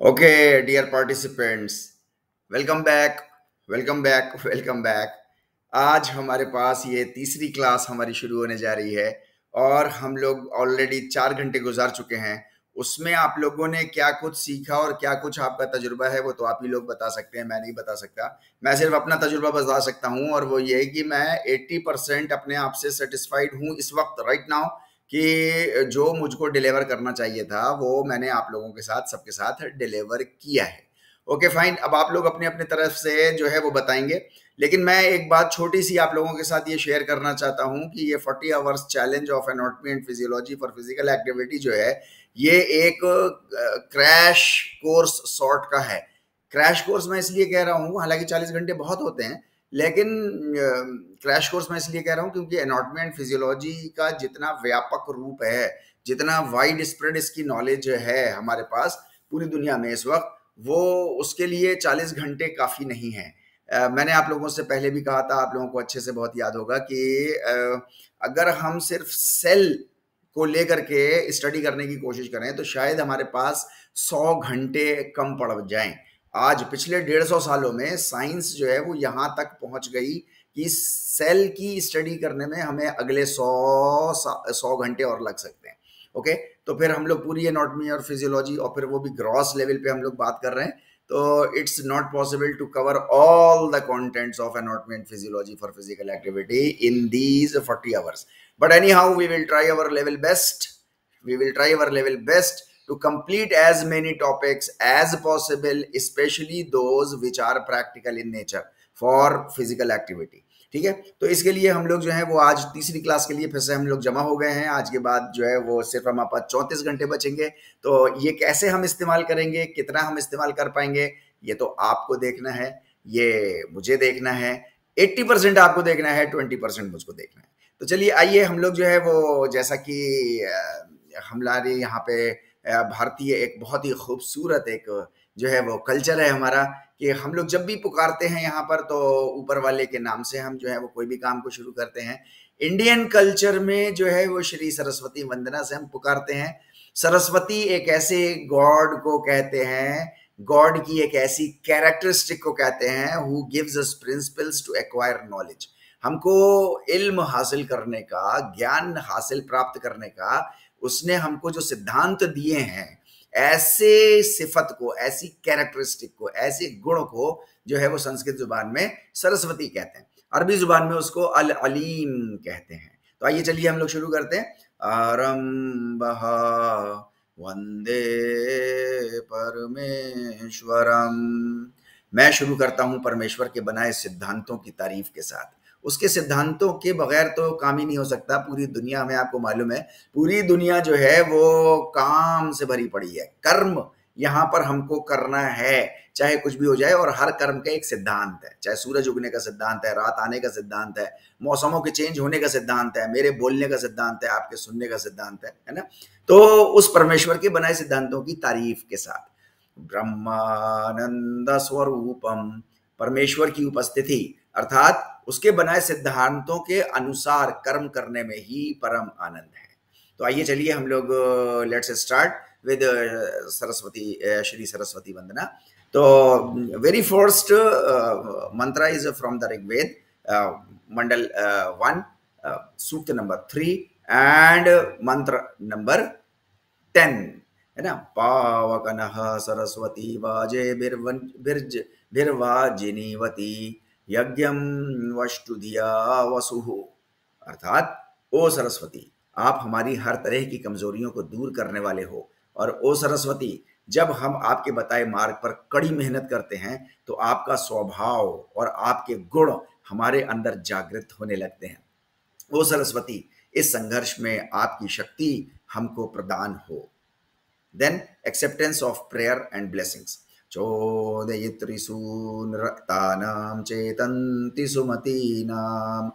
Okay, dear participants, welcome back, welcome back, welcome back. आज हमारे पास ये तीसरी क्लास हमारी शुरू होने जा रही है और हम लोग ऑलरेडी चार घंटे गुजार चुके हैं। उसमें आप लोगों ने क्या कुछ सीखा और क्या कुछ आपका तजुर्बा है वो तो आप ही लोग बता सकते हैं मैं नहीं बता सकता। मैं सिर्फ़ अपना तजुर्बा बता सकता हूँ और वो ये है कि मैं 80 परसेंट अपने आप से सेटिस्फाइड हूँ इस वक्त राइट right नाउ कि जो मुझको डिलीवर करना चाहिए था, वो मैंने आप लोगों के साथ, सबके साथ डिलीवर किया है। Okay, fine. अब आप लोग अपने अपने तरफ़ से जो है वो बताएँगे। लेकिन मैं एक बात छोटी सी आप लोगों के साथ ये शेयर करना चाहता हूँ कि ये 40 hours challenge of anatomy and physiology for physical activity जो है, ये एक क्रैश कोर्स सॉर्ट का है। क्रैश कोर्स मैं इसलिए कह रहा हूँ, हालाँकि 40 घंटे बहुत होते हैं लेकिन क्रैश कोर्स मैं इसलिए कह रहा हूँ क्योंकि एनॉटमी एंड फिजियोलॉजी का जितना व्यापक रूप है, जितना वाइड स्प्रेड इसकी नॉलेज है हमारे पास पूरी दुनिया में इस वक्त, वो उसके लिए 40 घंटे काफ़ी नहीं है। मैंने आप लोगों से पहले भी कहा था, आप लोगों को अच्छे से बहुत याद होगा कि अगर हम सिर्फ़ सेल को लेकर के स्टडी करने की कोशिश करें तो शायद हमारे पास 100 घंटे कम पड़ जाएँ। आज पिछले डेढ़ सौ सालों में साइंस जो है वो यहाँ तक पहुँच गई कि सेल की स्टडी करने में हमें अगले सौ सौ घंटे और लग सकते हैं। ओके? तो फिर हम लोग पूरी एनॉटमी और फिजियोलॉजी और फिर वो भी ग्रॉस लेवल पे हम लोग बात कर रहे हैं। तो it's not possible to cover all the contents of anatomy and physiology for physical activity in these 40 hours but any how we will try our level best we will try our level best to complete as many topics as possible, especially those which are practical in nature for physical activity. ठीक है? तो इसके लिए हम लोग जो है वो आज तीसरी क्लास के लिए फिर से हम लोग जमा हो गए हैं। आज के बाद जो है वो सिर्फ़ हमारे पास चौंतीस घंटे बचेंगे। तो ये कैसे हम इस्तेमाल करेंगे? कितना हम इस्तेमाल कर पाएँगे? ये तो आपको देखना है। ये मुझे देखना है। 80 परसेंट आपको देखना है 20 परसेंट मुझको देखना है। तो चलिए आइए हम लोग जो है वो जैसा कि हमारे यहाँ पे भारतीय एक बहुत ही खूबसूरत एक, जो है वो कल्चर है हमारा कि हम लोग जब भी पुकारते हैं यहाँ पर तो ऊपर वाले के नाम से हम जो है वो कोई भी काम को शुरू करते हैं। इंडियन कल्चर में जो है वो श्री सरस्वती वंदना से हम पुकारते हैं। सरस्वती एक ऐसे गॉड को कहते हैं गॉड की एक ऐसी कैरेक्टरिस्टिक को कहते हैं who gives us principles to acquire knowledge हमको इल्म हासिल करने का, ज्ञान हासिल प्राप्त करने का उसने हमको जो सिद्धांत दिए हैं, ऐसे सिफत को, ऐसी कैरेक्टरिस्टिक को, ऐसे गुण को जो है वो संस्कृत ज़ुबान में सरस्वती कहते हैं। अरबी ज़ुबान में उसको अल अलीम कहते हैं। तो आइए चलिए हम लोग शुरू करते हैं। आरंभ वंदे परमेश्वरम। मैं शुरू करता हूँ परमेश्वर के बनाए सिद्धांतों की तारीफ़ के साथ। उसके सिद्धांतों के बगैर तो काम ही नहीं हो सकता पूरी दुनिया में, आपको मालूम है। पूरी दुनिया जो है, वो काम से भरी पड़ी है। कर्म यहाँ पर हमको करना है, चाहे कुछ भी हो जाए, और हर कर्म का एक सिद्धांत है। चाहे सूरज उगने का सिद्धांत है, रात आने का सिद्धांत है, मौसमों के चेंज होने का सिद्धांत है, मेरे बोलने का सिद्धांत है, आपके सुनने का सिद्धांत है है ना? तो उस परमेश्वर के बनाए सिद्धांतों की तारीफ़ के साथ। ब्रह्मानंद स्वरूपम, परमेश्वर की उपस्थिति, अर्थात उसके बनाए सिद्धांतों के अनुसार कर्म करने में ही परम आनंद है। तो आइए चलिए हम लोग let's start with Saraswati Shri Saraswati वंदना। तो very first mantra is from the Rigveda mandala one sukta number three and mantra number ten है ना? पावकन सरस्वती वाजे बिर्ज बिर्वाजिनीवती यज्ञम वष्टुधिया वसुह अर्थात, ओ सरस्वती, आप हमारी हर तरह की कमजोरियों को दूर करने वाले हो। और ओ सरस्वती, जब हम आपके बताए मार्ग पर कड़ी मेहनत करते हैं तो आपका स्वभाव और आपके गुण हमारे अंदर जागृत होने लगते हैं। ओ सरस्वती, इस संघर्ष में आपकी शक्ति हमको प्रदान हो। Then acceptance of prayer and blessings चोदयित्रिसून् रक्तानां चेतन्ति सुमतीनां।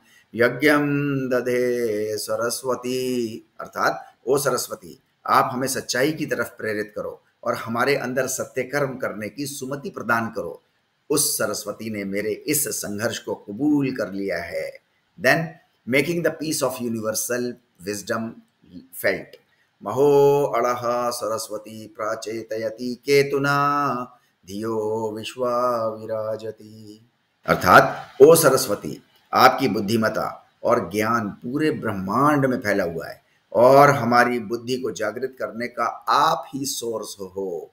दधे सरस्वती। अर्थात, ओ सरस्वती, आप हमें सच्चाई की तरफ़ प्रेरित करो और हमारे अंदर सत्य कर्म करने की सुमति प्रदान करो। उस सरस्वती ने मेरे इस संघर्ष को कबूल कर लिया है। Then making the piece of universal wisdom felt महो अड़ह सरस्वती प्राचेतयति केतुना। धियो विश्वा विराजती अर्थात, ओ सरस्वती, आपकी बुद्धिमता और ज्ञान पूरे ब्रह्मांड में फैला हुआ है और हमारी बुद्धि को जागृत करने का आप ही सोर्स हो।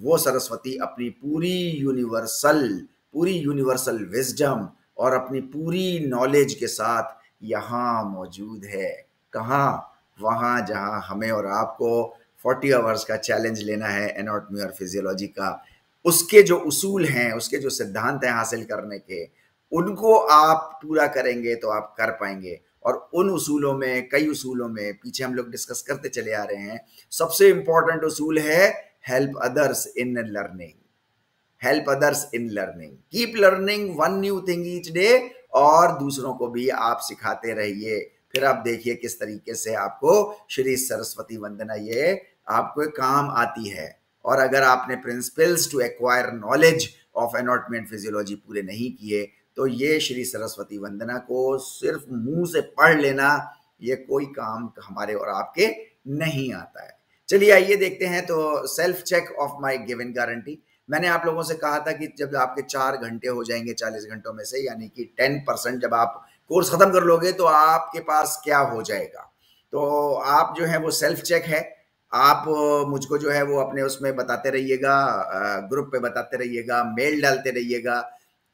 वो सरस्वती अपनी पूरी यूनिवर्सल पूरी यूनिवर्सल विजडम और अपनी पूरी नॉलेज के साथ यहाँ मौजूद है। कहाँ? वहाँ जहाँ हमें और आपको 40 आवर्स का चैलेंज लेना है एनाटॉमी और फिजियोलॉजी का। उसके जो उसूल हैं, उसके जो सिद्धांत हैं हासिल करने के, उनको आप पूरा करेंगे तो आप कर पाएँगे। और उन उसूलों में, कई उसूलों में, पीछे हम लोग डिस्कस करते चले आ रहे हैं, सबसे इंपॉर्टेंट उसूल है help others in learning help others in learning keep learning one new thing each day और दूसरों को भी आप सिखाते रहिए। फिर आप देखिए किस तरीके से आपको श्री सरस्वती वंदना ये आपको काम आती है। और अगर आपने principles to acquire knowledge of anatomy and physiology पूरे नहीं किए तो ये श्री सरस्वती वंदना को सिर्फ़ मुँह से पढ़ लेना, ये कोई काम हमारे और आपके नहीं आता है। चलिए आइए देखते हैं तो self check of my given guarantee मैंने आप लोगों से कहा था कि जब आपके चार घंटे हो जाएँगे, चालीस घंटों में से, यानी कि टेन परसेंट जब आप कोर्स खत्म कर लोगे तो आपके पास क्या हो जाएगा? तो आप जो है वो सेल्फ चेक है आप मुझको जो है वो अपने उसमें बताते रहिएगा ग्रुप पे बताते रहिएगा, मेल डालते रहिएगा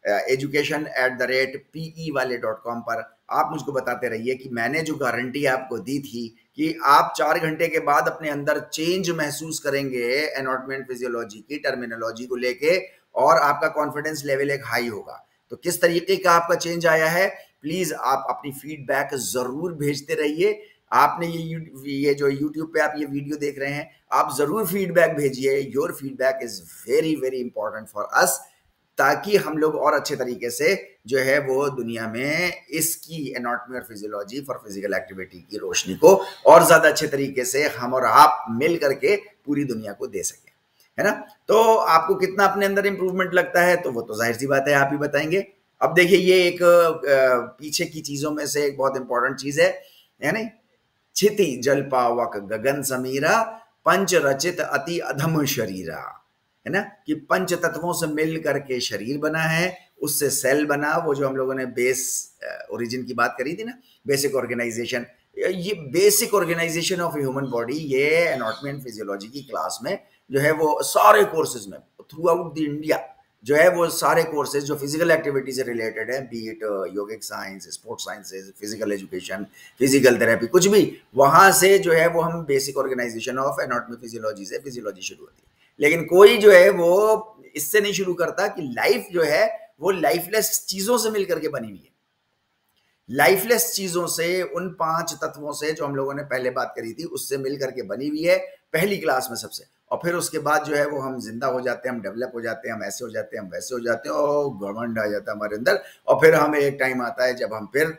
education at the rate PE वाले डॉट कॉम पर आप मुझको बताते रहिए कि मैंने जो गारंटी आपको दी थी कि आप चार घंटे के बाद अपने अंदर चेंज महसूस करेंगे एनॉटमेंट फिजियोलॉजी की टर्मिनोलॉजी को लेके और आपका कॉन्फिडेंस लेवल एक हाई होगा। तो किस तरीके का आपका चेंज आया है? प्लीज़ आप अपनी फीडबैक ज़रूर भेजते रहिए। आपने ये ये जो यूट्यूब पे आप ये वीडियो देख रहे हैं, आप ज़रूर फीडबैक भेजिए। Your feedback is very very important for us ताकि हम लोग और अच्छे तरीके से जो है वो दुनिया में इसकी एनाटमी और फिजियोलॉजी फॉर फ़िज़िकल एक्टिविटी की रोशनी को और ज़्यादा अच्छे तरीके से हम और आप मिल करके पूरी दुनिया को दे सके। है ना? तो आपको कितना अपने अंदर इंप्रूवमेंट लगता है तो वो तो ज़ाहिर सी बात है, आप ही बताएँगे। अब देखिए, ये एक पीछे की चीज़ों में से एक बहुत इंपॉर्टेंट चीज़ है है नहीं? छिति जल पावक गगन समीरा, पंच रचित अति अधम शरीरा। है ना? कि पंच तत्वों से मिल करके शरीर बना है, उससे सेल बना, वो जो हम लोगों ने बेस ओरिजिन की बात करी थी ना बेसिक ऑर्गेनाइजेशन ये basic organization of human body ये एनाटॉमी एंड फिजियोलॉजी की क्लास में जो है वो सारे कोर्सेज में थ्रू आउट द इंडिया जो है वो सारे कोर्सेज जो फ़िज़िकल एक्टिविटी से रिलेटेड है be it yogic science sports sciences physical education physical therapy कुछ भी, वहाँ से जो है वो हम basic organization of anatomy physiology से फिजियोलॉजी शुरू होती है। लेकिन कोई जो है वो इससे नहीं शुरू करता कि लाइफ जो है वो लाइफलेस चीज़ों से मिलकर के बनी हुई है। लाइफलेस चीज़ों से, उन पाँच तत्वों से जो हम लोगों ने पहले बात करी थी, उससे मिलकर के बनी हुई है पहली क्लास में सबसे। और फिर उसके बाद जो है वो हम ज़िंदा हो जाते हैं, हम डेवलप हो जाते हैं, हम ऐसे हो जाते हैं, हम वैसे हो जाते हैं, और घमंड आ जाता है हमारे अंदर। और फिर हमें एक टाइम आता है जब हम फिर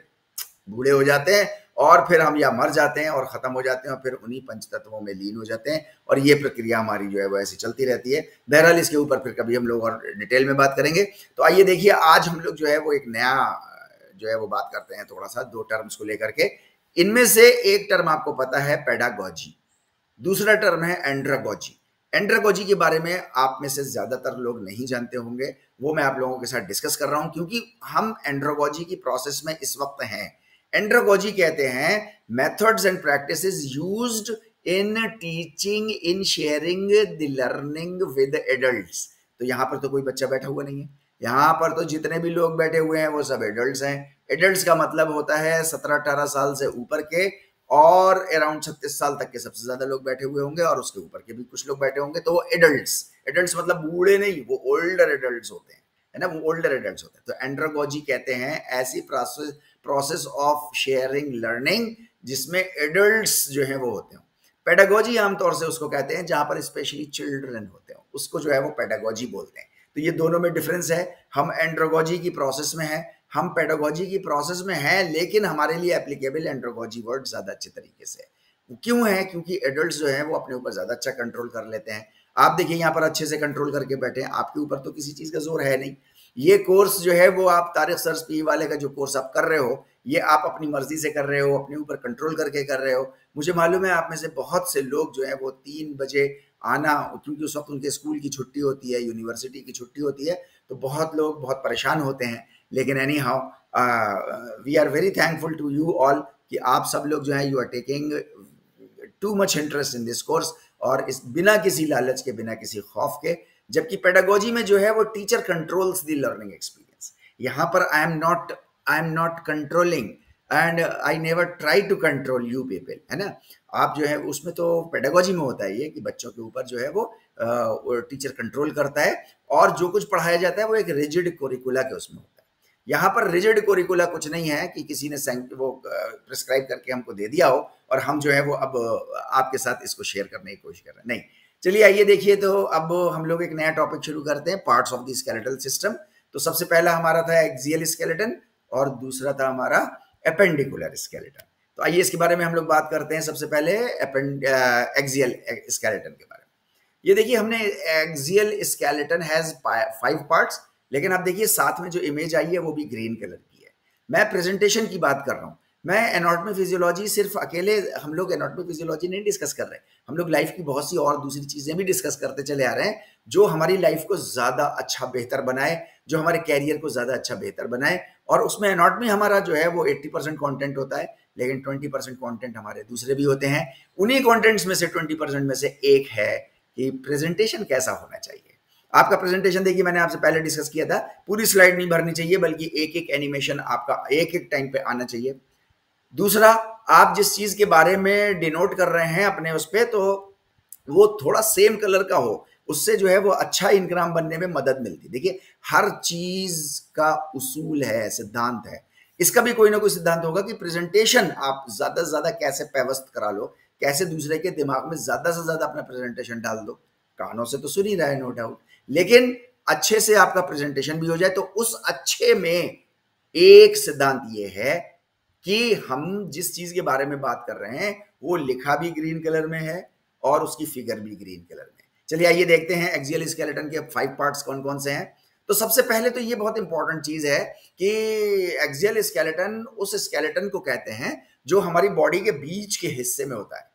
बूढ़े हो जाते हैं और फिर हम या मर जाते हैं और ख़त्म हो जाते हैं और फिर उन्हीं पंच तत्वों में लीन हो जाते हैं और ये प्रक्रिया हमारी जो है वो ऐसी चलती रहती है। बहरहाल इसके ऊपर फिर कभी हम लोग और डिटेल में बात करेंगे। तो आइए देखिए, आज हम लोग जो है वो एक नया, जो है वो बात करते हैं थोड़ा सा, दो टर्म्स को लेकर के। इनमें से एक टर्म आपको पता है पेडागोजी दूसरा टर्म है एंड्रागोजी एंड्रागोजी के बारे में आप में से ज़्यादातर लोग नहीं जानते होंगे, वो मैं आप लोगों के साथ डिस्कस कर रहा हूँ, क्योंकि हम एंड्रोगोजी की प्रोसेस में इस वक्त हैं। एंड्रोगोजी कहते हैं methods and practice used in teaching in sharing the learning with adults तो यहाँ पर तो कोई बच्चा बैठा हुआ नहीं है। यहाँ पर तो जितने भी लोग बैठे हुए हैं, वो सब एडल्ट्स हैं। एडल्ट्स का मतलब होता है सत्रह अठारह साल से ऊपर के और अराउंड छत्तीस साल तक के सबसे ज़्यादा लोग बैठे हुए होंगे और उसके ऊपर के भी कुछ लोग बैठे होंगे तो वो एडल्ट्स एडल्ट्स मतलब बूढ़े नहीं, वो ओल्डर एडल्ट्स होते हैं, है ना? वो ओल्डर एडल्ट्स होते हैं। तो एंड्रोगोजी कहते हैं ऐसी प्रोसेस ऑफ़ शेयरिंग लर्निंग जिसमें एडल्ट्स जो है वो होते हैं। पेडागोजी आमतौर से उसको कहते हैं, जहाँ पर स्पेशली चिल्ड्रन होते हैं। उसको जो है वो पेडागोजी बोलते हैं। तो ये दोनों में डिफरेंस है। हम एंड्रोगोजी की प्रोसेस में है हम पेडागोजी की प्रोसेस में हैं, लेकिन हमारे लिए एप्लीकेबल एंड्रोगोजी वर्ड ज़्यादा अच्छे तरीके से क्यों है? क्योंकि एडल्ट जो है, वो अपने ऊपर ज़्यादा अच्छा कंट्रोल कर लेते हैं। आप देखिए, यहाँ पर अच्छे से कंट्रोल करके बैठे हैं। आपके ऊपर तो किसी चीज़ का ज़ोर है नहीं। ये कोर्स जो है, वो आप तारिक सर्स पी वाले का जो कोर्स आप कर रहे हो, ये आप अपनी मर्ज़ी से कर रहे हो, अपने ऊपर कंट्रोल करके कर रहे हो। मुझे मालूम है, आप में से बहुत से लोग जो है, वो तीन बजे आना, क्योंकि उस वक्त उनके स्कूल की छुट्टी होती है यूनिवर्सिटी की छुट्टी होती है तो बहुत लोग बहुत परेशान होते हैं। लेकिन any how we are very thankful to you all कि आप सब लोग जो है you are taking too much interest in this course और इस बिना किसी लालच के, बिना किसी खौफ के, जबकि पेडागोजी में जो है, वो teacher controls the learning experience यहाँ पर I am not I am not controlling and I never try to control you people है ना? आप जो है, उसमें तो पेडागोजी में होता है ये कि बच्चों के ऊपर जो है, वो टीचर कंट्रोल करता है और जो कुछ पढ़ाया जाता है, वो एक रिजिड कोरिकुला के उसमें होता है। यहाँ पर रिजिड कोरिकुला कुछ नहीं है कि किसी ने वो प्रिस्क्राइब करके हमको दे दिया हो और हम जो है वो अब आपके साथ इसको शेयर करने की कोशिश कर रहे हैं। नहीं, चलिए आइए देखिए तो अब हम लोग एक नया टॉपिक शुरू करते हैं parts of the skeletal system तो सबसे पहला हमारा था एक्सियल स्केलेटन और दूसरा था हमारा एपेंडिकुलर स्केलेटन तो आइए इसके बारे में हम लोग बात करते हैं सबसे पहले एक्सियल स्केलेटन के बारे में। ये देखिए हमने axial skeleton has five parts लेकिन आप देखिए, साथ में जो इमेज आई है, वो भी ग्रीन कलर की है। मैं प्रेजेंटेशन की बात कर रहा हूँ। मैं एनाटॉमी फिजियोलॉजी सिर्फ़ अकेले, हम लोग एनाटॉमी फिजियोलॉजी नहीं डिस्कस कर रहे हम लोग लाइफ की बहुत सी और दूसरी चीज़ें भी डिस्कस करते चले आ रहे हैं, जो हमारी लाइफ को ज़्यादा अच्छा बेहतर बनाए, जो हमारे कैरियर को ज़्यादा अच्छा बेहतर बनाए। और उसमें एनाटॉमी हमारा जो है, वो 80 परसेंट कॉन्टेंट होता है, लेकिन 20 परसेंट कॉन्टेंट हमारे दूसरे भी होते हैं। उन्हीं कॉन्टेंट्स में से 20 परसेंट में से एक है कि प्रेजेंटेशन कैसा होना चाहिए। आपका प्रेजेंटेशन देखिए, मैंने आपसे पहले डिस्कस किया था। पूरी स्लाइड नहीं भरनी चाहिए, बल्कि एक एक एनिमेशन आपका, एक एक टाइम पे आना चाहिए। दूसरा, आप जिस चीज़ के बारे में डिनोट कर रहे हैं अपने उस पर तो वो थोड़ा सेम कलर का हो। उससे जो है, वो अच्छा इनग्राम बनने में मदद मिलती देखिए, हर चीज़ का उसूल है, सिद्धांत है। इसका भी कोई ना कोई सिद्धांत होगा कि प्रेजेंटेशन आप ज़्यादा से ज़्यादा कैसे व्यवस्थ करा लो, कैसे दूसरे के दिमाग में ज़्यादा से ज़्यादा अपना प्रेजेंटेशन डाल दो। कानों से तो सुन ही रहा है नो डाउट लेकिन अच्छे से आपका प्रेजेंटेशन भी हो जाए तो उस अच्छे में एक सिद्धांत ये है कि हम जिस चीज़ के बारे में बात कर रहे हैं, वो लिखा भी ग्रीन कलर में है और उसकी फिगर भी ग्रीन कलर में चलिए आइए देखते हैं एक्सियल स्केलेटन के फाइव पार्ट्स कौन कौन से हैं। तो सबसे पहले तो ये बहुत इंपॉर्टेंट चीज़ है कि एक्सियल स्केलेटन उस स्केलेटन को कहते हैं जो हमारी बॉडी के बीच के हिस्से में होता है।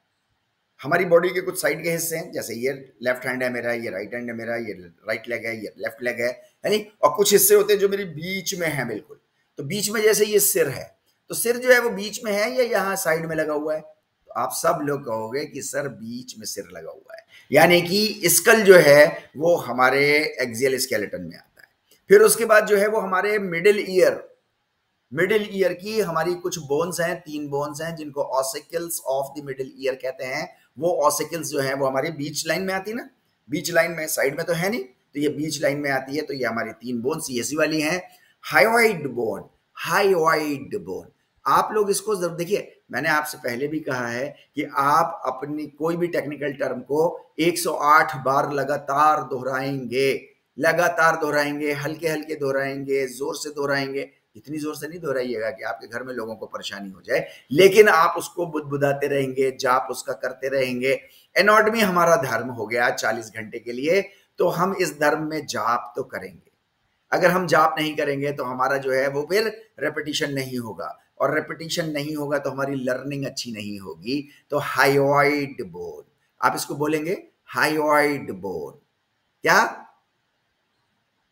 हमारी बॉडी के कुछ साइड के हिस्से हैं, जैसे ये लेफ़्ट हैंड है मेरा, ये राइट हैंड है मेरा, ये राइट लेग है, ये लेफ़्ट लेग है यानी और कुछ हिस्से होते हैं जो मेरे बीच में है बिल्कुल। तो बीच में जैसे ये सिर है तो सिर जो है वो बीच में है या यहाँ साइड में लगा हुआ है? तो आप सब लोग कहोगे कि सर बीच में सिर लगा हुआ है। यानी कि स्कल जो है वो हमारे एक्सियल स्केलेटन में आता है। फिर उसके बाद जो है वो हमारे मिडिल ईयर मिडिल ईयर की हमारी कुछ बोन्स हैं, तीन बोन्स हैं जिनको ossicles of the middle ear कहते हैं। वो ऑसिकल्स जो है, वो हमारी बीच लाइन में आती ना? बीच लाइन में साइड में तो है नहीं तो ये बीच लाइन में आती है तो ये हमारी तीन बोन्स ये वाली हैं। हाइवाइड बोन हाइवाइड बोन आप लोग इसको ज़रूर देखिए। मैंने आपसे पहले भी कहा है कि आप अपनी कोई भी टेक्निकल टर्म को 108 बार लगातार दोहराएँगे लगातार दोहराएँगे हल्के हल्के दोहराएँगे, ज़ोर से दोहराएँगे। इतनी ज़ोर से नहीं दोहराइएगा कि आपके घर में लोगों को परेशानी हो जाए, लेकिन आप उसको बुदबुदाते रहेंगे, जाप उसका करते रहेंगे। एनॉडमी हमारा धर्म हो गया चालीस घंटे के लिए तो हम इस धर्म में जाप तो करेंगे। अगर हम जाप नहीं करेंगे तो हमारा जो है वो फिर रेपिटिशन नहीं होगा। और रेपिटेशन नहीं होगा तो हमारी लर्निंग अच्छी नहीं होगी। तो हाइवाइड बोन आप इसको बोलेंगे? हाइवाइड बोन क्या?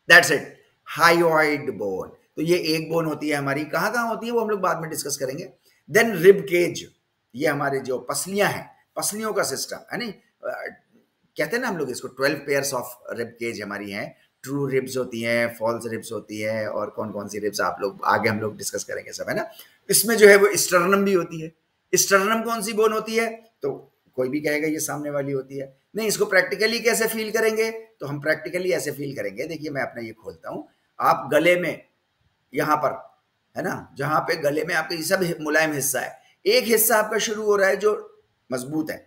दैट्स इट हाइवाइड बोन तो ये एक बोन होती है हमारी। कहाँ कहाँ होती है वो हम लोग बाद में डिस्कस करेंगे। देन रिब केज ये हमारे जो पसलियाँ हैं, पसलियों का सिस्टम है नहीं? कहते हैं ना हम लोग इसको twelve pairs of rib cage हमारी हैं। ट्रू रिब्स होती हैं फॉल्स रिब्स होती है, और कौन कौन सी रिब्स आप लोग आगे हम लोग डिस्कस करेंगे सब, है ना? इसमें जो है वो स्टर्नम भी होती है। स्टर्नम कौन सी बोन होती है? तो कोई भी कहेगा ये सामने वाली होती है। नहीं, इसको प्रैक्टिकली कैसे फील करेंगे? तो हम प्रैक्टिकली ऐसे फील करेंगे। देखिए मैं अपना ये खोलता हूँ। आप गले में यहाँ पर, है ना? जहाँ पे गले में आपके सब मुलायम हिस्सा है। एक हिस्सा आपका शुरू हो रहा है जो मज़बूत है,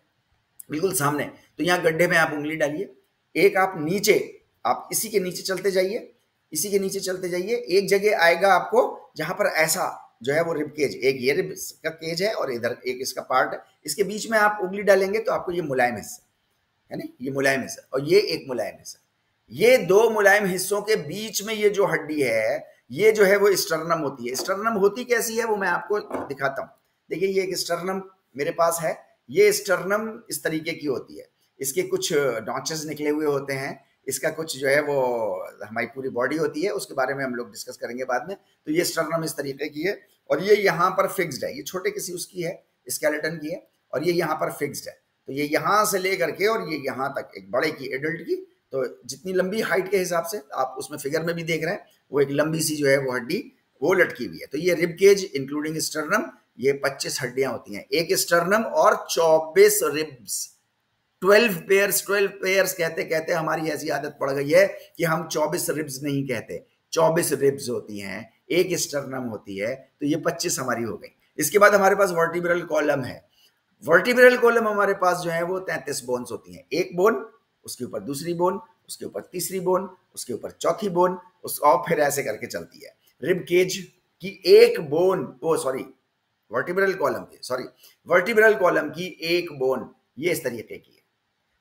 बिल्कुल सामने। तो यहाँ गड्ढे में आप उंगली डालिए। एक आप नीचे, आप इसी के नीचे चलते जाइए, इसी के नीचे चलते जाइए। एक जगह आएगा आपको जहाँ पर ऐसा जो है वो रिब केज एक ये रिब का केज है और इधर एक इसका पार्ट है। इसके बीच में आप उंगली डालेंगे तो आपको ये मुलायम हिस्सा, है ना? ये मुलायम हिस्सा और ये एक मुलायम हिस्सा। ये दो मुलायम हिस्सों के बीच में ये जो हड्डी है ये जो है वो स्टर्नम होती है। स्टर्नम होती कैसी है वो मैं आपको दिखाता हूँ। देखिए, ये एक स्टर्नम मेरे पास है। ये स्टर्नम इस तरीके की होती है। इसके कुछ नॉचेस निकले हुए होते हैं। इसका कुछ जो है वो हमारी पूरी बॉडी होती है। उसके बारे में हम लोग डिस्कस करेंगे बाद में। तो ये स्टर्नम इस तरीके की है। और ये यहाँ पर फिक्स्ड है। ये छोटे किसी उसकी है, स्केलेटन की है। और ये यहाँ पर फिक्स्ड है। तो ये यहाँ से ले करके और ये यहाँ तक, एक बड़े की, एडल्ट की तो जितनी लंबी हाइट के हिसाब से आप उसमें फिगर में भी देख रहे हैं वो एक लंबी सी जो है वो हड्डी वो लटकी हुई है। तो ये रिब केज इंक्लूडिंग स्टर्नम ये 25 हड्डियाँ होती हैं। एक स्टर्नम और 24 रिब्स 12 पेयर्स 12 पेयर्स कहते कहते हमारी ऐसी आदत पड़ गई है कि हम 24 रिब्स नहीं कहते। 24 रिब्स होती हैं, एक स्टर्नम होती है तो ये 25 हमारी हो गई। इसके बाद हमारे पास वर्टिब्रल कॉलम है। वर्टिब्रल कॉलम हमारे पास जो है वो 33 बोन्स होती हैं। एक बोन उसके ऊपर दूसरी बोन उसके ऊपर तीसरी बोन, उसके ऊपर चौथी बोन, उस और फिर ऐसे करके चलती है। रिब केज की एक बोन वो सॉरी, वर्टिब्रल कॉलम की, सॉरी, वर्टिब्रल कॉलम की एक बोन, ये इस तरीके की है।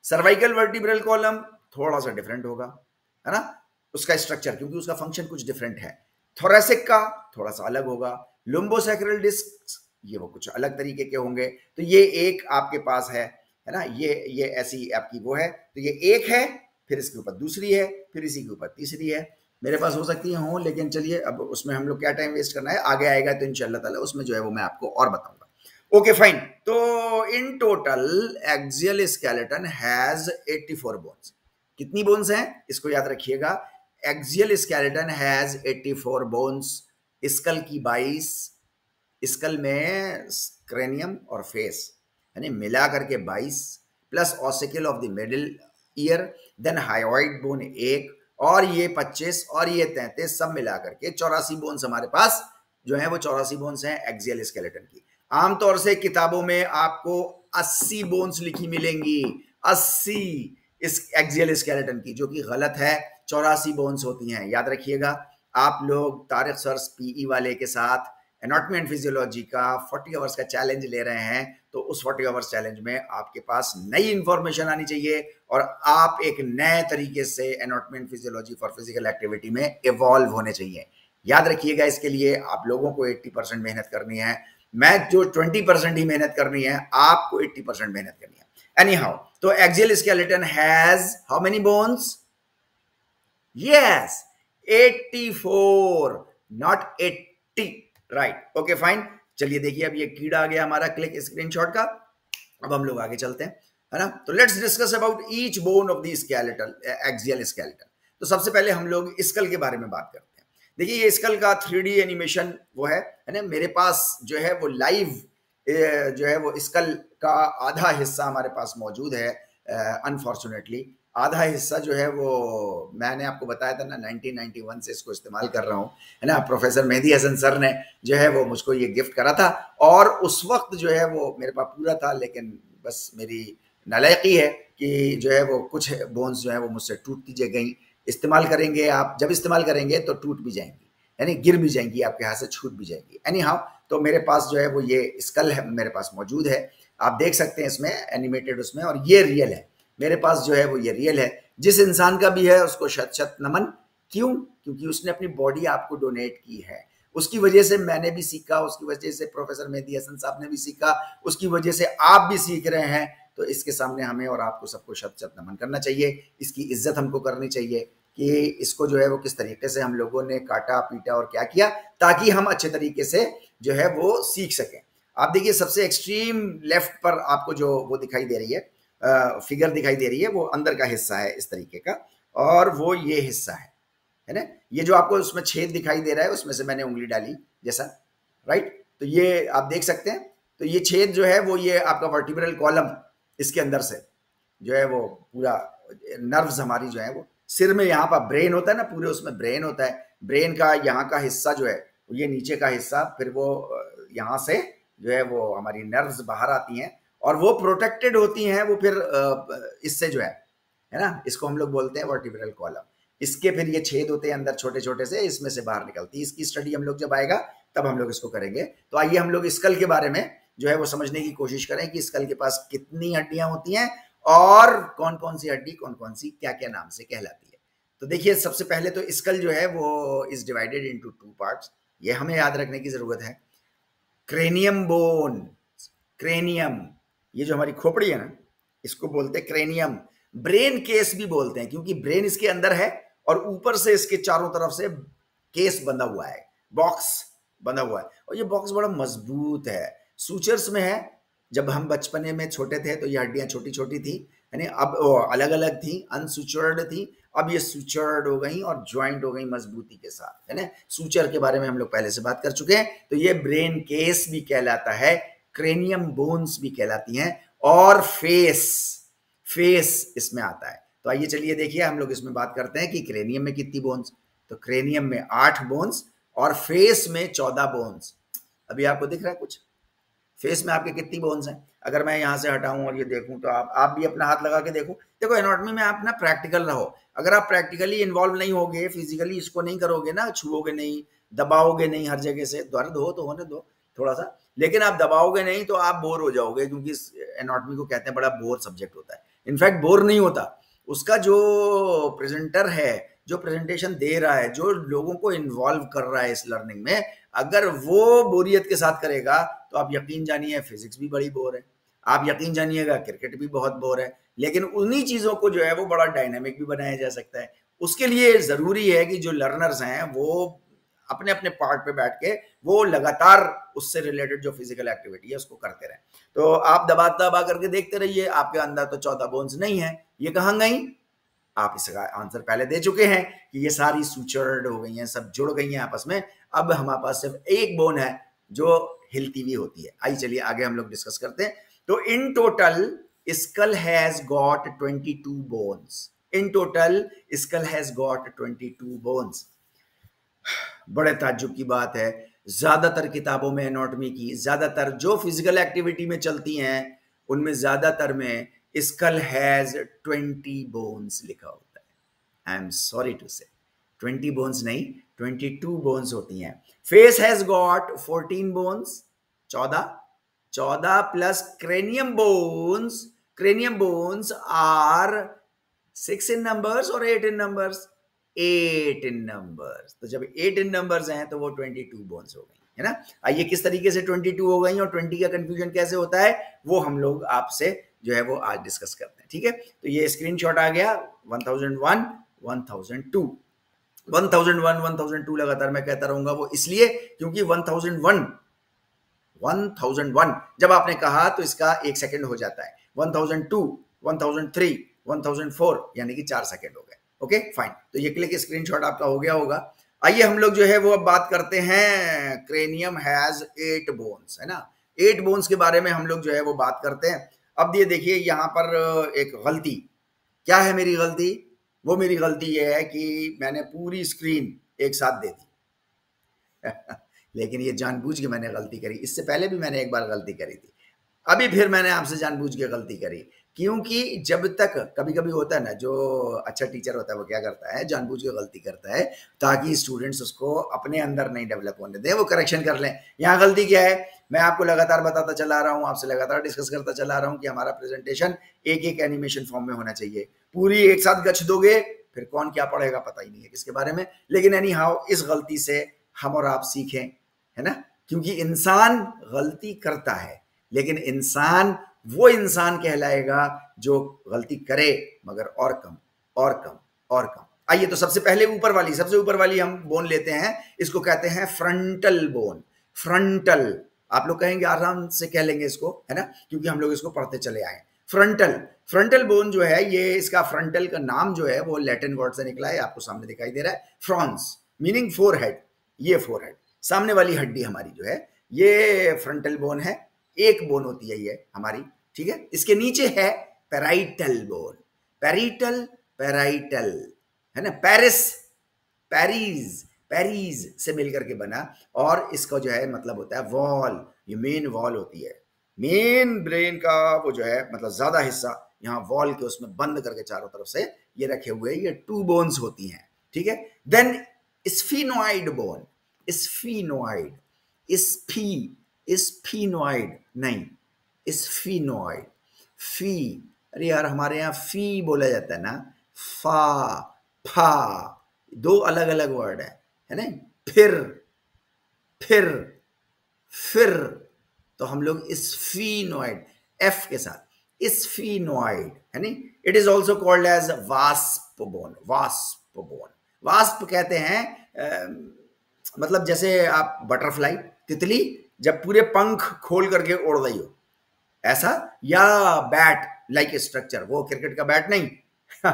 सर्वाइकल वर्टिब्रल कॉलम थोड़ा सा डिफरेंट होगा, है ना? उसका स्ट्रक्चर क्योंकि उसका फ़ंक्शन कुछ डिफरेंट है। थोरेसिक का थोड़ा सा अलग होगा लुम्बोसेक्रल डिस्क ये वो कुछ अलग तरीके के होंगे। तो ये एक आपके पास है है ना? ये ये ऐसी आपकी वो है। तो ये एक है फिर इसके ऊपर दूसरी है, फिर इसी के ऊपर तीसरी है। मेरे पास हो सकती है, हो, लेकिन चलिए, अब उसमें हम लोग क्या टाइम वेस्ट करना है? आगे आएगा तो इनशाला ताला उसमें जो है वो मैं आपको और बताऊँगा। ओके फाइन तो in total axial skeleton has 84 bones कितनी बोन्स हैं? इसको याद रखिएगा। Axial skeleton has 84 bones skull की 22 स्कल में क्रेनियम और फेस यानी मिला करके 22 plus ossicle of the middle ear then hyoid bone एक और ये 25 और ये 33 सब मिला करके चौरासी बोन्स हमारे पास जो है वो चौरासी बोन्स हैं एक्सियल स्केलेटन की। आमतौर से किताबों में आपको 80 बोन्स लिखी मिलेंगी 80 इस एक्सियल स्केलेटन की, जो कि गलत है, चौरासी बोन्स होती हैं। याद रखिएगा, आप लोग तारिक सर्स पीई वाले के साथ एनाटमी एंड फिजियोलॉजी का 40 आवर्स का चैलेंज ले रहे हैं तो उस 40 आवर्स चैलेंज में आपके पास नई इंफॉर्मेशन आनी चाहिए और आप एक नए तरीके से anatomy and physiology for physical activity में इवॉल्व होने चाहिए। याद रखिएगा इसके लिए आप लोगों को 80 परसेंट मेहनत करनी है। मैं जो 20 परसेंट ही मेहनत करनी है, आपको 80 परसेंट मेहनत करनी है। एनी हाउ तो axial skeleton has how many bones yes 84 not 80 right okay fine चलिए देखिए, अब ये कीड़ा आ गया हमारा क्लिक स्क्रीनशॉट का। अब हम लोग आगे चलते हैं, है ना? तो let's discuss about each bone of the axial skeletal तो सबसे पहले हम लोग स्कल के बारे में बात करते हैं। देखिए, ये स्कल का थ्री एनिमेशन वो है है ना? मेरे पास जो है वो लाइव जो है वो स्कल का आधा हिस्सा हमारे पास मौजूद है अनफॉर्चुनेटली आधा हिस्सा जो है वो मैंने आपको बताया था ना 1991 से इसको इस्तेमाल कर रहा हूँ, है ना? प्रोफेसर मेहदी हसन सर ने जो है वो मुझको ये गिफ्ट करा था और उस वक्त जो है वो मेरे पास पूरा था, लेकिन बस मेरी नलायकी है कि जो है वो कुछ बोन्स जो है वो मुझसे टूटती गई। इस्तेमाल करेंगे आप, जब इस्तेमाल करेंगे तो टूट भी जाएँगी, यानी गिर भी जाएँगी, आपके हाथ से छूट भी जाएँगी। एनी हाउ तो मेरे पास जो है वो ये स्कल है, मेरे पास मौजूद है। आप देख सकते हैं इसमें एनिमेटेड उसमें, और ये रियल है। मेरे पास जो है वो ये रियल है। जिस इंसान का भी है, उसको शत शत नमन। क्यों? क्योंकि उसने अपनी बॉडी आपको डोनेट की है। उसकी वजह से मैंने भी सीखा, उसकी वजह से प्रोफेसर मेहदी हसन साहब ने भी सीखा, उसकी वजह से आप भी सीख रहे हैं। तो इसके सामने हमें और आपको सबको शत शत नमन करना चाहिए। इसकी इज़्ज़त हमको करनी चाहिए कि इसको जो है वो किस तरीके से हम लोगों ने काटा, पीटा और क्या किया, ताकि हम अच्छे तरीके से जो है वो सीख सकें। आप देखिए, सबसे एक्सट्रीम लेफ़्ट पर आपको जो वो दिखाई दे रही है। फिगर दिखाई दे रही है, वो अंदर का हिस्सा है इस तरीके का, और वो ये हिस्सा है है ना? ये जो आपको उसमें छेद दिखाई दे रहा है, उसमें से मैंने उंगली डाली, जैसा राइट तो ये आप देख सकते हैं तो ये छेद जो है, वो ये आपका वर्टिब्रल कॉलम इसके अंदर से जो है, वो पूरा नर्व्स हमारी जो है, वो सिर में यहाँ पर ब्रेन होता है ना, पूरे उसमें ब्रेन होता है ब्रेन का यहाँ का हिस्सा जो है, ये नीचे का हिस्सा, फिर वो यहाँ से जो है, वो हमारी नर्व्स बाहर आती हैं और वो प्रोटेक्टेड होती हैं, वो फिर इससे जो है है ना? इसको हम लोग बोलते हैं वर्टिब्रल कॉलम इसके फिर ये छेद होते हैं अंदर छोटे छोटे से, इसमें से बाहर निकलती है। इसकी स्टडी हम लोग जब आएगा, तब हम लोग इसको करेंगे। तो आइए हम लोग स्कल के बारे में जो है वो समझने की कोशिश करें कि स्कल के पास कितनी हड्डियाँ होती हैं और कौन कौन सी हड्डी कौन कौन सी क्या क्या नाम से कहलाती है। तो देखिए, सबसे पहले तो स्कल जो है वो is divided into two parts ये हमें याद रखने की ज़रूरत है। क्रेनियम बोन क्रेनियम ये जो हमारी खोपड़ी है ना, इसको बोलते हैं क्रेनियम। ब्रेन केस भी बोलते हैं, क्योंकि ब्रेन इसके अंदर है और ऊपर से इसके चारों तरफ़ से केस बंधा हुआ है, बॉक्स बंधा हुआ है। और ये बॉक्स बड़ा मज़बूत है। सूचर्स में है, जब हम बचपने में छोटे थे तो ये हड्डियाँ छोटी छोटी थी, यानी अब अलग अलग थी अनसुचर्ड थी, अब ये सुचर्ड हो गई और ज्वाइंट हो गई मजबूती के साथ, है ना? सूचर के बारे में हम लोग पहले से बात कर चुके हैं तो ये ब्रेन केस भी कहलाता है क्रेनियम बोन्स भी कहलाती हैं और फेस फेस इसमें आता है। तो आइए चलिए देखिए, हम लोग इसमें बात करते हैं कि क्रेनियम में कितनी बोन्स। तो क्रेनियम में आठ बोन्स और फेस में चौदह बोन्स। अभी आपको दिख रहा है कुछ? फेस में आपके कितनी बोन्स हैं? अगर मैं यहाँ से हटाऊं और ये देखूँ तो आप आप भी अपना हाथ लगा के देखो। देखो एनाटॉमी में आप ना प्रैक्टिकल रहो। अगर आप प्रैक्टिकली इन्वॉल्व नहीं होगे फिजिकली इसको नहीं करोगे ना, छुओगे नहीं, दबाओगे नहीं हर जगह से, दर्द हो तो होने दो, थोड़ा सा। लेकिन आप दबाओगे नहीं तो आप बोर हो जाओगे, क्योंकि एनाटॉमी को कहते हैं बड़ा बोर सब्जेक्ट होता है। इनफैक्ट बोर नहीं होता। उसका जो प्रेजेंटर है, जो प्रेजेंटेशन दे रहा है, जो लोगों को इन्वॉल्व कर रहा है इस लर्निंग में, अगर वो बोरियत के साथ करेगा तो आप यकीन जानिए फिजिक्स भी बड़ी बोर है। आप यकीन जानिएगा क्रिकेट भी बहुत बोर है। लेकिन उन्हीं चीज़ों को जो है, वो बड़ा डायनेमिक भी बनाया जा सकता है। उसके लिए ज़रूरी है कि जो लर्नर्स हैं, वो अपने अपने पार्ट पे बैठ के वो लगातार उससे रिलेटेड जो फ़िज़िकल एक्टिविटी है, उसको करते रहे। तो आप दबा दबा करके देखते रहिए, आपके अंदर तो चौदह बोन्स नहीं है, ये कहाँ गई? आप इसका आंसर पहले दे चुके हैं कि ये सारी सुचर्ड हो गई हैं, सब जुड़ गई हैं आपस में। अब हमारे पास सिर्फ़ एक बोन है, जो हिलती हुई होती है। आइए चलिए, आगे हम लोग डिस्कस करते हैं। तो in total skull has got 22 bones in total skull has got 22 bones बड़े ताज्जुब की बात है। ज़्यादातर किताबों में एनोटमी की, ज़्यादातर जो फ़िज़िकल एक्टिविटी में चलती हैं, उनमें ज़्यादातर में स्कल हैज़ ट्वेंटी बोन्स लिखा होता है। आई एम सॉरी टू से ट्वेंटी बोन्स नहीं ट्वेंटी टू बोन्स होती हैं। Face has got fourteen bones चौदह। चौदह plus cranium bones cranium bones are six in numbers और eight in numbers eight in numbers तो जब एट इन नंबर्स हैं तो वो ट्वेंटी टू बोन्स हो गई, है ना? आइए, किस तरीके से ट्वेंटी टू हो गई और ट्वेंटी का कंफ्यूजन कैसे होता है? वो हम लोग आपसे जो है, वो आज डिस्कस करते हैं, ठीक है? तो ये स्क्रीनशॉट आ गया one thousand one one thousand two one thousand one one thousand two लगातार मैं कहता रहूँगा वो इसलिए क्योंकि one thousand one one thousand one जब आपने कहा तो इसका एक सेकेंड हो जाता है। One thousand two one thousand three one thousand four यानी कि चार सेकेंड हो गए। ओके फाइन तो ये क्लिक स्क्रीनशॉट आपका हो गया होगा। आइए हम लोग जो है वो अब बात करते हैं। क्रेनियम हैज़ एट बोन्स है ना? एट बोन्स के बारे में हम लोग जो है वो बात करते हैं। अब ये देखिए, यहाँ पर एक गलती। क्या है मेरी गलती? वो मेरी गलती ये है कि मैंने पूरी स्क्रीन एक साथ दे दी। लेकिन ये जानबूझ के मैंने गलती करी। इससे पहले भी मैंने एक बार गलती करी थी। अभी फिर मैंने आपसे जानबूझ के गलती करी। क्योंकि जब तक कभी कभी होता है ना, जो अच्छा टीचर होता है, वो क्या करता है, जानबूझ के गलती करता है, ताकि स्टूडेंट्स उसको अपने अंदर नहीं डेवलप होने दें, वो करेक्शन कर लें। यहाँ गलती क्या है? मैं आपको लगातार बताता चला रहा हूँ, आपसे लगातार डिस्कस करता चला रहा हूँ कि हमारा प्रेजेंटेशन एक एक एनिमेशन फॉर्म में होना चाहिए। पूरी एक साथ गच दोगे, फिर कौन क्या पढ़ेगा पता ही नहीं है किसके बारे में। लेकिन एनी हाउ इस गलती से हम और आप सीखें, है ना? क्योंकि इंसान गलती करता है, लेकिन इंसान वो इंसान कहलाएगा जो गलती करे, मगर और कम और कम और कम। आइए तो सबसे पहले ऊपर वाली, सबसे ऊपर वाली हम बोन लेते हैं, इसको कहते हैं फ्रंटल बोन फ्रंटल आप लोग कहेंगे, आराम से कह लेंगे इसको, है ना? क्योंकि हम लोग इसको पढ़ते चले आए फ्रंटल फ्रंटल बोन जो है, ये इसका फ्रंटल का नाम जो है, वो लैटिन वर्ड से निकला है, आपको सामने दिखाई दे रहा है। फ्रॉन्स मीनिंग फोर हेड ये फोर हेड सामने वाली हड्डी हमारी जो है, ये फ्रंटल बोन है, एक बोन होती है ये हमारी। ठीक है? इसके नीचे है पेराइटल बोन पेरिटल पेराइटल है ना? पेरिस पेरिस पेरिस से मिलकर के बना और इसका जो है मतलब होता है वॉल ये मेन वॉल होती है. मेन ब्रेन का वो जो है मतलब ज़्यादा हिस्सा यहाँ वॉल के उसमें बंद करके चारों तरफ़ से ये रखे हुए ये टू बोन्स होती हैं. ठीक है? देन स्फीनोइड बोन स्फीनोइड स्फी स्फीनोइड नहीं स्फीनोइड फ़ी अरे यार हमारे यहाँ फ़ी बोला जाता है ना? फा फा दो अलग अलग वर्ड है है ना फिर फिर फिर। तो हम लोग इस एफ़ के साथ इस है नी it is also called as wasp bone wasp bone. Wasp कहते हैं आ, मतलब जैसे आप बटरफ्लाई तितली जब पूरे पंख खोल करके उड़ रही हो ऐसा? या बैट लाइक स्ट्रक्चर वो क्रिकेट का बैट नहीं।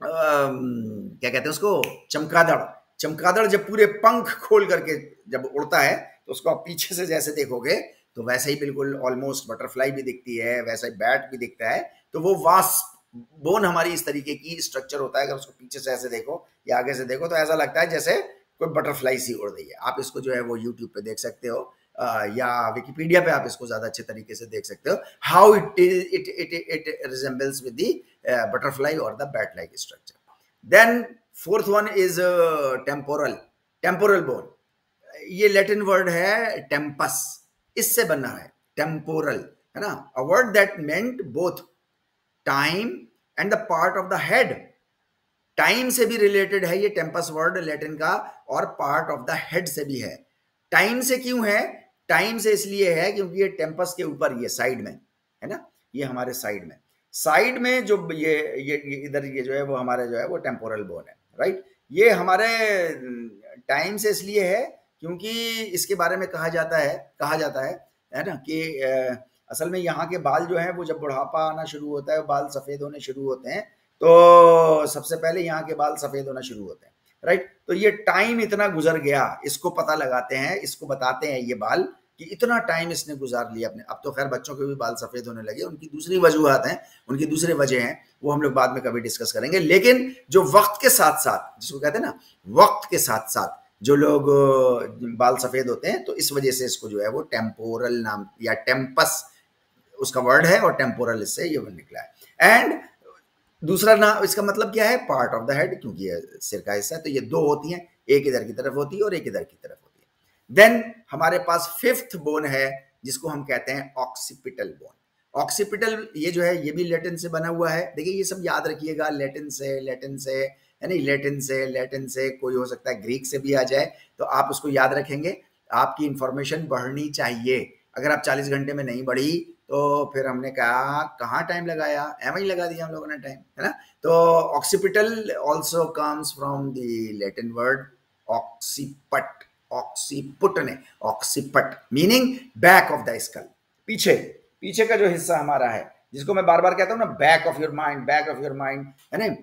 क्या कहते हैं उसको? चमकादड़। चमकादड़ जब पूरे पंख खोल करके जब उड़ता है तो उसको आप पीछे से जैसे देखोगे तो वैसे ही बिल्कुल ऑलमोस्ट बटरफ्लाई भी दिखती है, वैसा ही बैट भी दिखता है। तो वो वास बोन हमारी इस तरीके की स्ट्रक्चर होता है, अगर उसको पीछे से ऐसे देखो या आगे से देखो तो ऐसा लगता है जैसे कोई बटरफ्लाई सी उड़ रही है। आप इसको जो है वो यूट्यूब पे देख सकते हो। या विकीपीडिया पे आप इसको ज़्यादा अच्छे तरीके से देख सकते हो। How it it it it resembles with the butterfly और the bat like structure then fourth one is temporal temporal bone ये लेटिन वर्ड है टेम्पस इससे बना है टेम्पोरल है ना? A word that meant both time and the part of the head time से भी रिलेटेड है ये टेम्पस वर्ड लेटिन का, और पार्ट ऑफ़ द हेड से भी है। टाइम से क्यों है? टाइम से इसलिए है क्योंकि ये टेम्पस के ऊपर ये साइड में है ना? ये हमारे साइड में। साइड में जो ये ये, इधर ये जो है वो हमारे जो है वो टेम्पोरल बोन है राइट? ये हमारे टाइम से इसलिए है क्योंकि इसके बारे में कहा जाता है कहा जाता है है ना? कि असल में यहाँ के बाल जो है वो जब बुढ़ापा आना शुरू होता है बाल सफ़ेद होने शुरू होते हैं तो सबसे पहले यहाँ के बाल सफ़ेद होना शुरू होते हैं। राइट तो ये टाइम इतना गुजर गया, इसको पता लगाते हैं, इसको बताते हैं ये बाल कि इतना टाइम इसने गुजार लिया अपने। अब तो खैर बच्चों के भी बाल सफ़ेद होने लगे, उनकी दूसरी वजूहत हैं, उनकी दूसरी वजह हैं, वो हम लोग बाद में कभी डिस्कस करेंगे। लेकिन जो वक्त के साथ साथ जिसको कहते हैं ना, वक्त के साथ साथ जो लोग बाल सफ़ेद होते हैं तो इस वजह से इसको जो है वो टेम्पोरल नाम या टेम्पस उसका वर्ड है और टेम्पोरल इससे ये निकला है। एंड दूसरा ना, इसका मतलब क्या है? पार्ट ऑफ़ द हेड क्योंकि ये सिर का हिस्सा है तो ये दो होती हैं, एक इधर की तरफ़ होती है और एक इधर की तरफ़ होती है। देन हमारे पास फिफ्थ बोन है, जिसको हम कहते हैं ऑक्सीपिटल बोन ऑक्सीपिटल ये जो है, ये भी लेटिन से बना हुआ है। देखिए, ये सब याद रखिएगा लेटिन से लेटिन से नहीं लेटिन से लेटिन से, कोई हो सकता है ग्रीक से भी आ जाए तो आप उसको याद रखेंगे। आपकी इंफॉर्मेशन बढ़नी चाहिए। अगर आप 40 घंटे में नहीं बढ़ी तो फिर हमने कहा, कहाँ टाइम लगाया? एम ही लगा दिया हम लोगों ने टाइम है ना? तो occipital also comes from the Latin word occiput occiput ने occiput meaning back of the skull पीछे पीछे का जो हिस्सा हमारा है, जिसको मैं बार बार कहता हूँ ना back of your mind back of your mind है ना?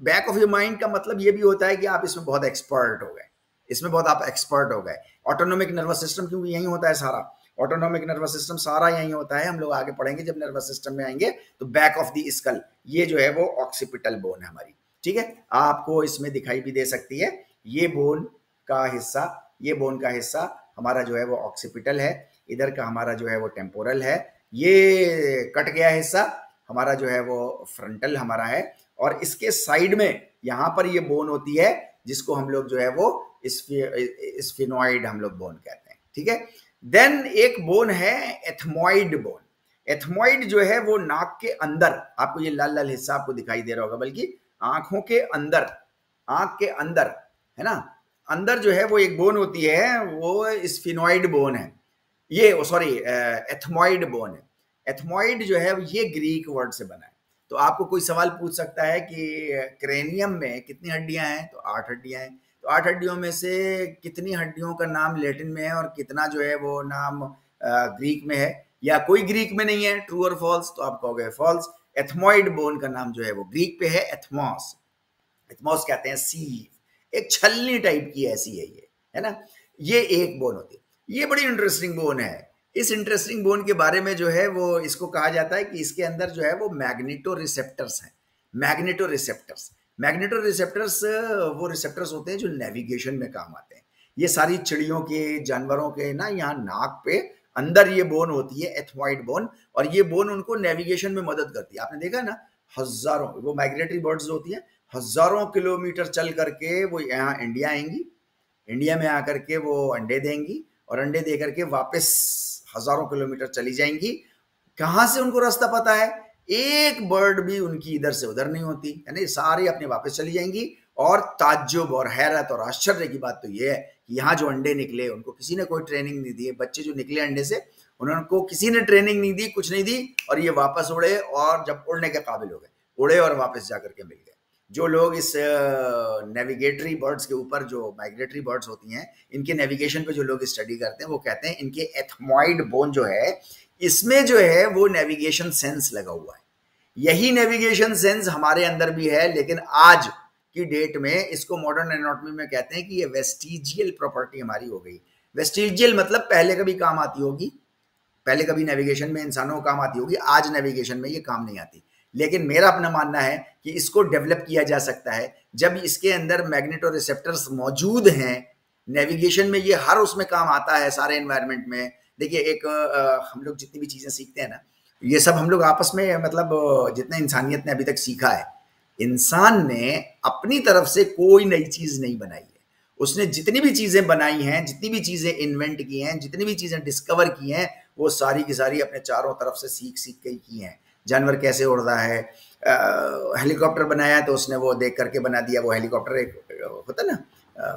बैक ऑफ़ योर माइंड का मतलब ये भी होता है कि आप इसमें बहुत एक्सपर्ट हो गए, इसमें बहुत आप एक्सपर्ट हो गए ऑटोनोमिक नर्वस सिस्टम क्योंकि यही होता है सारा ऑटोनोमिक नर्वस सिस्टम सारा यही होता है, हम लोग आगे पढ़ेंगे जब नर्वस सिस्टम में आएँगे तो बैक ऑफ़ दी स्कल ये जो है वो ऑक्सीपिटल बोन है हमारी, ठीक है? आपको इसमें दिखाई भी दे सकती है, ये बोन का हिस्सा, ये बोन का हिस्सा हमारा जो है वो ऑक्सीपिटल है, इधर का हमारा जो है वो टेम्पोरल है, ये कट गया हिस्सा, हमारा जो है वो फ्रंटल हमारा है, और इसके साइड में यहाँ पर ये बोन होती है, जिसको हम लोग जो है वो स्फिनोइड हम लोग बोन कहते हैं, ठीक है? देन एक बोन है एथमोइड बोन एथमोइड जो है वो नाक के अंदर, आपको ये लाल लाल हिस्सा आपको दिखाई दे रहा होगा, बल्कि आँखों के अंदर, आँख के अंदर, है ना? अंदर जो है वो एक बोन होती है, वो स्फिनोइड बोन है. ये सॉरी एथमोइड बोन है. एथमोइड जो है, ये ग्रीक वर्ड से बना है. तो आपको कोई सवाल पूछ सकता है कि क्रेनियम में कितनी हड्डियाँ हैं? तो आठ हड्डियाँ हैं. तो आठ हड्डियों में से कितनी हड्डियों का नाम लेटिन में है और कितना जो है वो नाम ग्रीक में है? या कोई ग्रीक में नहीं है ट्रू और फॉल्स तो आप कहोगे फॉल्स एथमोइड बोन का नाम जो है वो ग्रीक पे है एथमोस एथमोस कहते हैं सीव. एक छलनी टाइप की ऐसी है ये, है ना? ये एक बोन होती है। ये बड़ी इंटरेस्टिंग बोन है। इस इंटरेस्टिंग बोन के बारे में जो है वो इसको कहा जाता है कि इसके अंदर जो है वो मैग्नेटो रिसेप्टर्स हैं। मैग्नेटो रिसेप्टर्स मैग्नेटो रिसेप्टर्स, वो रिसेप्टर्स होते हैं जो नेविगेशन में काम आते हैं। ये सारी चिड़ियों के, जानवरों के ना यहाँ नाक पे अंदर ये बोन होती है एथवाइड बोन और ये बोन उनको नेविगेशन में मदद करती है। आपने देखा ना, हज़ारों, वो माइग्रेटरी बर्ड्स होती हैं, हज़ारों किलोमीटर चल करके वो यहाँ इंडिया आएँगी। इंडिया में आकर के वो अंडे देंगी और अंडे दे करके वापस हज़ारों किलोमीटर चली जाएँगी। कहाँ से उनको रास्ता पता है? एक बर्ड भी उनकी इधर से उधर नहीं होती, यानी सारी अपने वापस चली जाएँगी। और ताज्जुब और हैरत और आश्चर्य की बात तो ये है कि यहाँ जो अंडे निकले, उनको किसी ने कोई ट्रेनिंग नहीं दी, बच्चे जो निकले अंडे से, उनको किसी ने ट्रेनिंग नहीं दी, कुछ नहीं दी, और ये वापस उड़े और जब उड़ने के काबिल हो गए, उड़े और वापस जा करके मिल गए। जो लोग इस नेविगेटरी बर्ड्स के ऊपर जो माइग्रेटरी बर्ड्स होती हैं, इनके नेविगेशन पे जो लोग स्टडी करते हैं, वो कहते हैं इनके एथमॉइड बोन जो है इसमें जो है वो नेविगेशन सेंस लगा हुआ है। यही नेविगेशन सेंस हमारे अंदर भी है, लेकिन आज की डेट में इसको मॉडर्न एनाटॉमी में कहते हैं कि ये वेस्टिजियल प्रॉपर्टी हमारी हो गई। वेस्टिजियल मतलब पहले कभी काम आती होगी, पहले कभी नेविगेशन में इंसानों को काम आती होगी, आज नेविगेशन में ये काम नहीं आती। लेकिन मेरा अपना मानना है कि इसको डेवलप किया जा सकता है। जब इसके अंदर मैग्नेटो रिसेप्टर्स मौजूद हैं नेविगेशन में ये हर उसमें काम आता है सारे एनवायरनमेंट में देखिए एक हम लोग जितनी भी चीज़ें सीखते हैं ना ये सब हम लोग आपस में मतलब जितना इंसानियत ने अभी तक सीखा है इंसान ने अपनी तरफ़ से कोई नई चीज़ नहीं बनाई है। उसने जितनी भी चीज़ें बनाई हैं जितनी भी चीज़ें इन्वेंट की हैं जितनी भी चीज़ें डिस्कवर की हैं वो सारी की सारी अपने चारों तरफ़ से सीख सीख के की हैं। जानवर कैसे उड़ रहा है हेलीकॉप्टर बनाया तो उसने वो देख करके बना दिया वो हेलीकॉप्टर एक होता ना आ,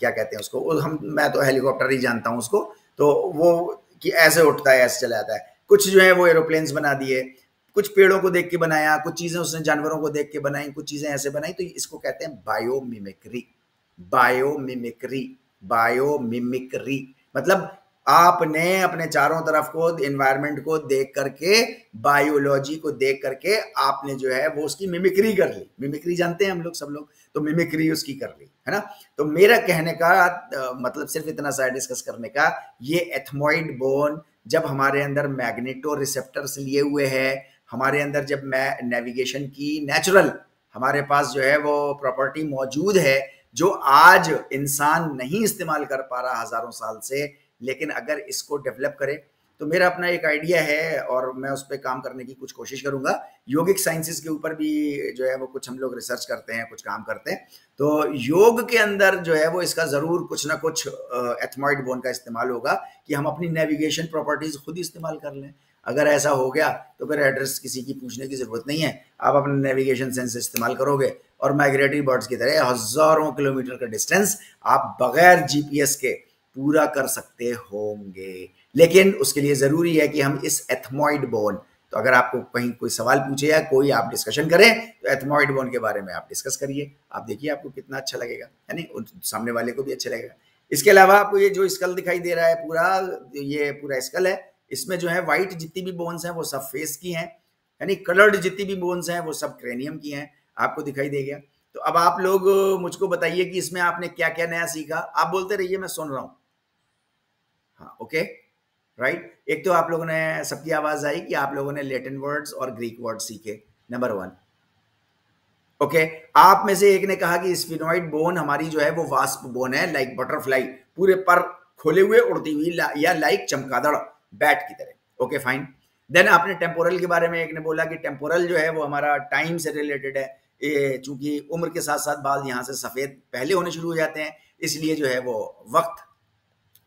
क्या कहते हैं उसको हम मैं तो हेलीकॉप्टर ही जानता हूँ उसको तो वो कि ऐसे उठता है, ऐसे चला जाता है। कुछ जो है वो एरोप्लेन्स बना दिए, कुछ पेड़ों को देख के बनाया, कुछ चीज़ें उसने जानवरों को देख के बनाई, कुछ चीज़ें ऐसे बनाई तो इसको कहते हैं बायोमिमिक्री बायोमिमिक्री बायोमिमिक्री मतलब आपने अपने चारों तरफ़ को एनवायरनमेंट को देख करके बायोलॉजी को देख करके आपने जो है वो उसकी मिमिक्री कर ली। मिमिक्री जानते हैं हम लोग सब लोग? तो मिमिक्री उसकी कर ली, है ना? तो मेरा कहने का मतलब सिर्फ़ इतना सा डिस्कस करने का, ये एथमोइड बोन जब हमारे अंदर मैग्नेटो रिसेप्टर्स लिए हुए है, हमारे अंदर जब मैं नेविगेशन की नेचुरल हमारे पास जो है वो प्रॉपर्टी मौजूद है, जो आज इंसान नहीं इस्तेमाल कर पा रहा हज़ारों साल से लेकिन अगर इसको डेवलप करें तो मेरा अपना एक आइडिया है और मैं उस पर काम करने की कुछ कोशिश करूँगा। योगिक साइंसेस के ऊपर भी जो है वो कुछ हम लोग रिसर्च करते हैं, कुछ काम करते हैं। तो योग के अंदर जो है वो इसका ज़रूर कुछ ना कुछ एथमॉइड बोन का इस्तेमाल होगा कि हम अपनी नेविगेशन प्रॉपर्टीज़ खुद इस्तेमाल कर लें। अगर ऐसा हो गया तो फिर एड्रेस किसी की पूछने की ज़रूरत नहीं है। आप अपने नेविगेशन सेंस इस्तेमाल करोगे और माइग्रेटरी बर्ड्स की तरह हज़ारों किलोमीटर का डिस्टेंस आप बगैर जीपीएस के पूरा कर सकते होंगे। लेकिन उसके लिए ज़रूरी है कि हम इस एथमॉइड बोन तो अगर आपको कहीं कोई सवाल पूछे या कोई आप डिस्कशन करें तो एथमॉइड बोन के बारे में आप डिस्कस करिए। आप देखिए आपको कितना अच्छा लगेगा, है नहीं? सामने वाले को भी अच्छा लगेगा। इसके अलावा आपको ये जो स्कल दिखाई दे रहा है, पूरा ये पूरा स्कल है, इसमें जो है व्हाइट जितनी भी बोन्स हैं, वो सब फेस की हैं यानी कलर्ड जितनी भी बोन्स हैं, वो सब क्रेनियम की हैं, आपको दिखाई दे गया। तो अब आप लोग मुझको बताइए कि इसमें आपने क्या क्या नया सीखा? आप बोलते रहिए, मैं सुन रहा हूँ। हाँ ओके राइट एक तो आप लोगों ने सबकी आवाज़ आई कि आप लोगों ने लेटिन वर्ड्स और ग्रीक वर्ड सीखे नंबर वन ओके okay, आप में से एक ने कहा कि स्पिनोइड बोन हमारी जो है वो वास्प बोन है लाइक बटरफ्लाई पूरे पर खोले हुए उड़ती हुई ला, या लाइक चमकादड़ बैट की तरह. ओके फाइन देन आपने टेम्पोरल के बारे में एक ने बोला कि टेम्पोरल जो है वो हमारा टाइम से रिलेटेड है. चूँकि उम्र के साथ साथ बाल यहाँ से सफ़ेद पहले होने शुरू हो जाते हैं इसलिए जो है वो वक्त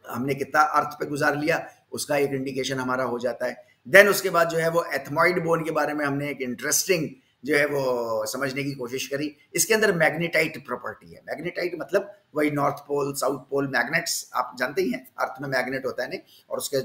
हमने कितना अर्थ पे गुजार लिया, उसका एक इंडिकेशन हमारा हो जाता है। देन उसके बाद जो है वो एथमॉइड बोन के बारे में हमने एक इंटरेस्टिंग जो है वो समझने की कोशिश करी। इसके अंदर मैग्नेटाइट प्रॉपर्टी है। मैग्नेटाइट मतलब वही north pole south pole magnets आप जानते ही हैं, अर्थ में मैग्नेट होता है नहीं, और उसके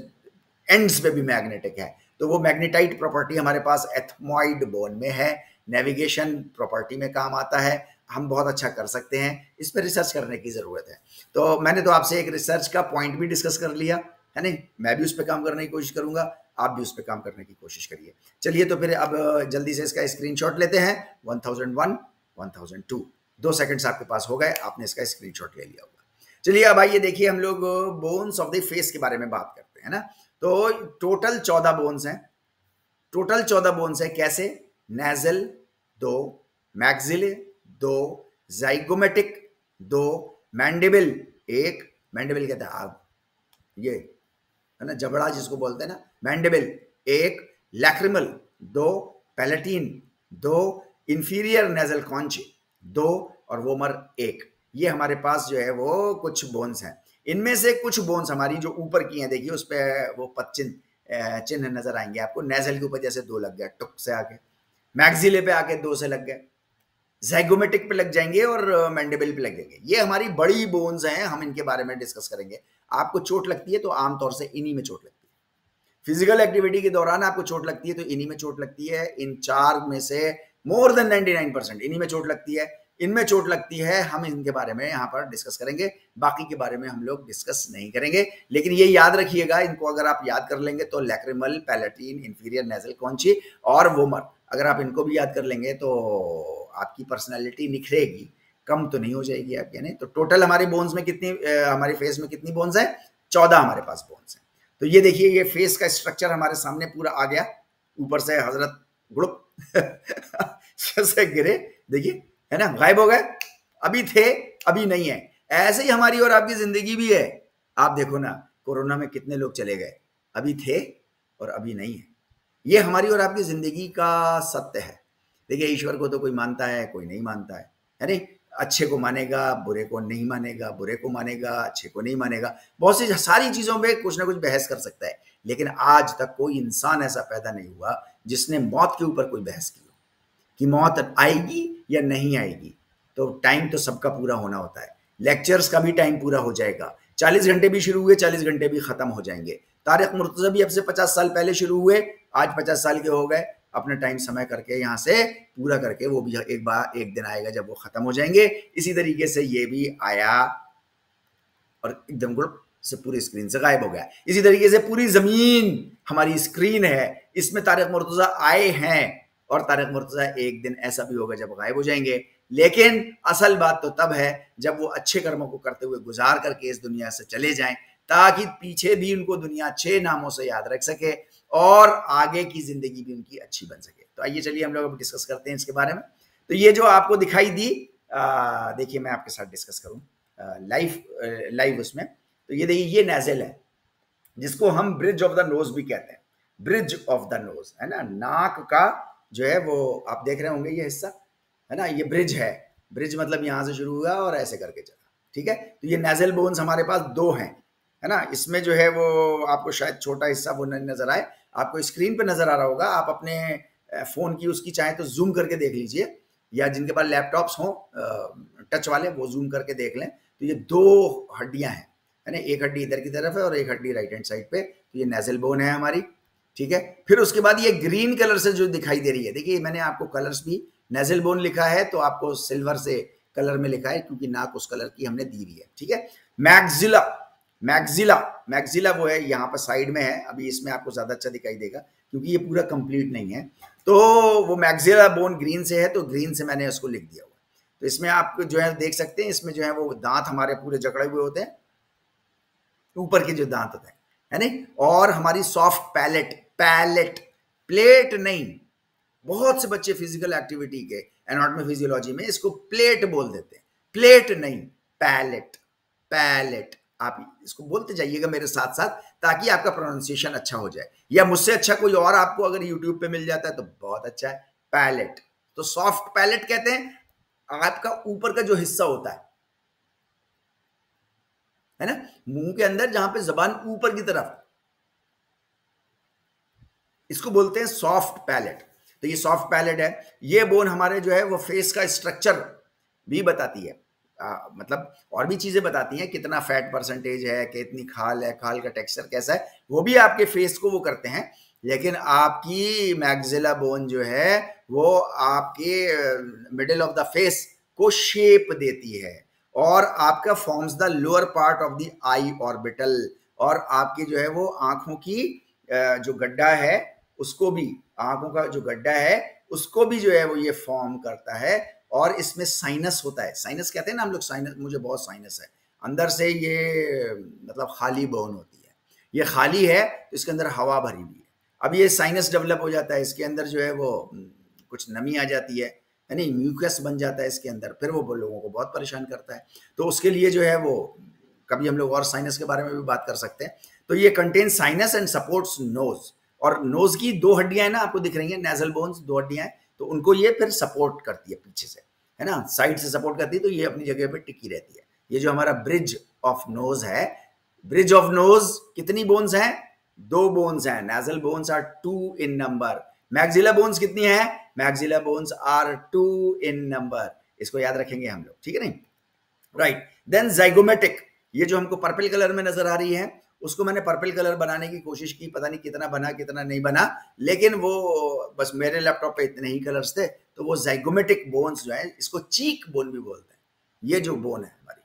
एंड्स पे भी मैग्नेटिक है। तो वो मैग्नेटाइट प्रॉपर्टी हमारे पास एथमॉइड बोन में है। नेविगेशन प्रॉपर्टी में काम आता है। हम बहुत अच्छा कर सकते हैं, इस पर रिसर्च करने की ज़रूरत है। तो मैंने तो आपसे एक रिसर्च का पॉइंट भी डिस्कस कर लिया, है नहीं? मैं भी उस पर काम करने की कोशिश करूँगा, आप भी उस पर काम करने की कोशिश करिए। चलिए तो फिर अब जल्दी से इसका स्क्रीनशॉट लेते हैं। 1001 1002 दो सेकंड्स आपके पास हो गए, आपने इसका स्क्रीनशॉट ले लिया होगा। चलिए अब आइए देखिए, हम लोग बोन्स ऑफ़ द फेस के बारे में बात करते हैं ना? तो टोटल चौदह बोन्स हैं। टोटल चौदह बोन्स हैं, कैसे? नेजल दो मैग्जिले दो जाइगोमेटिक दो मैंडिबिल एक मैंडिबिल कहते हैं आग ये, है ना, जबड़ा जिसको बोलते हैं ना मैंडिबिल एक लैक्रिमल दो पैलेटीन दो इंफीरियर नेजल कॉन्च दो और वोमर एक। ये हमारे पास जो है वो कुछ बोन्स हैं। इनमें से कुछ बोन्स हमारी जो ऊपर की हैं, देखिए, उस पर वो पच्चिन चिन्ह नज़र आएँगे आपको। नेजल के ऊपर जैसे दो लग गया, टुक से आके मैगजिले पे आके दो से लग गए जैगोमेटिक पे लग जाएँगे और मैंडेबल पे लग जाएँगे। ये हमारी बड़ी बोन्स हैं, हम इनके बारे में डिस्कस करेंगे। आपको चोट लगती है तो आमतौर से इन्हीं में चोट लगती है। फ़िज़िकल एक्टिविटी के दौरान आपको चोट लगती है तो इन्हीं में चोट लगती है। इन चार में से मोर देन 99 परसेंट इन्हीं में चोट लगती है। इनमें चोट लगती है, हम इनके बारे में यहाँ पर डिस्कस करेंगे। बाकी के बारे में हम लोग डिस्कस नहीं करेंगे। लेकिन ये याद रखिएगा, इनको अगर आप याद कर लेंगे तो lacrimal palatine inferior nasal conchae और वोमर अगर आप इनको भी याद कर लेंगे तो आपकी पर्सनैलिटी निखरेगी, कम तो नहीं हो जाएगी आपके नहीं तो टोटल हमारे बोन्स में कितनी हमारे फेस में कितनी बोन्स है? चौदह हमारे पास बोन्स हैं। तो ये देखिए, ये फेस का स्ट्रक्चर हमारे सामने पूरा आ गया। ऊपर से हज़रत ग्रुप से गिरे। देखिए, है ना? गायब हो गए। अभी थे, अभी नहीं है। ऐसे ही हमारी और आपकी ज़िंदगी भी है। आप देखो ना, कोरोना में कितने लोग चले गए। अभी थे और अभी नहीं है। ये हमारी और आपकी ज़िंदगी का सत्य है। देखिए, ईश्वर को तो कोई मानता है, कोई नहीं मानता है नहीं? अच्छे को मानेगा, बुरे को नहीं मानेगा, बुरे को मानेगा, अच्छे को नहीं मानेगा, बहुत सी सारी चीज़ों में कुछ ना कुछ बहस कर सकता है, लेकिन आज तक कोई इंसान ऐसा पैदा नहीं हुआ जिसने मौत के ऊपर कोई बहस की हो, कि मौत आएगी या नहीं आएगी। तो टाइम तो सबका पूरा होना होता है, लेक्चर्स का भी टाइम पूरा हो जाएगा, चालीस घंटे भी शुरू हुए, चालीस घंटे भी खत्म हो जाएँगे। तारिक मुर्तजा भी अब से पचास साल पहले शुरू हुए आज पचास साल के हो गए, अपना टाइम समय करके यहाँ से पूरा करके वो भी एक बार, एक दिन आएगा जब वो खत्म हो जाएँगे। इसी तरीके से ये भी आया और एकदम ग्रुप से पूरी स्क्रीन से गायब हो गया। इसी तरीके से पूरी ज़मीन हमारी स्क्रीन है। इसमें तारिक मुर्तजा आए हैं और तारक मुर्तजा एक दिन ऐसा भी होगा जब गायब हो जाएँगे। लेकिन असल बात तो तब है जब वो अच्छे कर्मों को करते हुए गुजार करके इस दुनिया से चले जाएँ, ताकि पीछे भी उनको दुनिया अच्छे नामों से याद रख सके। और आगे की ज़िंदगी भी उनकी अच्छी बन सके। तो आइए चलिए हम लोग अब डिस्कस करते हैं इसके बारे में। तो ये जो आपको दिखाई दी देखिए मैं आपके साथ डिस्कस करूँ लाइव लाइव उसमें। तो ये देखिए, ये नेजल है, जिसको हम ब्रिज ऑफ़ द नोज़ भी कहते हैं। ब्रिज ऑफ़ द नोज़ है ना? नाक का जो है वो आप देख रहे होंगे ये हिस्सा, है ना? ये ब्रिज है। ब्रिज मतलब यहाँ से शुरू हुआ और ऐसे करके चला, ठीक है? तो ये नेजल बोन्स हमारे पास दो हैं, है ना? इसमें जो है वो आपको शायद छोटा हिस्सा वो नज़र आए आपको स्क्रीन पे नज़र आ रहा होगा, आप अपने फ़ोन की उसकी चाहे तो जूम करके देख लीजिए, या जिनके पास लैपटॉप्स हों टच वाले, वो जूम करके देख लें। तो ये दो हड्डियाँ हैं, है ना? एक हड्डी इधर की तरफ़ है और एक हड्डी राइट हैंड साइड पे। तो ये नेजल बोन है हमारी, ठीक है? फिर उसके बाद ये ग्रीन कलर से जो दिखाई दे रही है, देखिए, मैंने आपको कलर्स भी नेजल बोन लिखा है तो आपको सिल्वर से कलर में लिखा है, क्योंकि नाक उस कलर की हमने दी हुई है, ठीक है? मैगजिला मैगजिला मैगजिला वो है, यहाँ पर साइड में है, अभी इसमें आपको ज़्यादा अच्छा दिखाई देगा, क्योंकि ये पूरा कंप्लीट नहीं है। तो वो मैगजिला बोन ग्रीन से है तो ग्रीन से मैंने उसको लिख दिया हुआ तो इसमें आप जो है देख सकते हैं, इसमें जो है वो दांत हमारे पूरे जकड़े हुए होते हैं, ऊपर के जो दांत होते हैं, है नहीं? और हमारी सॉफ्ट पैलेट पैलेट प्लेट नहीं, बहुत से बच्चे फ़िज़िकल एक्टिविटी के एनाटॉमी फिजियोलॉजी में इसको प्लेट बोल देते हैं। प्लेट नहीं पैलेट पैलेट आप इसको बोलते जाइएगा मेरे साथ साथ ताकि आपका प्रोनाउंसिएशन अच्छा हो जाए। या मुझसे अच्छा कोई और आपको अगर यूट्यूब पे मिल जाता है तो बहुत अच्छा है। पैलेट तो सॉफ्ट पैलेट कहते हैं, आपका ऊपर का जो हिस्सा होता है। है ना? मुँह के अंदर जहाँ पे जबान ऊपर की तरफ़। इसको बोलते हैं सॉफ्ट पैलेट तो ये सॉफ्ट पैलेट है। ये बोन हमारे जो है वो फेस का स्ट्रक्चर भी बताती है। आ, मतलब और भी चीज़ें बताती हैं कितना फैट परसेंटेज है कितनी खाल है खाल का टेक्सचर कैसा है वो भी आपके फेस को वो करते हैं। लेकिन आपकी मैगजिला बोन जो है वो आपके मिडिल ऑफ़ द फेस को शेप देती है और आपका forms the lower part of the eye orbital और आपकी जो है वो आँखों की जो गड्ढा है उसको भी आँखों का जो गड्ढा है उसको भी जो है वो ये फॉर्म करता है। और इसमें साइनस होता है। साइनस कहते हैं ना हम लोग साइनस मुझे बहुत साइनस है। अंदर से ये मतलब खाली बोन होती है। ये खाली है तो इसके अंदर हवा भरी हुई है। अब ये साइनस डेवलप हो जाता है, इसके अंदर जो है वो कुछ नमी आ जाती है यानी म्यूकस बन जाता है इसके अंदर, फिर वो लोगों को बहुत परेशान करता है। तो उसके लिए जो है वो, कभी हम लोग और साइनस के बारे में भी बात कर सकते हैं। तो ये contain sinus and supports nose और नोज़ की दो हड्डियाँ ना, आपको दिख रही हैं नेजल बोन्स दो हड्डियाँ हैं। तो उनको ये फिर सपोर्ट करती है पीछे से, है ना? साइड से सपोर्ट करती है तो ये अपनी जगह पे टिकी रहती है। ये जो हमारा ब्रिज ऑफ़ नोज़ है ब्रिज ऑफ़ नोज़ कितनी बोन्स हैं? दो बोन्स हैं। Nasal bones are two in number maxilla bones कितनी है? Maxilla bones are two in number इसको याद रखेंगे हम लोग, ठीक है नहीं? राइट देन जाइगोमेटिक ये जो हमको पर्पल कलर में नज़र आ रही है उसको मैंने पर्पल कलर बनाने की कोशिश की, पता नहीं कितना बना, कितना नहीं बना, लेकिन वो बस मेरे लैपटॉप पे इतने ही कलर्स थे तो वो जाइगोमेटिक बोन्स जो है, इसको चीक बोन भी बोलते हैं। ये जो बोन है हमारी,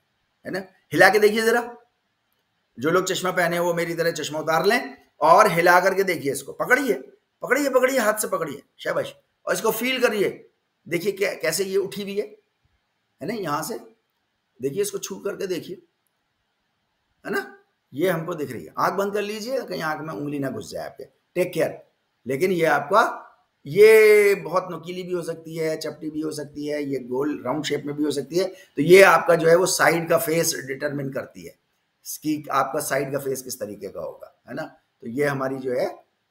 है ना? हिला के देखिए जरा। जो लोग चश्मा पहने वो मेरी तरह चश्मा उतार लें और हिला करके देखिए इसको। पकड़िए पकड़िए पकड़िए, हाथ से पकड़िए, शाबाश। और इसको फील करिए। देखिए क्या, कैसे ये उठी हुई है है ना? यहाँ से देखिए, इसको छू करके देखिए, है ना? ये हमको दिख रही है। आँख बंद कर लीजिए, कहीं आँख में उंगली ना घुस जाए आपके। टेक केयर लेकिन ये आपका, ये बहुत नुकीली भी हो सकती है, चपटी भी हो सकती है, ये गोल राउंड शेप में भी हो सकती है। तो ये आपका जो है वो साइड का फेस डिटरमिन करती है कि आपका साइड का फेस किस तरीके का होगा, है ना? तो ये हमारी जो है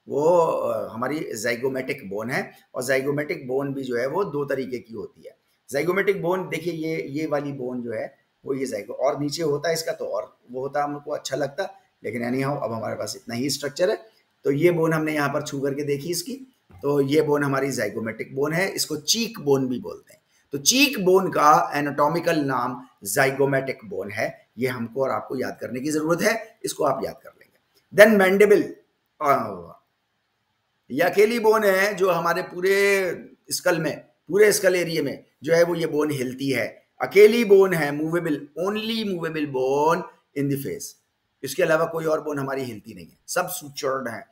वो, हमारी जाइगोमेटिक बोन है और जाइगोमेटिक बोन भी जो है वो दो तरीके की होती है। जाइगोमेटिक बोन देखिए ये ये वाली बोन जो है वो ये जाइगो और नीचे होता है इसका तो और वो होता हमको अच्छा लगता। लेकिन यानी हाउ अब हमारे पास इतना ही स्ट्रक्चर है। तो ये बोन हमने यहाँ पर छू करके देखी इसकी। तो ये बोन हमारी जाइगोमेटिक बोन है। इसको चीक बोन भी बोलते हैं। तो चीक बोन का एनाटॉमिकल नाम जाइगोमेटिक बोन है। ये हमको और आपको याद करने की ज़रूरत है। इसको आप याद कर लेंगे। देन मैंडेबल ये अकेली बोन है जो हमारे पूरे स्कल में, पूरे स्कल एरिया में जो है वो ये बोन हिलती है। अकेली बोन है movable only movable bone in the face इसके अलावा कोई और बोन हमारी हिलती नहीं है। सब सुचर्ड है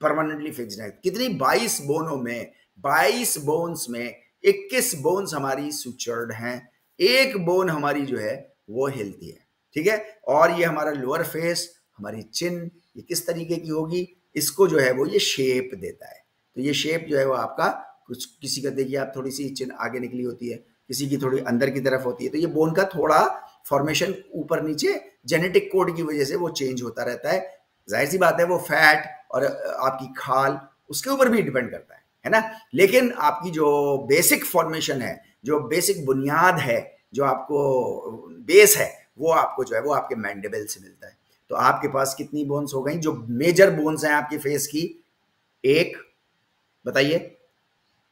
परमानेंटली फिक्स्ड है। कितनी 22 बोनों में 22 बोन्स में 21 बोन्स हमारी सुचर्ड हैं। एक बोन हमारी जो है, वो हिलती है। ठीक है? और ये हमारा लोअर फेस हमारी चिन ये किस तरीके की होगी? इसको जो है, वो ये शेप देता है। तो ये शेप जो है, वो आपका कुछ किसी का देखिए, आप थोड़ी सी चिन आगे निकली होती है। किसी की थोड़ी अंदर की तरफ़ होती है तो ये बोन का थोड़ा फॉर्मेशन ऊपर नीचे जेनेटिक कोड की वजह से वो चेंज होता रहता है। ज़ाहिर सी बात है, वो फैट और आपकी खाल उसके ऊपर भी डिपेंड करता है है ना? लेकिन आपकी जो बेसिक फॉर्मेशन है, जो बेसिक बुनियाद है, जो आपको बेस है, वो आपको जो है, वो आपके मैंडेबल से मिलता है। तो आपके पास कितनी बोन्स हो गई? जो मेजर बोन्स हैं आपके फेस की, एक, बताइए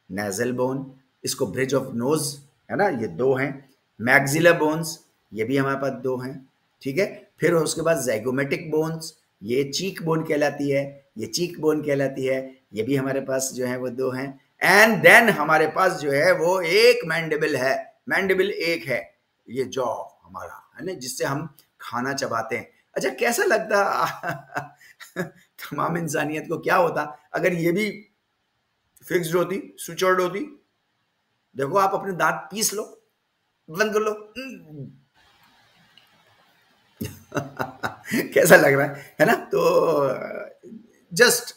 नेजल बोन इसको ब्रिज ऑफ़ नोज़ है ना? ये दो हैं। मैग्जिला बोन्स ये भी हमारे पास दो हैं, ठीक है? फिर उसके बाद जैगोमेटिक बोन्स ये चीक बोन कहलाती है, ये चीक बोन कहलाती है, ये भी हमारे पास जो है वो दो हैं। एंड देन हमारे पास जो है वो एक मैंडेबल है। मैंडेबल एक है, ये जॉ हमारा, है ना? जिससे हम खाना चबाते हैं। अच्छा कैसा लगता तमाम इंसानियत को क्या होता? अगर ये भी फिक्स्ड होती स्विचर्ड होती देखो आप अपने दांत पीस लो, बंद कर लो। कैसा लग रहा है? है ना? तो जस्ट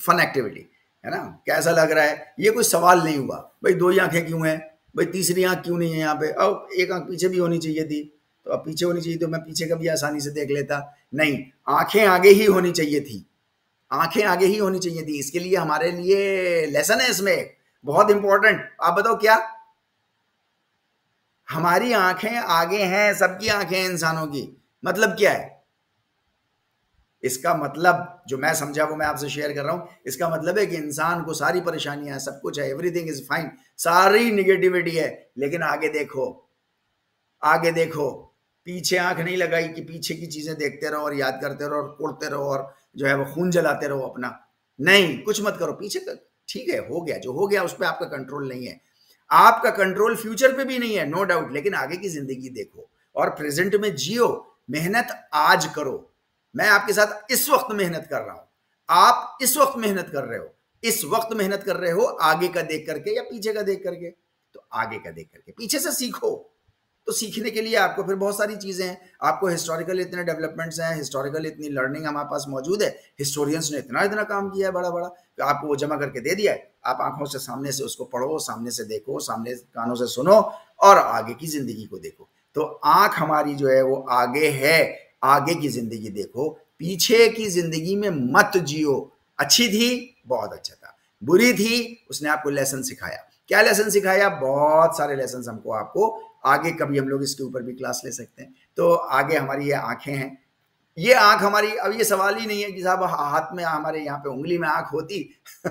फन एक्टिविटी है ना? कैसा लग रहा है? ये कोई सवाल नहीं हुआ। भाई, दो ही आँखें क्यों हैं? भाई, तीसरी आँख क्यों नहीं है यहाँ पे? अब एक आँख पीछे भी होनी चाहिए थी। तो अब पीछे होनी चाहिए तो मैं पीछे का भी आसानी से देख लेता। नहीं, आँखें आगे ही होनी चाहिए थी। आँखें आगे ही होनी चाहिए थी। इसके लिए हमारे लिए लेसन है इसमें। बहुत इंपॉर्टेंट आप बताओ क्या? हमारी आँखें आगे हैं, सबकी आँखें हैं इंसानों की। मतलब क्या है? इसका मतलब जो मैं समझा, वो मैं आपसे शेयर कर रहा हूँ। इसका मतलब है कि इंसान को सारी परेशानियाँ, सब कुछ है एवरीथिंग इज़ फाइन सारी निगेटिविटी है, लेकिन आगे देखो आगे देखो। पीछे आँख नहीं लगाई कि पीछे की चीज़ें देखते रहो और याद करते रहो और कोड़ते रहो और जो है वो खून जलाते रहो अपना। नहीं, कुछ मत करो, पीछे ठीक है, हो गया, जो हो गया उस पर आपका कंट्रोल नहीं है। आपका कंट्रोल फ्यूचर पे भी नहीं है नो डाउट लेकिन आगे की ज़िंदगी देखो और प्रेजेंट में जियो, मेहनत आज करो। मैं आपके साथ इस वक्त मेहनत कर रहा हूँ। आप इस वक्त मेहनत कर रहे हो। इस वक्त मेहनत कर रहे हो आगे का देख करके या पीछे का देख करके। तो आगे का देख करके, पीछे से सीखो। तो सीखने के लिए आपको फिर बहुत सारी चीज़ें हैं। आपको हिस्टोरिकल इतने डेवलपमेंट्स हैं हिस्टोरिकल इतनी लर्निंग हमारे पास मौजूद है। हिस्टोरियंस ने इतना इतना काम किया है बड़ा बड़ा कि आपको वो जमा करके दे दिया है। आप आँखों से सामने से उसको पढ़ो, सामने से देखो, सामने कानों से सुनो और आगे की ज़िंदगी को देखो। तो आँख हमारी जो है वो आगे है। आगे की ज़िंदगी देखो। पीछे की ज़िंदगी में मत जियो। अच्छी थी, बहुत अच्छा था। बुरी थी, उसने आपको लेसन सिखाया। क्या लेसन सिखाया? बहुत सारे लेसन हमको आपको आगे कभी हम लोग इसके ऊपर भी क्लास ले सकते हैं। तो आगे हमारी ये आँखें हैं। ये आँख हमारी, अब ये सवाल ही नहीं है कि साहब हाथ में हमारे यहाँ पे उंगली में आँख होती?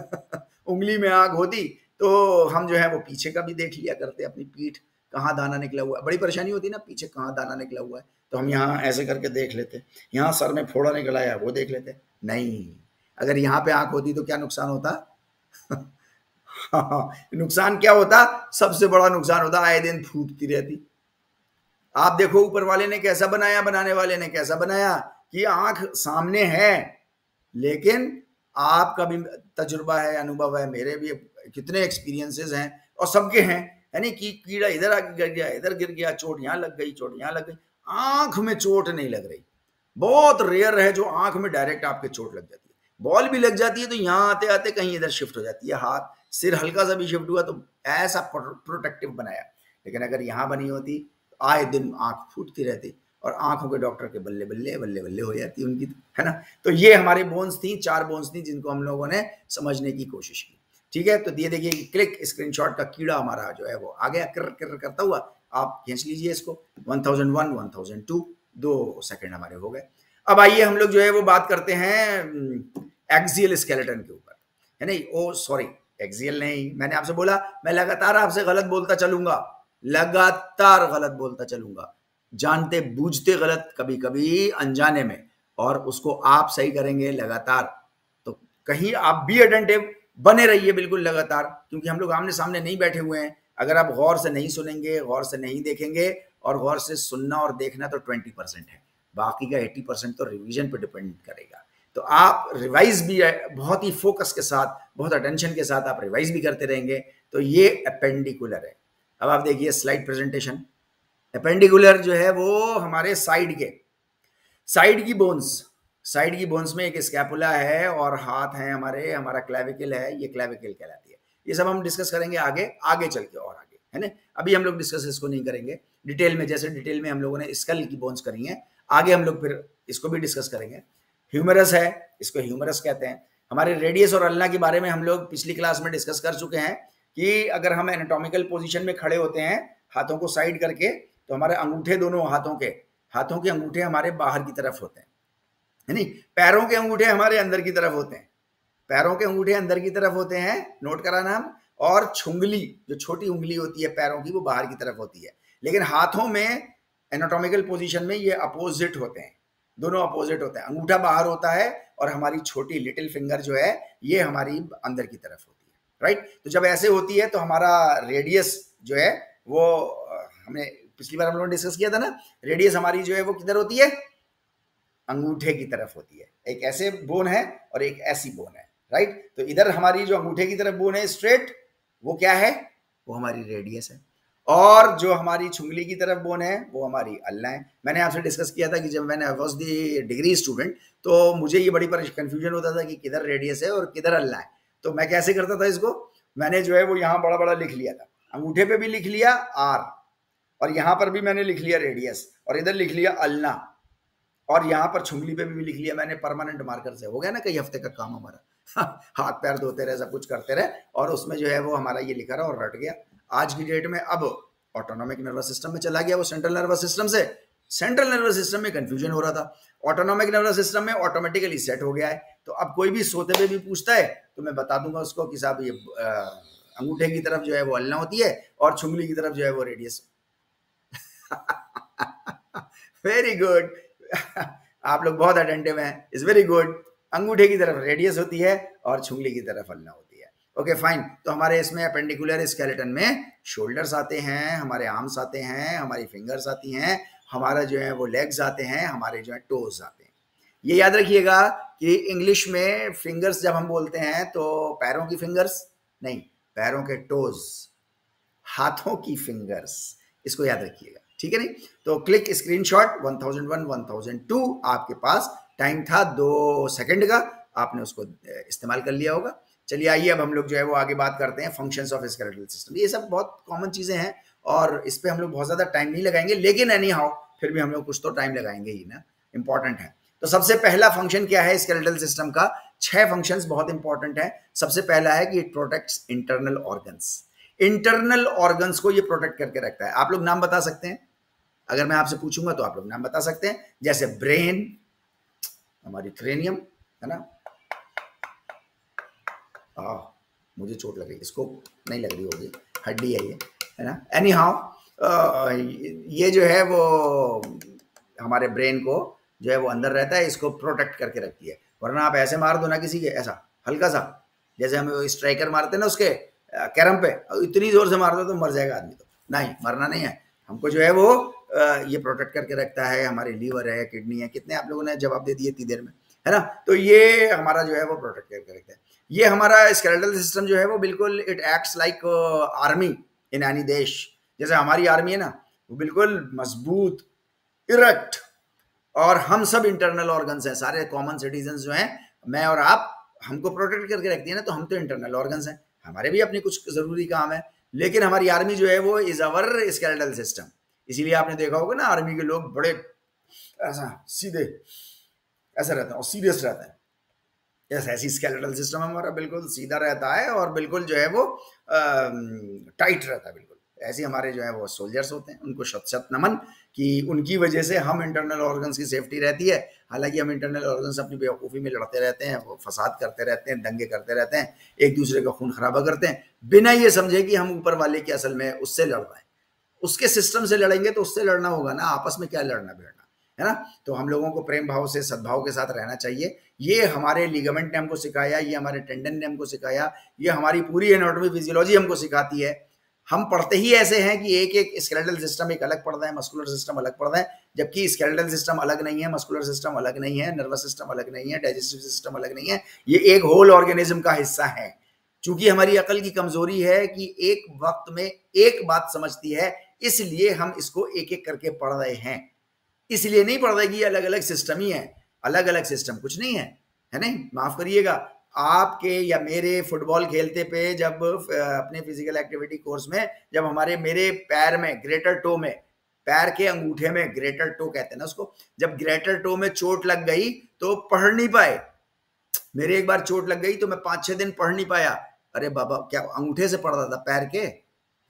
उंगली में आँख होती? तो हम जो है वो पीछे का भी देख लिया करते अपनी पीठ कहाँ दाना निकला हुआ है। बड़ी परेशानी होती है ना, पीछे कहाँ दाना निकला हुआ है। तो हम यहाँ ऐसे करके देख लेते यहाँ सर में फोड़ा निकला है, वो देख लेते नहीं, अगर यहाँ पे आँख होती तो क्या नुकसान होता? नुकसान क्या होता? सबसे बड़ा नुकसान होता, आए दिन फूटती रहती। आप देखो, ऊपर वाले ने कैसा बनाया, बनाने वाले ने कैसा बनाया, कि आँख सामने है, लेकिन आपका भी तजुर्बा है, अनुभव है, मेरे भी कितने एक्सपीरियंसेस हैं, और सबके हैं। यानी कि कीड़ा इधर आके गिर गया, इधर गिर गया, चोट यहाँ लग गई, चोट यहाँ लग गई। आँख में चोट नहीं लग रही। बहुत रेयर है जो आँख में डायरेक्ट आपके चोट लग जाती है। बॉल भी लग जाती है तो यहाँ आते आते कहीं इधर शिफ्ट हो जाती है हाथ। सिर हल्का सा भी शिफ्ट हुआ तो ऐसा प्रोटेक्टिव बनाया। लेकिन अगर यहाँ बनी होती तो आए दिन आँख फूटती रहती और आँखों के डॉक्टर के बल्ले बल्ले बल्ले बल्ले हो जाती उनकी, है ना? तो ये हमारे बोन्स थी, चार बोन्स थी जिनको हम लोगों ने समझने की कोशिश की। ठीक है? तो दिए देखिए क्लिक स्क्रीनशॉट का कीड़ा हमारा जो है वो आ गया कर कर करता हुआ। आप खींच लीजिए इसको। 1001 1002 दो सेकंड हमारे हो गए। अब आइए हम लोग जो है वो बात करते हैं एक्सियल स्केलेटन के ऊपर। है नहीं ओ सॉरी एक्सियल नहीं। मैंने आपसे बोला, मैं लगातार आपसे गलत बोलता चलूँगा। लगातार गलत बोलता चलूँगा। जानते, बूझते गलत कभी कभी अनजाने में। और उसको आप सही करेंगे लगातार। तो कहीं आप भी अटेंटिव बने रहिए बिल्कुल लगातार। क्योंकि हम लोग आमने सामने नहीं बैठे हुए हैं। अगर आप गौर से नहीं सुनेंगे, गौर से नहीं देखेंगे, और गौर से सुनना और देखना तो ट्वेंटी परसेंट है। बाकी का एट्टी परसेंट तो रिविजन पर डिपेंड करेगा। तो आप रिवाइज भी, बहुत ही फोकस के साथ, बहुत अटेंशन के साथ आप रिवाइज भी करते रहेंगे। तो ये अपेंडिकुलर है। अब आप देखिए स्लाइड प्रेजेंटेशन अपेंडिकुलर जो है वो हमारे साइड के। साइड की बोन्स साइड की बोन्स में एक स्कैपुला है और हाथ है हमारे, हमारा क्लेविकल है, ये क्लेविकल कहलाती है। ये सब हम डिस्कस करेंगे आगे आगे चल के और आगे, है ना? अभी हम लोग डिस्कस इसको नहीं करेंगे। डिटेल में, जैसे डिटेल में हम लोगों ने स्कल की बोन्स करी है, आगे हम लोग फिर इसको भी डिस्कस करेंगे। ह्यूमरस है, इसको ह्यूमरस कहते हैं। हमारे रेडियस और अल्लाह के बारे में हम लोग पिछली क्लास में डिस्कस कर चुके हैं कि अगर हम एनाटॉमिकल पोजीशन में खड़े होते हैं, हाथों को साइड करके तो हमारे अंगूठे दोनों हाथों के हाथों के अंगूठे हमारे बाहर की तरफ़ होते हैं। नहीं? पैरों के अंगूठे हमारे अंदर की तरफ़ होते हैं। पैरों के अंगूठे अंदर की तरफ़ होते हैं नोट कराना हम और छुंगली, जो छोटी उंगली होती है पैरों की, वो बाहर की तरफ़ होती है। लेकिन हाथों में एनाटॉमिकल पोजिशन में ये अपोजिट होते हैं। दोनों अपोजिट होते हैं। अंगूठा बाहर होता है और हमारी छोटी लिटिल फिंगर जो है, ये हमारी अंदर की तरफ़ होती है राइट तो जब ऐसे होती है तो हमारा रेडियस जो है, वो, हमने पिछली बार हम लोगों ने डिस्कस किया था ना रेडियस हमारी जो है, वो किधर होती है? अंगूठे की तरफ़ होती है। एक ऐसे बोन है और एक ऐसी बोन है राइट तो इधर हमारी जो अंगूठे की तरफ़ बोन है स्ट्रेट वो क्या है? वो हमारी रेडियस है। और जो हमारी छुंगली की तरफ़ बोन है, वो हमारी अल्लाह है। मैंने आपसे डिस्कस किया था कि जब मैंने वॉज़ दी डिग्री स्टूडेंट तो मुझे ये बड़ी कंफ्यूजन होता था कि किधर रेडियस है और किधर अल्लाह है। तो मैं कैसे करता था इसको? मैंने जो है वो यहाँ बड़ा बड़ा लिख लिया था। अंगूठे पे भी लिख लिया आर और यहाँ पर भी मैंने लिख लिया रेडियस और इधर लिख लिया अल्ला और यहाँ पर छुंगली पे भी लिख लिया मैंने परमानेंट मार्कर से। हो गया ना, कई हफ़्ते का काम हमारा। हाथ पैर धोते रहे, सब कुछ करते रहे, और उसमें जो है वो हमारा ये लिखा रहा और रट गया। आज की डेट में अब ऑटोनॉमिक नर्वस सिस्टम में चला गया, वो सेंट्रल नर्वस सिस्टम से। सेंट्रल नर्वस सिस्टम में कंफ्यूजन हो रहा था। ऑटोनॉमिक नर्वस सिस्टम में ऑटोमेटिकली सेट हो गया है। तो अब कोई भी सोते हुए भी पूछता है तो मैं बता दूँगा उसको कि साहब ये अंगूठे की तरफ़ जो है वो अल्ला होती है और छुंगली की तरफ़ जो है वो रेडियस वेरी गुड आप लोग बहुत अटेंटिव हैं। इज़ वेरी गुड अंगूठे की तरफ़ रेडियस होती है और छुंगली की तरफ़ अल्ला होती है। ओके फाइन तो हमारे इसमें अपेंडिकुलर स्केलेटन में शोल्डर्स आते हैं, हमारे आर्म्स आते हैं, हमारी फिंगर्स आती हैं, हमारा जो है वो लेग्स आते हैं, हमारे जो है टोज आते हैं। ये याद रखिएगा कि इंग्लिश में फिंगर्स जब हम बोलते हैं तो पैरों की फिंगर्स नहीं, पैरों के टोज हाथों की फिंगर्स इसको याद रखिएगा, ठीक है नहीं? तो क्लिक स्क्रीनशॉट 1001 1002 आपके पास टाइम था दो सेकंड का, आपने उसको इस्तेमाल कर लिया होगा। चलिए, आइए अब हम लोग जो है वो आगे बात करते हैं फ़ंक्शंस ऑफ़ स्केलेटल सिस्टम ये सब बहुत कॉमन चीज़ें हैं और इस पर हम लोग बहुत ज़्यादा टाइम नहीं लगाएँगे, लेकिन एनी हाउ फिर भी हम लोग कुछ तो टाइम लगाएँगे ही ना। इंपॉर्टेंट है। तो सबसे पहला फ़ंक्शन क्या है स्केलेटल सिस्टम का? छह फ़ंक्शंस बहुत इंपॉर्टेंट है। सबसे पहला है कि it protects internal organs internal organs को ये प्रोटेक्ट करके रखता है। आप लोग नाम बता सकते हैं? अगर मैं आपसे पूछूँगा तो आप लोग नाम बता सकते हैं। जैसे ब्रेन, हमारी क्रेनियम है ना? आ, मुझे चोट लग रही इसको नहीं लग रही होगी हड्डी है ये है ना? एनी हाउ ये जो है वो हमारे ब्रेन को जो है वो अंदर रहता है इसको प्रोटेक्ट करके रखती है। वरना आप ऐसे मार दो ना किसी के ऐसा हल्का सा जैसे हम स्ट्राइकर मारते हैं ना उसके कैरम पे इतनी ज़ोर से मार दो तो मर जाएगा आदमी तो। नहीं मरना नहीं है। हमको जो है वो ये प्रोटेक्ट करके रखता है हमारे लीवर है किडनी है कितने आप लोगों ने जवाब दे दिए इतनी देर में है ना? तो ये हमारा जो है वो प्रोटेक्ट करके रखता है। ये हमारा स्केलेटल सिस्टम जो है वो बिल्कुल it acts like army in any देश। जैसे हमारी आर्मी है ना, वो बिल्कुल मज़बूत इरेक्ट और हम सब इंटरनल ऑर्गन्स हैं। सारे कॉमन सिटीजन जो हैं, मैं और आप, हमको प्रोटेक्ट करके रखती है ना तो हम तो इंटरनल ऑर्गन्स हैं। हमारे भी अपने कुछ ज़रूरी काम है, लेकिन हमारी आर्मी जो है वो इज़ अवर स्केलेटल सिस्टम इसीलिए आपने देखा होगा ना आर्मी के लोग बड़े ऐसा, सीधे, ऐसा रहते हैं, और सीरियस रहते हैं। यस ऐसी स्केलेटल सिस्टम हमारा बिल्कुल सीधा रहता है और बिल्कुल जो है वो टाइट रहता है बिल्कुल। ऐसे हमारे जो है वो सोल्जर्स होते हैं, उनको शत शत नमन कि उनकी वजह से हम इंटरनल ऑर्गन्स की सेफ्टी रहती है। हालाँकि हम इंटरनल ऑर्गन्स अपनी बेवकूफ़ी में लड़ते रहते हैं, वो फसाद करते रहते हैं, दंगे करते रहते हैं एक दूसरे का खून खराबा करते हैं। बिना ये समझे कि हम ऊपर वाले की असल में उससे लड़ रहे हैं उसके सिस्टम से लड़ेंगे तो उससे लड़ना होगा ना, आपस में क्या लड़ना भिड़ना है ना? तो हम लोगों को प्रेम भाव से, सद्भाव के साथ रहना चाहिए। ये हमारे लिगामेंट ने हमको सिखाया, ये हमारे टेंडन ने हमको सिखाया, ये हमारी पूरी एनाटॉमी फिजियोलॉजी हमको सिखाती है। हम पढ़ते ही ऐसे हैं कि एक एक स्केलेटल सिस्टम एक अलग पढ़ता है मस्कुलर सिस्टम अलग पढ़ता है, जबकि स्केलेटल सिस्टम अलग नहीं है मस्कुलर सिस्टम अलग नहीं है नर्वस सिस्टम अलग नहीं है डाइजेस्टिव सिस्टम अलग नहीं है, ये एक होल ऑर्गेनिज्म का हिस्सा है। चूँकि हमारी अकल की कमज़ोरी है कि एक वक्त में एक बात समझती है, इसलिए हम इसको एक एक करके पढ़ रहे हैं। इसलिए नहीं पढ़ रहे कि अलग अलग सिस्टम ही है। अलग अलग सिस्टम कुछ नहीं है। है नहीं? माफ़ करिएगा। आपके या मेरे फुटबॉल खेलते पे जब अपने फ़िज़िकल एक्टिविटी कोर्स में, जब हमारे, मेरे पैर में ग्रेटर टो में, पैर के अंगूठे में ग्रेटर टो कहते हैं ना उसको, जब ग्रेटर टो में चोट लग गई तो पढ़ नहीं पाए। मेरे एक बार चोट लग गई तो मैं पाँच छह दिन पढ़ नहीं पाया। अरे बाबा, क्या अंगूठे से पढ़ता था पैर के?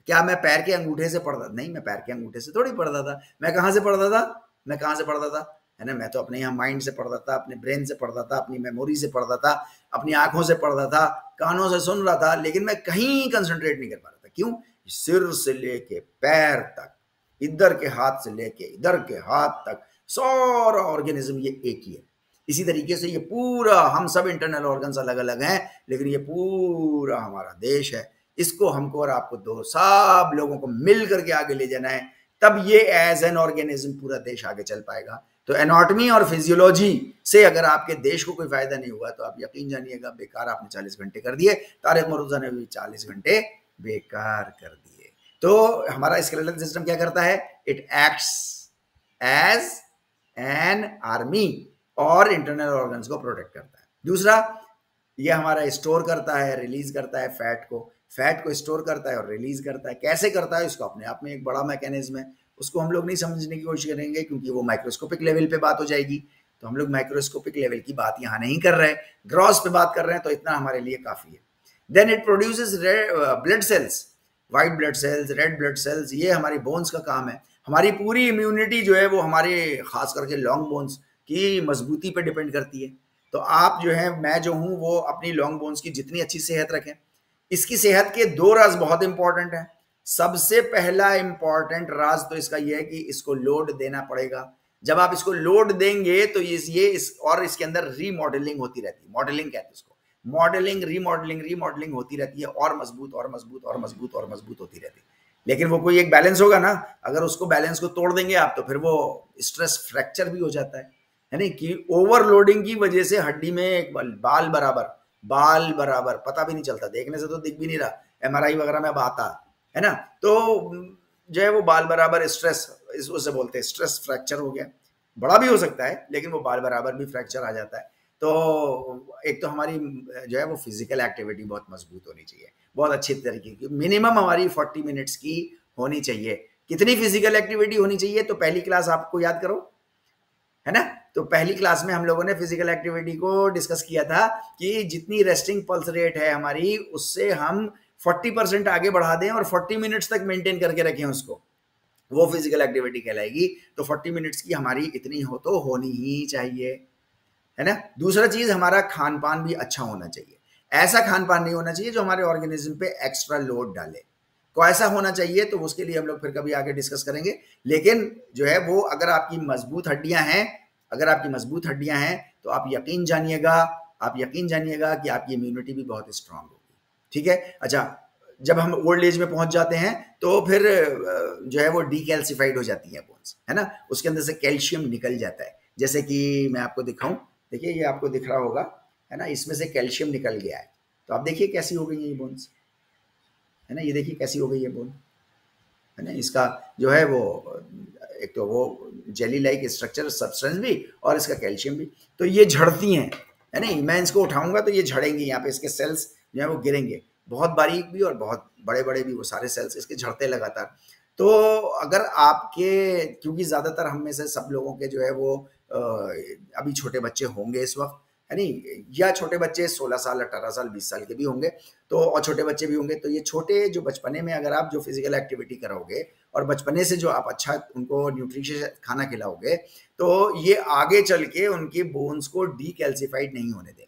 क्या मैं पैर के अंगूठे से पढ़ता नहीं, मैं पैर के अंगूठे से थोड़ी पढ़ता था। मैं कहाँ से पढ़ता था? मैं कहाँ से पढ़ता था? है ना, मैं तो अपने यहाँ माइंड से पढ़ता था, अपने ब्रेन से पढ़ता था, अपनी मेमोरी से पढ़ता था, अपनी आँखों से पढ़ता था, कानों से सुन रहा था, लेकिन मैं कहीं कंसंट्रेट नहीं कर पा रहा था। क्यों? सिर से लेके पैर तक, इधर के हाथ से लेके इधर के हाथ तक, सारा ऑर्गेनिज्म ये एक ही है। इसी तरीके से ये पूरा, हम सब इंटरनल ऑर्गन्स अलग अलग हैं, लेकिन ये पूरा हमारा देश है। इसको हमको और आपको दो, सब लोगों को मिल करके आगे ले जाना है। तब ये एज एन ऑर्गेनिज्म पूरा देश आगे चल पाएगा। तो एनाटॉमी और फिजियोलॉजी से अगर आपके देश को कोई फ़ायदा नहीं हुआ तो आप यकीन जानिएगा, बेकार आपने चालीस घंटे कर दिए। तारिक मरूजा ने भी चालीस घंटे बेकार कर दिए। तो हमारा स्केलेटल सिस्टम क्या करता है? It acts as an army और इंटरनल ऑर्गन्स को प्रोटेक्ट करता है। दूसरा ये हमारा स्टोर करता है रिलीज़ करता है फैट को। फैट को स्टोर करता है और रिलीज़ करता है। कैसे करता है, इसको अपने आप में एक बड़ा मैकेनिज्म है। उसको हम लोग नहीं समझने की कोशिश करेंगे क्योंकि वो माइक्रोस्कोपिक लेवल पे बात हो जाएगी। तो हम लोग माइक्रोस्कोपिक लेवल की बात यहाँ नहीं कर रहे ग्रॉस पे बात कर रहे हैं तो इतना हमारे लिए काफ़ी है। Then it produces blood cells white blood cells red blood cells ये हमारी बोन्स का काम है। हमारी पूरी इम्यूनिटी जो है, वो हमारे, खास करके लॉन्ग बोन्स की मजबूती पर डिपेंड करती है। तो आप जो है, मैं जो हूँ, वो अपनी लॉन्ग बोन्स की जितनी अच्छी सेहत रखें। इसकी सेहत के दो राज बहुत इंपॉर्टेंट है। सबसे पहला इंपॉर्टेंट राज तो इसका यह है कि इसको लोड देना पड़ेगा। जब आप इसको लोड देंगे तो इस, ये इस, और इसके अंदर रीमॉडलिंग होती रहती है। मॉडलिंग कहते हैं इसको। मॉडलिंग रीमॉडलिंग रीमॉडलिंग होती रहती है। और मज़बूत और मज़बूत और मज़बूत और मज़बूत होती रहती है। लेकिन वो कोई एक बैलेंस होगा ना, अगर उसको बैलेंस को तोड़ देंगे आप तो फिर वो स्ट्रेस फ्रैक्चर भी हो जाता है। नहीं? कि ओवरलोडिंग की वजह से हड्डी में एक बाल बराबर बाल बराबर, पता भी नहीं चलता। देखने से तो दिख भी नहीं रहा। एमआरआई वगैरह में अब आता, है ना? तो जो है वो बाल बराबर स्ट्रेस इस उससे बोलते हैं स्ट्रेस फ्रैक्चर हो गया। बड़ा भी हो सकता है, लेकिन वो बाल बराबर भी फ्रैक्चर आ जाता है। तो एक तो हमारी, जो है वो फ़िज़िकल एक्टिविटी बहुत मज़बूत होनी चाहिए, बहुत अच्छी तरीके की। मिनिमम हमारी फोर्टी मिनट्स की होनी चाहिए। कितनी फ़िज़िकल एक्टिविटी होनी चाहिए तो पहली क्लास आपको याद करो, है ना? तो पहली क्लास में हम लोगों ने फ़िज़िकल एक्टिविटी को डिस्कस किया था कि जितनी रेस्टिंग पल्स रेट है हमारी, उससे हम 40 परसेंट आगे बढ़ा दें और 40 मिनट्स तक मेंटेन करके रखें उसको। वो फ़िज़िकल एक्टिविटी कहलाएगी। तो 40 मिनट्स की हमारी इतनी हो तो होनी ही चाहिए, है ना? दूसरा चीज़, हमारा खान पान भी अच्छा होना चाहिए। ऐसा खान पान नहीं होना चाहिए जो हमारे ऑर्गेनिज्म पे एक्स्ट्रा लोड डाले। को ऐसा होना चाहिए तो उसके लिए हम लोग फिर कभी आगे डिस्कस करेंगे। लेकिन जो है, वो अगर आपकी मज़बूत हड्डियाँ हैं अगर आपकी मज़बूत हड्डियाँ हैं तो आप यकीन जानिएगा, आप यकीन जानिएगा कि आपकी इम्यूनिटी भी बहुत स्ट्रांग होगी। ठीक है? अच्छा जब हम ओल्ड एज में पहुँच जाते हैं तो फिर जो है वो डीकैल्सिफाइड हो जाती है बोन्स है ना? उसके अंदर से कैल्शियम निकल जाता है। जैसे कि मैं आपको दिखाऊँ, देखिए ये आपको दिख रहा होगा, है ना? इसमें से कैल्शियम निकल गया है। तो आप देखिए कैसी हो गई है ये बोन्स है ना? ये देखिए कैसी हो गई है बोन है ना? इसका जो है वो, एक तो वो जेली लाइक स्ट्रक्चर सब्सटेंस भी और इसका कैल्शियम भी। तो ये झड़ती हैं, है ना मैं इसको उठाऊँगा तो ये झड़ेंगे, यहाँ पे इसके सेल्स जो है वो गिरेंगे। बहुत बारीक भी और बहुत बड़े बड़े भी वो सारे सेल्स इसके झड़ते लगातार। तो अगर आपके, क्योंकि ज़्यादातर हम में से सब लोगों के जो है वो अभी छोटे बच्चे होंगे इस वक्त है नहीं? या छोटे बच्चे 16 साल 18 साल 20 साल के भी होंगे तो और छोटे बच्चे भी होंगे तो ये छोटे जो बचपने में अगर आप जो फ़िज़िकल एक्टिविटी कराओगे और बचपने से जो आप अच्छा उनको न्यूट्रिशियस खाना खिलाओगे तो ये आगे चल के उनके बोन्स को डीकैल्सिफाइड नहीं होने देंगे।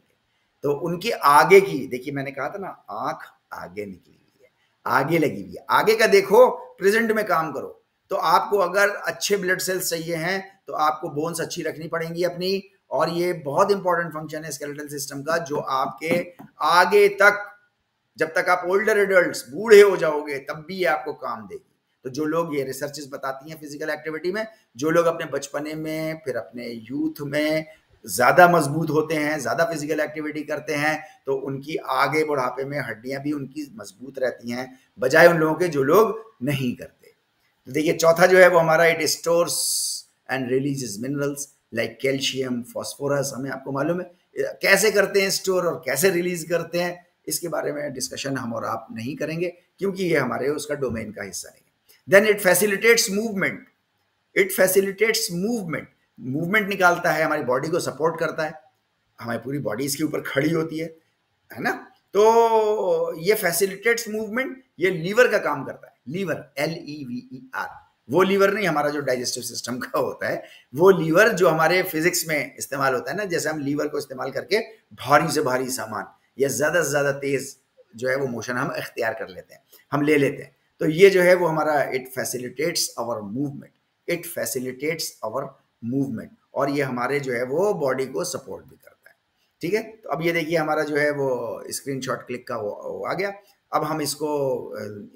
तो उनकी आगे की, देखिए मैंने कहा था ना, आँख आगे निकली हुई है, आगे लगी हुई है। आगे का देखो प्रेजेंट में काम करो। तो आपको अगर अच्छे ब्लड सेल्स चाहिए हैं तो आपको बोन्स अच्छी रखनी पड़ेंगी अपनी और ये बहुत इंपॉर्टेंट फ़ंक्शन है स्केलेटल सिस्टम का, जो आपके आगे तक, जब तक आप ओल्डर एडल्ट बूढ़े हो जाओगे, तब भी ये आपको काम देगी। तो जो लोग ये रिसर्चेस बताती हैं फ़िज़िकल एक्टिविटी में, जो लोग अपने बचपने में, फिर अपने यूथ में ज़्यादा मज़बूत होते हैं, ज़्यादा फ़िज़िकल एक्टिविटी करते हैं तो उनकी आगे बुढ़ापे में हड्डियाँ भी उनकी मज़बूत रहती हैं, बजाय उन लोगों के जो लोग नहीं करते। तो देखिए, चौथा जो है वो हमारा it stores and release minerals like calcium phosphorus हमें आपको मालूम है कैसे करते हैं स्टोर और कैसे रिलीज़ करते हैं, इसके बारे में डिस्कशन हम और आप नहीं करेंगे, क्योंकि ये हमारे उसका डोमेन का हिस्सा नहीं है। Then it facilitates movement it facilitates movement movement निकालता है, हमारी बॉडी को सपोर्ट करता है। हमारी पूरी बॉडी इसके ऊपर खड़ी होती है है ना? तो ये फैसिलिटेट्स मूवमेंट ये लीवर का काम करता है। Lever L E V E R वो लीवर नहीं हमारा जो डाइजेस्टिव सिस्टम का होता है वो लीवर जो हमारे फिजिक्स में इस्तेमाल होता है ना जैसे हम लीवर को इस्तेमाल करके भारी से भारी सामान या ज़्यादा से ज़्यादा तेज़ जो है वो मोशन हम इख्तियार कर लेते हैं हम ले लेते हैं। तो ये जो है वो हमारा it facilitates our movement it facilitates our movement और ये हमारे जो है वो बॉडी को सपोर्ट भी करता है। ठीक है? तो अब ये देखिए हमारा जो है वो स्क्रीन शॉट क्लिक का वो, आ गया। अब हम इसको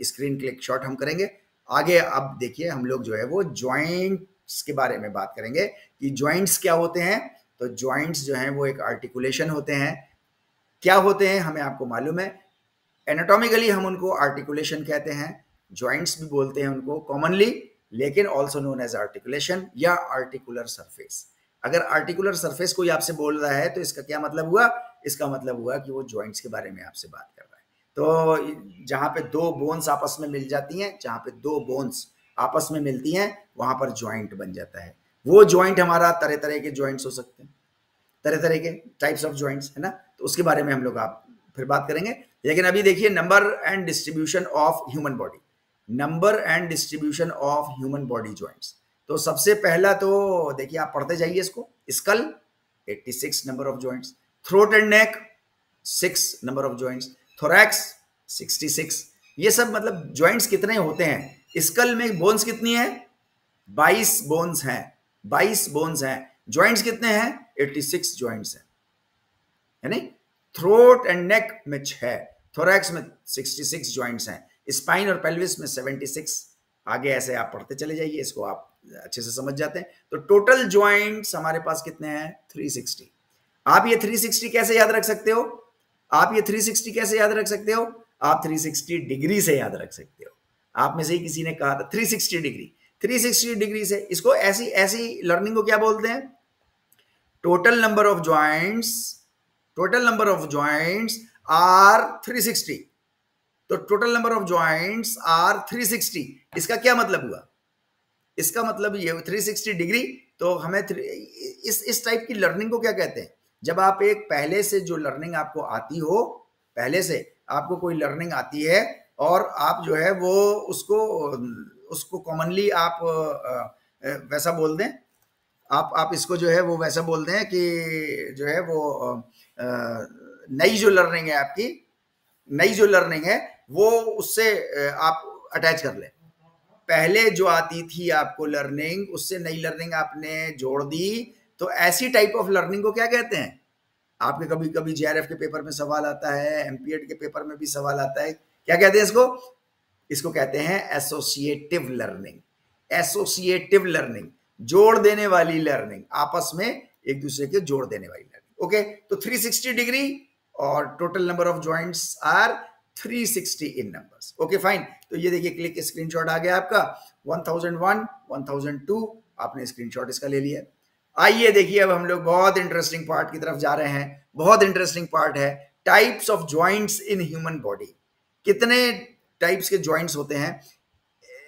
स्क्रीन क्लिक शॉट हम करेंगे। आगे अब देखिए, हम लोग जो है वो ज्वाइंट्स के बारे में बात करेंगे कि ज्वाइंट्स क्या होते हैं। तो ज्वाइंट्स जो हैं वो एक आर्टिकुलेशन होते हैं। क्या होते हैं हमें आपको मालूम है। एनाटॉमिकली हम उनको आर्टिकुलेशन कहते हैं। ज्वाइंट्स भी बोलते हैं उनको कॉमनली लेकिन ऑल्सो नोन एज आर्टिकुलेशन या आर्टिकुलर सरफेस अगर आर्टिकुलर सरफेस कोई आपसे बोल रहा है तो इसका क्या मतलब हुआ? इसका मतलब हुआ कि वो ज्वाइंट्स के बारे में आपसे बात कर रहा है। तो जहाँ पे दो बोन्स आपस में मिल जाती हैं, जहाँ पे दो बोन्स आपस में मिलती हैं, वहाँ पर ज्वाइंट बन जाता है। वो ज्वाइंट हमारा तरह तरह के ज्वाइंट्स हो सकते हैं। तरह तरह के टाइप्स ऑफ़ ज्वाइंट्स है ना? तो उसके बारे में हम लोग आप फिर बात करेंगे। लेकिन अभी देखिए number and distribution of human body number and distribution of human body joints तो सबसे पहला तो देखिए, आप पढ़ते जाइए इसको। Skull 86 number of joints throat and neck six number of joints thorax 66 ये सब मतलब ज्वाइंट्स कितने होते हैं? स्कल में बोन्स कितनी है? 22 बोन्स हैं 22 बोन्स हैं। ज्वाइंट्स कितने हैं? 86 ज्वाइंट्स हैं। नहीं? थ्रोट एंड नेक में छह थोरैक्स में 66 ज्वाइंट्स हैं। स्पाइन और पेल्विस में 76 आगे ऐसे आप पढ़ते चले जाइए, इसको आप अच्छे से समझ जाते हैं। तो टोटल ज्वाइंट्स हमारे पास कितने हैं? 360 आप ये 360 कैसे याद रख सकते हो? आप ये 360 कैसे याद रख सकते हो? आप 360 डिग्री से याद रख सकते हो। आप में से ही किसी ने कहा था 360 डिग्री। 360 डिग्री से इसको ऐसी ऐसी लर्निंग को क्या बोलते हैं? Total number of joints total number of joints are 360 तो total number of joints are 360 इसका क्या मतलब हुआ? इसका मतलब ये 360 डिग्री तो हमें इस इस टाइप की लर्निंग को क्या कहते हैं? जब आप एक पहले से जो लर्निंग आपको आती हो, पहले से आपको कोई लर्निंग आती है और आप जो है वो उसको उसको कॉमनली आप वैसा बोल दें, आप आप इसको जो है वो वैसा बोल दें कि जो है वो नई जो लर्निंग है आपकी, नई जो लर्निंग है, वो उससे आप अटैच कर लें। पहले जो आती थी आपको लर्निंग उससे नई लर्निंग आपने जोड़ दी तो ऐसी टाइप ऑफ़ लर्निंग को क्या कहते हैं? आपके कभी कभी जेआरएफ के पेपर में सवाल आता है एमपीएड के पेपर में भी सवाल आता है। क्या कहते हैं इसको? इसको कहते हैं एसोसिएटिव लर्निंग एसोसिएटिव लर्निंग जोड़ देने वाली लर्निंग आपस में एक दूसरे के जोड़ देने वाली लर्निंग ओके तो 360 डिग्री और total number of joints are 360 in numbers okay fine तो ये देखिए क्लिक स्क्रीनशॉट आ गया आपका। 1001 1002 आपने स्क्रीनशॉट इसका ले लिया। आइए देखिए, अब हम लोग बहुत इंटरेस्टिंग पार्ट की तरफ़ जा रहे हैं। बहुत इंटरेस्टिंग पार्ट है। Types of joints in human body कितने टाइप्स के ज्वाइंट्स होते हैं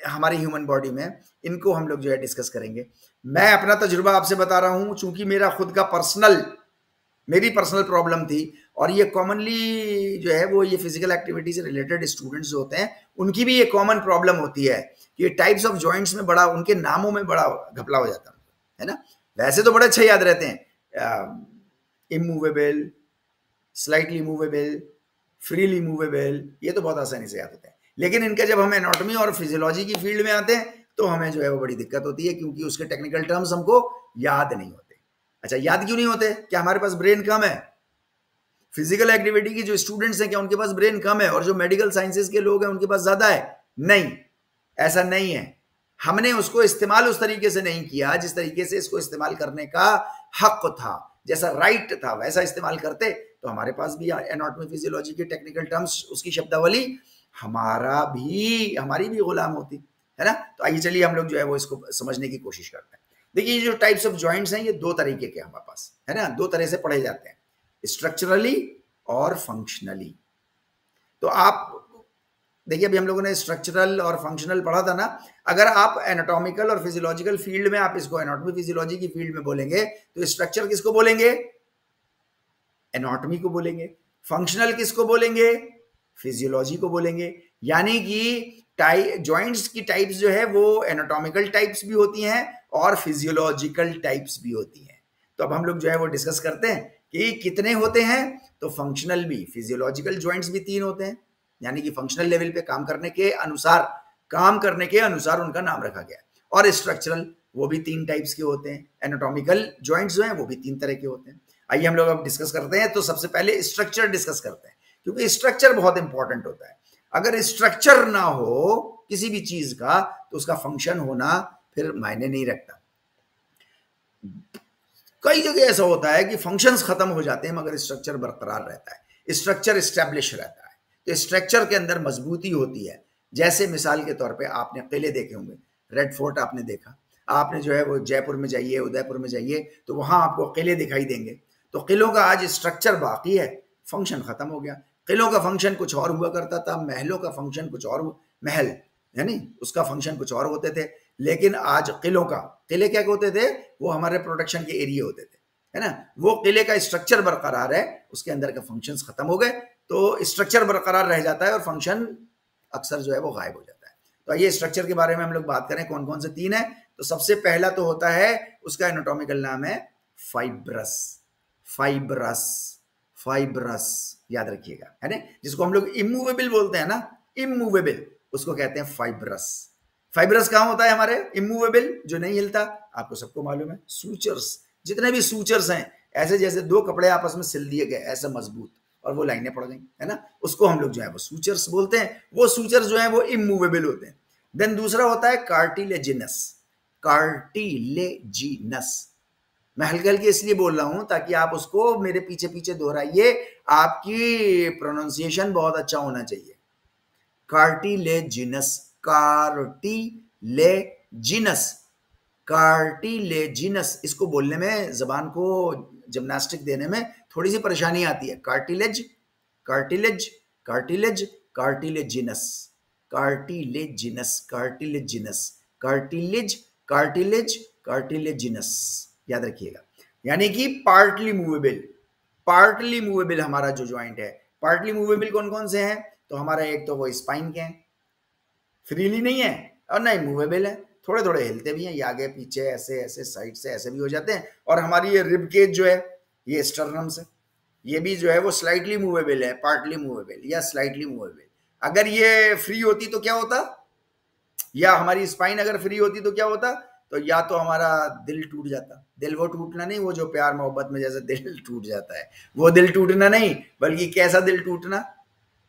हमारी ह्यूमन बॉडी में? इनको हम लोग जो है डिस्कस करेंगे। मैं अपना तजुर्बा आपसे बता रहा हूँ, चूँकि मेरा खुद का पर्सनल मेरी पर्सनल प्रॉब्लम थी, और ये कॉमनली जो है वो ये फ़िज़िकल एक्टिविटी से रिलेटेड स्टूडेंट्स जो होते हैं, उनकी भी ये कॉमन प्रॉब्लम होती है कि टाइप्स ऑफ़ जॉइंट्स में बड़ा, उनके नामों में बड़ा घपला हो जाता है ना? वैसे तो बड़े अच्छे याद रहते हैं। Immovable slightly movable freely movable ये तो बहुत आसानी से याद होते हैं। लेकिन इनके जब हम एनाटॉमी और फिजियोलॉजी की फ़ील्ड में आते हैं तो हमें जो है वो बड़ी दिक्कत होती है, क्योंकि उसके टेक्निकल टर्म्स हमको याद नहीं होते। अच्छा याद क्यों नहीं होते? क्या हमारे पास ब्रेन कम है? फ़िज़िकल एक्टिविटी की जो स्टूडेंट्स हैं, क्या उनके पास ब्रेन कम है? और जो मेडिकल साइंसेज के लोग हैं, उनके पास ज़्यादा है? नहीं। ऐसा नहीं है। हमने उसको इस्तेमाल उस तरीके से नहीं किया जिस तरीके से इसको इस्तेमाल करने का हक था। जैसा राइट था, वैसा इस्तेमाल करते तो हमारे पास भी एनाटॉमी फिजियोलॉजी के टेक्निकल टर्म्स उसकी शब्दावली हमारा भी, हमारी भी गुलाम होती, है ना? तो आइए चलिए हम लोग जो है वो इसको समझने की कोशिश करते हैं। देखिए, ये जो टाइप्स ऑफ़ जॉइंट्स हैं, ये दो तरीके के हमारे पास, है ना? दो तरह से पढ़े जाते हैं स्ट्रक्चरली और फंक्शनली तो आप देखिए, अभी हम लोगों ने स्ट्रक्चरल और फंक्शनल पढ़ा था ना, अगर आप एनाटॉमिकल और फिजियोलॉजिकल फ़ील्ड में आप इसको एनाटॉमी फिजियोलॉजी की फ़ील्ड में बोलेंगे तो स्ट्रक्चर किसको बोलेंगे? एनाटॉमी को बोलेंगे। फंक्शनल किसको बोलेंगे? फिजियोलॉजी को बोलेंगे। यानी कि टाइप जॉइंट्स की टाइप्स जो है, वो एनाटॉमिकल टाइप्स भी होती हैं और फिजियोलॉजिकल टाइप्स भी होती हैं। तो अब हम लोग जो है, वो डिस्कस करते हैं कि कितने होते हैं? तो फंक्शनल भी फिजियोलॉजिकल ज्वाइंट्स भी तीन होते हैं। यानी कि फंक्शनल लेवल पे काम करने के अनुसार, काम करने के अनुसार उनका नाम रखा गया और स्ट्रक्चरल वो भी तीन टाइप्स के होते हैं। एनाटॉमिकल ज्वाइंट्स जो हैं, वो भी तीन तरह के होते हैं। आइए हम लोग अब डिस्कस करते हैं तो सबसे पहले स्ट्रक्चर डिस्कस करते हैं, क्योंकि स्ट्रक्चर बहुत इंपॉर्टेंट होता है। अगर स्ट्रक्चर ना हो किसी भी चीज़ का तो उसका फ़ंक्शन होना फिर मायने नहीं रखता। कई जगह ऐसा होता है कि फ़ंक्शंस खत्म हो जाते हैं, मगर स्ट्रक्चर बरकरार रहता है। स्ट्रक्चर स्टैब्लिश रहता है। तो स्ट्रक्चर के अंदर मजबूती होती है। जैसे मिसाल के तौर पे आपने किले देखे होंगे। रेड फोर्ट आपने देखा। आपने जो है वो जयपुर में जाइए, उदयपुर में जाइए तो वहाँ आपको किले दिखाई देंगे। तो किलों का आज स्ट्रक्चर बाकी है। फ़ंक्शन खत्म हो गया। किलों का फ़ंक्शन कुछ और हुआ करता था, महलों का फ़ंक्शन कुछ और महल, है यानी उसका फ़ंक्शन कुछ और होते थे। लेकिन आज किलों का, किले क्या होते थे? वो हमारे प्रोटेक्शन के एरिए होते थे। है ना? वो किले का स्ट्रक्चर बरकरार है। उसके अंदर के फ़ंक्शंस खत्म हो गए। तो स्ट्रक्चर बरकरार रह जाता है और फ़ंक्शन अक्सर जो है वो गायब हो जाता है। तो आइए स्ट्रक्चर के बारे में हम लोग बात करें कौन कौन से तीन है? तो सबसे पहला तो होता है, उसका एनाटॉमिकल नाम है फाइब्रस फाइब्रस फाइब्रस याद रखिएगा, है ना? जिसको हम लोग इमूवेबल बोलते हैं ना? इमूवेबल उसको कहते हैं फाइब्रस फाइब्रस कहाँ होता है हमारे? इमूवेबल जो नहीं हिलता, आपको सबको मालूम है। सूचर्स जितने भी सूचर्स हैं, ऐसे जैसे दो कपड़े आपस में सिल दिए गए, ऐसे मज़बूत। और वो लाइनें पड़ गई, है ना? उसको हम लोग जो है वो सूचर्स बोलते हैं। वो सूचर्स जो है वो इमूवेबल होते हैं। देन दूसरा होता है कार्टिलेजिनस कार्टिलेजिनस मैं हल्के हल्के इसलिए बोल रहा हूँ ताकि आप उसको मेरे पीछे पीछे दोहराइए। आपकी प्रोनाउंसिएशन बहुत अच्छा होना चाहिए। कार्टिलेजिनस कार्टिलेजिनस कार्टिलेजिनस इसको बोलने में, जबान को जिम्नास्टिक देने में थोड़ी सी परेशानी आती है। Cartilage cartilage cartilage, cartilaginous cartilaginous cartilaginous, cartilage cartilage, cartilaginous. याद रखिएगा। यानी कि पार्टली मूवेबल पार्टली मूवेबल हमारा जो ज्वाइंट है। पार्टली मूवेबल कौन कौन से हैं? तो हमारा एक तो वो स्पाइन के हैं। फ्रीली नहीं है और नहीं मूवेबल है। थोड़े थोड़े हिलते भी हैं, ये आगे, पीछे, ऐसे ऐसे साइड से ऐसे भी हो जाते हैं। और हमारी ये रिब केज जो है ये स्टर्नम से। ये भी जो है वो स्लाइटली मूवेबल है पार्टली मूवेबल या स्लाइटली मूवेबल अगर ये फ्री होती तो क्या होता? या हमारी स्पाइन अगर फ्री होती तो क्या होता? तो या तो हमारा दिल टूट जाता। दिल वो टूटना नहीं, वो जो प्यार मोहब्बत में जैसे दिल टूट जाता है। वो दिल टूटना नहीं, बल्कि कैसा दिल टूटना?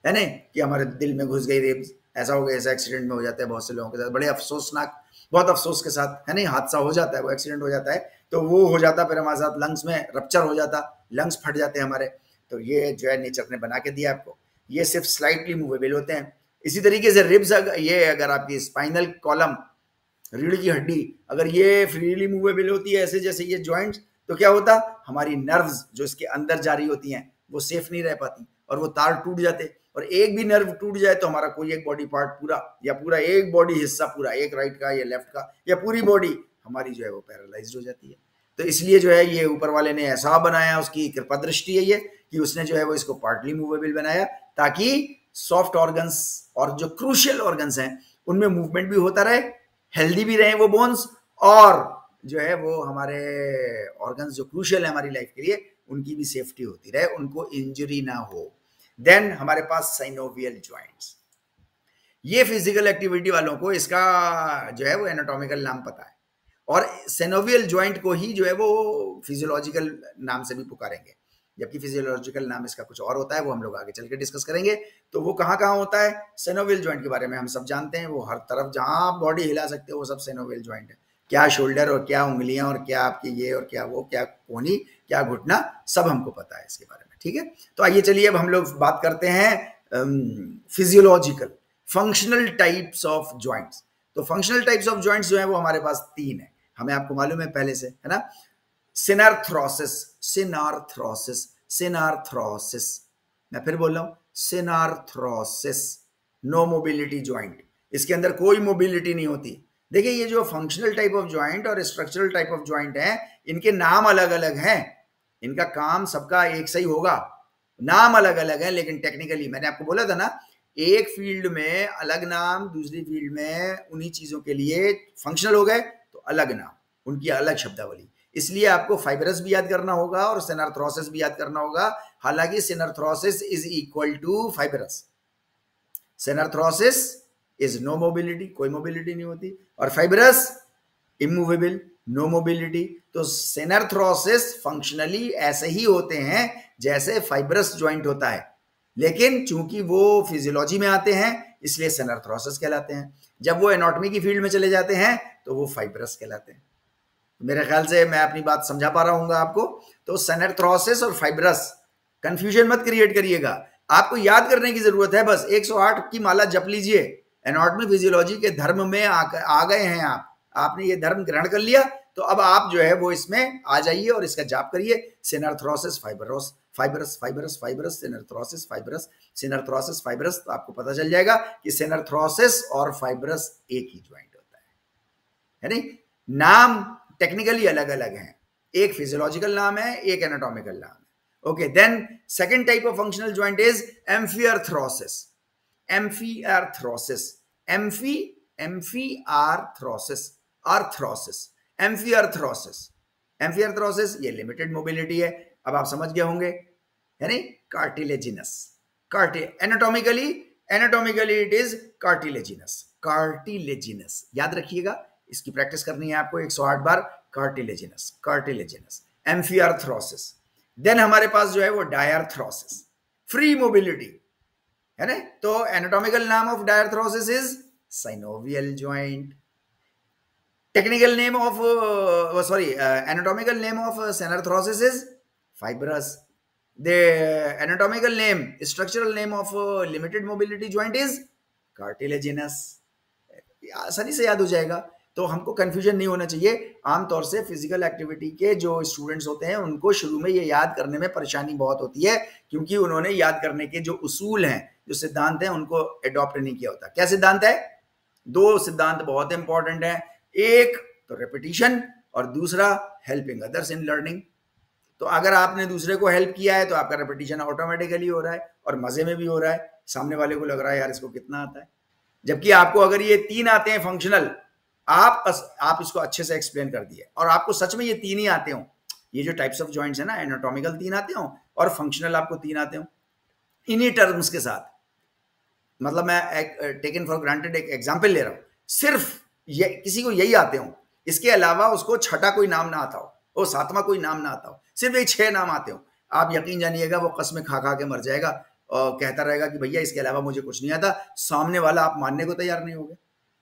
है ना कि हमारे दिल में घुस गई रेप ऐसा हो गया, ऐसा एक्सीडेंट में हो जाता है बहुत से लोगों के साथ। बड़े अफसोसनाक, बहुत अफसोस के साथ। है नहीं? हादसा हो जाता है, वो एक्सीडेंट हो जाता है। तो वो हो जाता फिर हमारे साथ लंग्स में रप्चर हो जाता लंग्स फट जाते हमारे। तो ये जो है नेचर ने बना के दिया आपको। ये सिर्फ़ स्लाइटली मूवेबल होते हैं। इसी तरीके से रिब्स अगर ये अगर आपकी स्पाइनल कॉलम रीढ़ की हड्डी अगर ये फ्रीली मूवेबल होती है ऐसे जैसे ये जॉइंट्स तो क्या होता? हमारी नर्व्स जो इसके अंदर जारी होती हैं, वो सेफ़ नहीं रह पाती और वो तार टूट जाते। और एक भी नर्व टूट जाए तो हमारा कोई एक बॉडी पार्ट पूरा या पूरा एक बॉडी हिस्सा पूरा, एक राइट का या लेफ़्ट का या पूरी बॉडी हमारी जो है वो पैरालाइज हो जाती है। तो इसलिए जो है ये ऊपर वाले ने ऐसा बनाया, उसकी कृपा दृष्टि है ये, कि उसने जो है वो इसको पार्टली मूवेबल बनाया, ताकि सॉफ्ट ऑर्गन्स और जो क्रूशियल ऑर्गन्स हैं, उनमें मूवमेंट भी होता रहे हेल्दी भी रहे वो बोन्स और जो है वो हमारे ऑर्गन्स जो क्रूशियल है हमारी लाइफ के लिए, उनकी भी सेफ्टी होती रहे, उनको इंजरी ना हो। देन हमारे पास साइनोवियल ज्वाइंट्स ये फ़िज़िकल एक्टिविटी वालों को इसका जो है वो एनाटॉमिकल नाम पता है। और सेनोवियल ज्वाइंट को ही जो है वो फिजियोलॉजिकल नाम से भी पुकारेंगे। जबकि फिजियोलॉजिकल नाम इसका कुछ और होता है, वो हम लोग आगे चल के डिस्कस करेंगे। तो वो कहाँ कहाँ होता है? सेनोवियल ज्वाइंट के बारे में हम सब जानते हैं। वो हर तरफ़ जहाँ बॉडी हिला सकते हो, वो सब सेनोवियल ज्वाइंट है। क्या शोल्डर और क्या उंगलियाँ और क्या आपकी ये और क्या वो, क्या कोनी क्या घुटना, सब हमको पता है इसके बारे में, ठीक है? तो आइए चलिए, अब हम लोग बात करते हैं physiological functional types of joints तो फंक्शनल टाइप्स ऑफ़ ज्वाइंट्स जो है वो हमारे पास तीन है। हमें आपको मालूम है पहले से, है ना? सिनार्थ्रोसिस सिनार्थ्रोसिस सिनार्थ्रोसिस। मैं फिर बोल रहा हूँ, सिनार्थ्रोसिस नो मोबिलिटी ज्वाइंट इसके अंदर कोई मोबिलिटी नहीं होती। देखिए, ये जो फंक्शनल टाइप ऑफ़ ज्वाइंट और स्ट्रक्चरल टाइप ऑफ़ ज्वाइंट है, इनके नाम अलग अलग हैं। इनका काम सबका एक सही होगा। नाम अलग अलग है, लेकिन टेक्निकली मैंने आपको बोला था ना, एक फ़ील्ड में अलग नाम, दूसरी फ़ील्ड में उन्हीं चीज़ों के लिए फंक्शनल हो गए। अलग नाम, उनकी अलग शब्दावली। इसलिए आपको फाइबरस भी याद करना होगा और सेनार्थ्रोसिस भी याद करना होगा। हालाँकि synarthrosis is equal to fibrous synarthrosis is no mobility कोई मोबिलिटी नहीं होती। और फाइबरस इमूवेबल नो मोबिलिटी तो सेनार्थ्रोसिस फंक्शनली ऐसे ही होते हैं जैसे फाइबरस ज्वाइंट होता है। लेकिन चूँकि वो फिजियोलॉजी में आते हैं इसलिए सेनार्थ्रोसिस कहलाते हैं। जब वो एनाटॉमी की फ़ील्ड में चले जाते हैं तो वो फाइबरस कहलाते हैं। मेरे ख्याल से मैं अपनी बात समझा पा रहा हूँ आपको तो सेनेट्रोसिस और फाइब्रस कंफ्यूजन मत क्रिएट करिएगा। आपको याद करने की ज़रूरत है बस 108 की माला जप लीजिए। एनाटॉमी फिजियोलॉजी के धर्म में आ, आ गए हैं आप। आपने ये धर्म ग्रहण कर लिया तो अब आप जो है वो इसमें आ जाइए और इसका जाप करिए synarthrosis fibrous fibrous fibrous fibrous synarthrosis fibrous synarthrosis fibrous तो आपको पता चल जाएगा कि सिनर्थ्रोसिस और फाइबरस एक ही ज्वाइंट होता है। है नहीं? नाम टेक्निकली अलग अलग हैं। एक फिजियोलॉजिकल नाम है, एक एनाटॉमिकल नाम है। Okay then second type of functional joint is amphiarthrosis amphiarthrosis amphi amphiarthrosis arthrosis amphiarthrosis amphiarthrosis ये लिमिटेड मोबिलिटी है, अब आप समझ गए होंगे नहीं? Cartilaginous कार्टि anatomically anatomically it is cartilaginous cartilaginous याद रखिएगा, इसकी प्रैक्टिस करनी है आपको 108 बार कार्टिलेजिनस कार्टिलेजिनस एम्फियार्थ्रोसिस देन हमारे पास जो है वो डायर्थ्रोसिस फ्री मोबिलिटी है ना तो एनाटॉमिकल नाम of diarthrosis is synovial joint technical name of sorry anatomical name of synarthrosis is fibrous the anatomical name structural name of uh, limited mobility joint is cartilaginous. आसानी से याद हो जाएगा। तो हमको कंफ्यूजन नहीं होना चाहिए। आमतौर से फ़िज़िकल एक्टिविटी के जो स्टूडेंट्स होते हैं उनको शुरू में ये याद करने में परेशानी बहुत होती है क्योंकि उन्होंने याद करने के जो उसूल हैं जो सिद्धांत हैं उनको एडॉप्ट नहीं किया होता। क्या सिद्धांत है? दो सिद्धांत बहुत इंपॉर्टेंट है। एक तो रेपिटिशन और दूसरा हेल्पिंग अदर्स इन लर्निंग तो अगर आपने दूसरे को हेल्प किया है तो आपका रेपिटेशन ऑटोमेटिकली हो रहा है और मज़े में भी हो रहा है। सामने वाले को लग रहा है, यार, इसको कितना आता है? जबकि आपको अगर ये तीन आते हैं फंक्शनल आप आप इसको अच्छे से एक्सप्लेन कर दिए। और आपको सच में ये तीन ही आते हो। ये जो टाइप्स ऑफ़ जॉइंट्स है ना एनाटॉमिकल तीन आते हो और फंक्शनल आपको तीन आते हो। इन्हीं टर्म्स के साथ मतलब मैं टेकन फॉर ग्रांटेड एक एग्ज़ाम्पल ले रहा हूँ। सिर्फ़ ये, किसी को यही आते हो। इसके अलावा उसको छठा कोई नाम ना आता हो वो सातवां कोई नाम ना आता हो, सिर्फ़ ये छह नाम आते हो। आप यकीन जानिएगा, वो कसम खा खा के मर जाएगा और कहता रहेगा कि भैया इसके अलावा मुझे कुछ नहीं आता, सामने वाला आप मानने को तैयार नहीं होगे।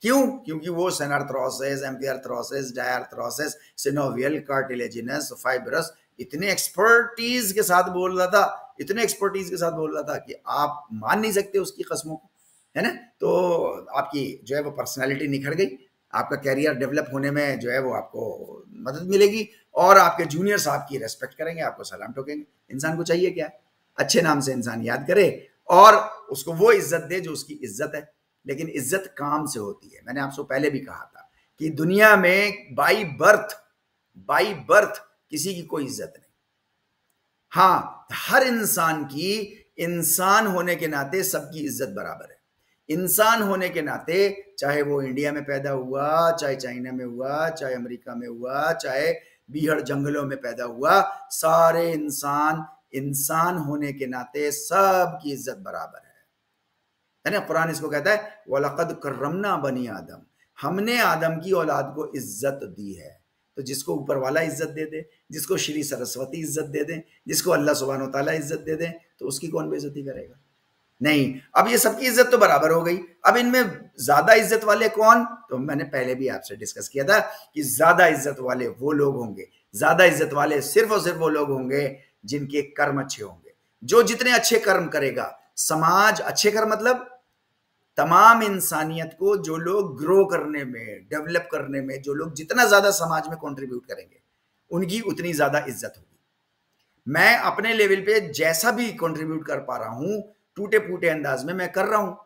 क्यों? क्योंकि वो synarthrosis amphiarthrosis diarthrosis synovial cartilaginous fibrous इतने एक्सपर्टीज के साथ बोल रहा था, इतने एक्सपर्टीज के साथ बोल रहा था कि आप मान नहीं सकते उसकी कस्मों को, है ना? तो आपकी जो है वो पर्सनैलिटी निखर गई। आपका कैरियर डेवलप होने में जो है वो आपको मदद मिलेगी और आपके जूनियर्स आपकी रेस्पेक्ट करेंगे, आपको सलाम ठोकेंगे। इंसान को चाहिए क्या? अच्छे नाम से इंसान याद करे और उसको वो इज़्ज़त दे जो उसकी इज़्ज़त है। लेकिन इज़्ज़त काम से होती है। मैंने आपसे पहले भी कहा था कि दुनिया में बाई बर्थ बाई बर्थ किसी की कोई इज़्ज़त नहीं। हाँ हर इंसान की, इंसान होने के नाते सबकी इज़्ज़त बराबर है। इंसान होने के नाते, चाहे वो इंडिया में पैदा हुआ, चाहे चाइना में हुआ, चाहे अमेरिका में हुआ, चाहे बीहड़ जंगलों में पैदा हुआ, सारे इंसान इंसान होने के नाते सबकी इज़्ज़त बराबर है। है ना? कुरान इसको कहता है, वलकद करमना बनी आदम। हमने आदम की औलाद को इज़्ज़त दी है। तो जिसको ऊपर वाला इज़्ज़त दे दे, जिसको श्री सरस्वती इज़्ज़त दे दे, जिसको अल्लाह सुबहान तला इज़्ज़त दे दे तो उसकी कौन बेइज्जती करेगा? नहीं, अब ये सबकी इज़्ज़त तो बराबर हो गई। अब इनमें ज़्यादा इज़्ज़त वाले कौन? तो मैंने पहले भी आपसे डिस्कस किया था कि ज़्यादा इज़्ज़त वाले वो लोग होंगे। ज़्यादा इज़्ज़त वाले सिर्फ़ और सिर्फ़ वो लोग होंगे जिनके कर्म अच्छे होंगे। जो जितने अच्छे कर्म करेगा, समाज अच्छे कर्म मतलब तमाम इंसानियत को जो लोग ग्रो करने में डेवलप करने में, जो लोग जितना ज़्यादा समाज में कंट्रीब्यूट करेंगे, उनकी उतनी ज़्यादा इज़्ज़त होगी। मैं अपने लेवल पे जैसा भी कंट्रीब्यूट कर पा रहा हूँ टूटे फूटे अंदाज में मैं कर रहा हूँ।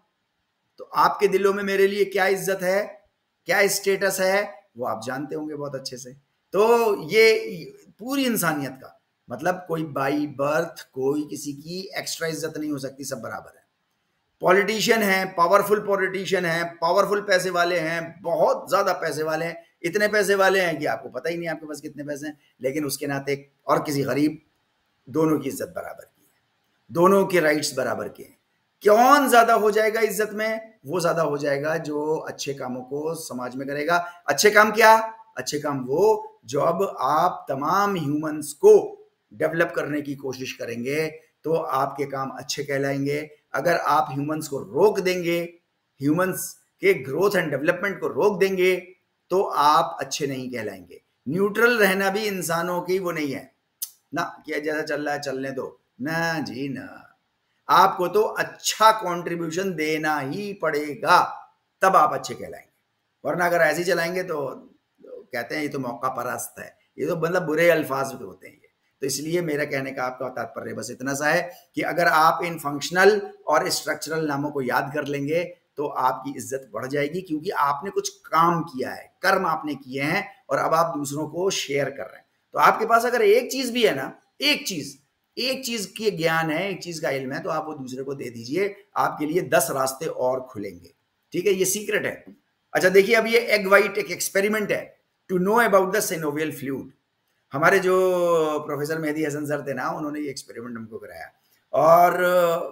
तो आपके दिलों में मेरे लिए क्या इज़्ज़त है? क्या स्टेटस है? वो आप जानते होंगे बहुत अच्छे से। तो ये पूरी इंसानियत का मतलब कोई बाई बर्थ, कोई किसी की एक्स्ट्रा इज़्ज़त नहीं हो सकती, सब बराबर है। पॉलिटिशियन है पावरफुल पॉलिटिशियन है पावरफुल पैसे वाले हैं, बहुत ज़्यादा पैसे वाले हैं। इतने पैसे वाले हैं कि आपको पता ही नहीं आपके पास कितने पैसे हैं, लेकिन उसके नाते और किसी गरीब, दोनों की इज़्ज़त बराबर दोनों के राइट्स बराबर के कौन ज़्यादा हो जाएगा इज़्ज़त में? वो ज़्यादा हो जाएगा जो अच्छे कामों को समाज में करेगा। अच्छे काम क्या? अच्छे काम वो जो अब आप तमाम ह्यूमंस को डेवलप करने की कोशिश करेंगे तो आपके काम अच्छे कहलाएँगे। अगर आप ह्यूमंस को रोक देंगे ह्यूमंस के ग्रोथ एंड डेवलपमेंट को रोक देंगे तो आप अच्छे नहीं कहलाएँगे। न्यूट्रल रहना भी इंसानों की वो नहीं है। ना, क्या जैसा चल रहा है, चलने दो। ना जी ना। आपको तो अच्छा कंट्रीब्यूशन देना ही पड़ेगा तब आप अच्छे कहलाएँगे। वरना अगर ऐसे ही चलाएँगे तो, तो कहते हैं ये तो मौका परस्त है। ये तो मतलब बुरे अल्फाज भी होते हैं तो इसलिए मेरा कहने का आपका तात्पर्य बस इतना सा है कि अगर आप इन फंक्शनल और स्ट्रक्चरल नामों को याद कर लेंगे तो आपकी इज़्ज़त बढ़ जाएगी क्योंकि आपने कुछ काम किया है कर्म आपने किए हैं और अब आप दूसरों को शेयर कर रहे हैं। तो आपके पास अगर एक चीज़ भी है ना एक चीज़ एक चीज़ की ज्ञान है, एक चीज़ का इल्म है तो आप वो दूसरे को दे दीजिए, आपके लिए दस रास्ते और खुलेंगे। ठीक है, ये सीक्रेट है। अच्छा देखिए, अब ये एग वाइट एक एक्सपेरिमेंट है। To know about the synovial fluid हमारे जो प्रोफेसर मेहदी हसन सर थे ना, उन्होंने ये एक्सपेरिमेंट हमको कराया। और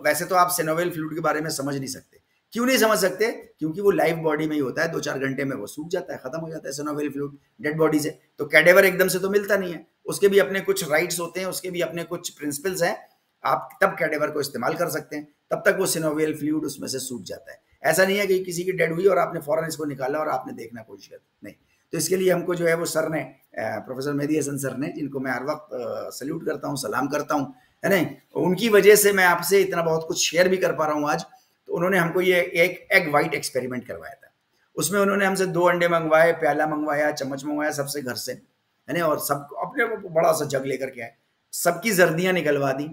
वैसे तो आप सेनोवेल फ्लूड के बारे में समझ नहीं सकते। क्यों नहीं समझ सकते? क्योंकि वो लाइव बॉडी में ही होता है, दो चार घंटे में वो सूख जाता है, खत्म हो जाता है सेनोवेल फ्लूड डेड बॉडी से। तो कैडेवर एकदम से तो मिलता नहीं है। उसके भी अपने कुछ राइट्स होते हैं, उसके भी अपने कुछ प्रिंसिपल्स हैं, आप तब कैडेवर को इस्तेमाल कर सकते हैं, तब तक वो सिनोवियल फ्लूड उसमें से सूख जाता है। ऐसा नहीं है कि किसी की डेड हुई और आपने फ़ौरन इसको निकाला और आपने देखना कोशिश कर नहीं। तो इसके लिए हमको जो है वो सर ने प्रोफेसर मेहदी हसन सर ने, जिनको मैं हर वक्त सल्यूट करता हूँ, सलाम करता हूँ, है ना? उनकी वजह से मैं आपसे इतना बहुत कुछ शेयर भी कर पा रहा हूँ आज। तो उन्होंने हमको ये एक एग वाइट एक्सपेरिमेंट करवाया था। उसमें उन्होंने हमसे दो अंडे मंगवाए, प्याला मंगवाया, चम्मच मंगवाया सबसे घर से। है ना? और सब अपने बड़ा सा जग लेकर के आए। सबकी जर्दियाँ निकलवा दी।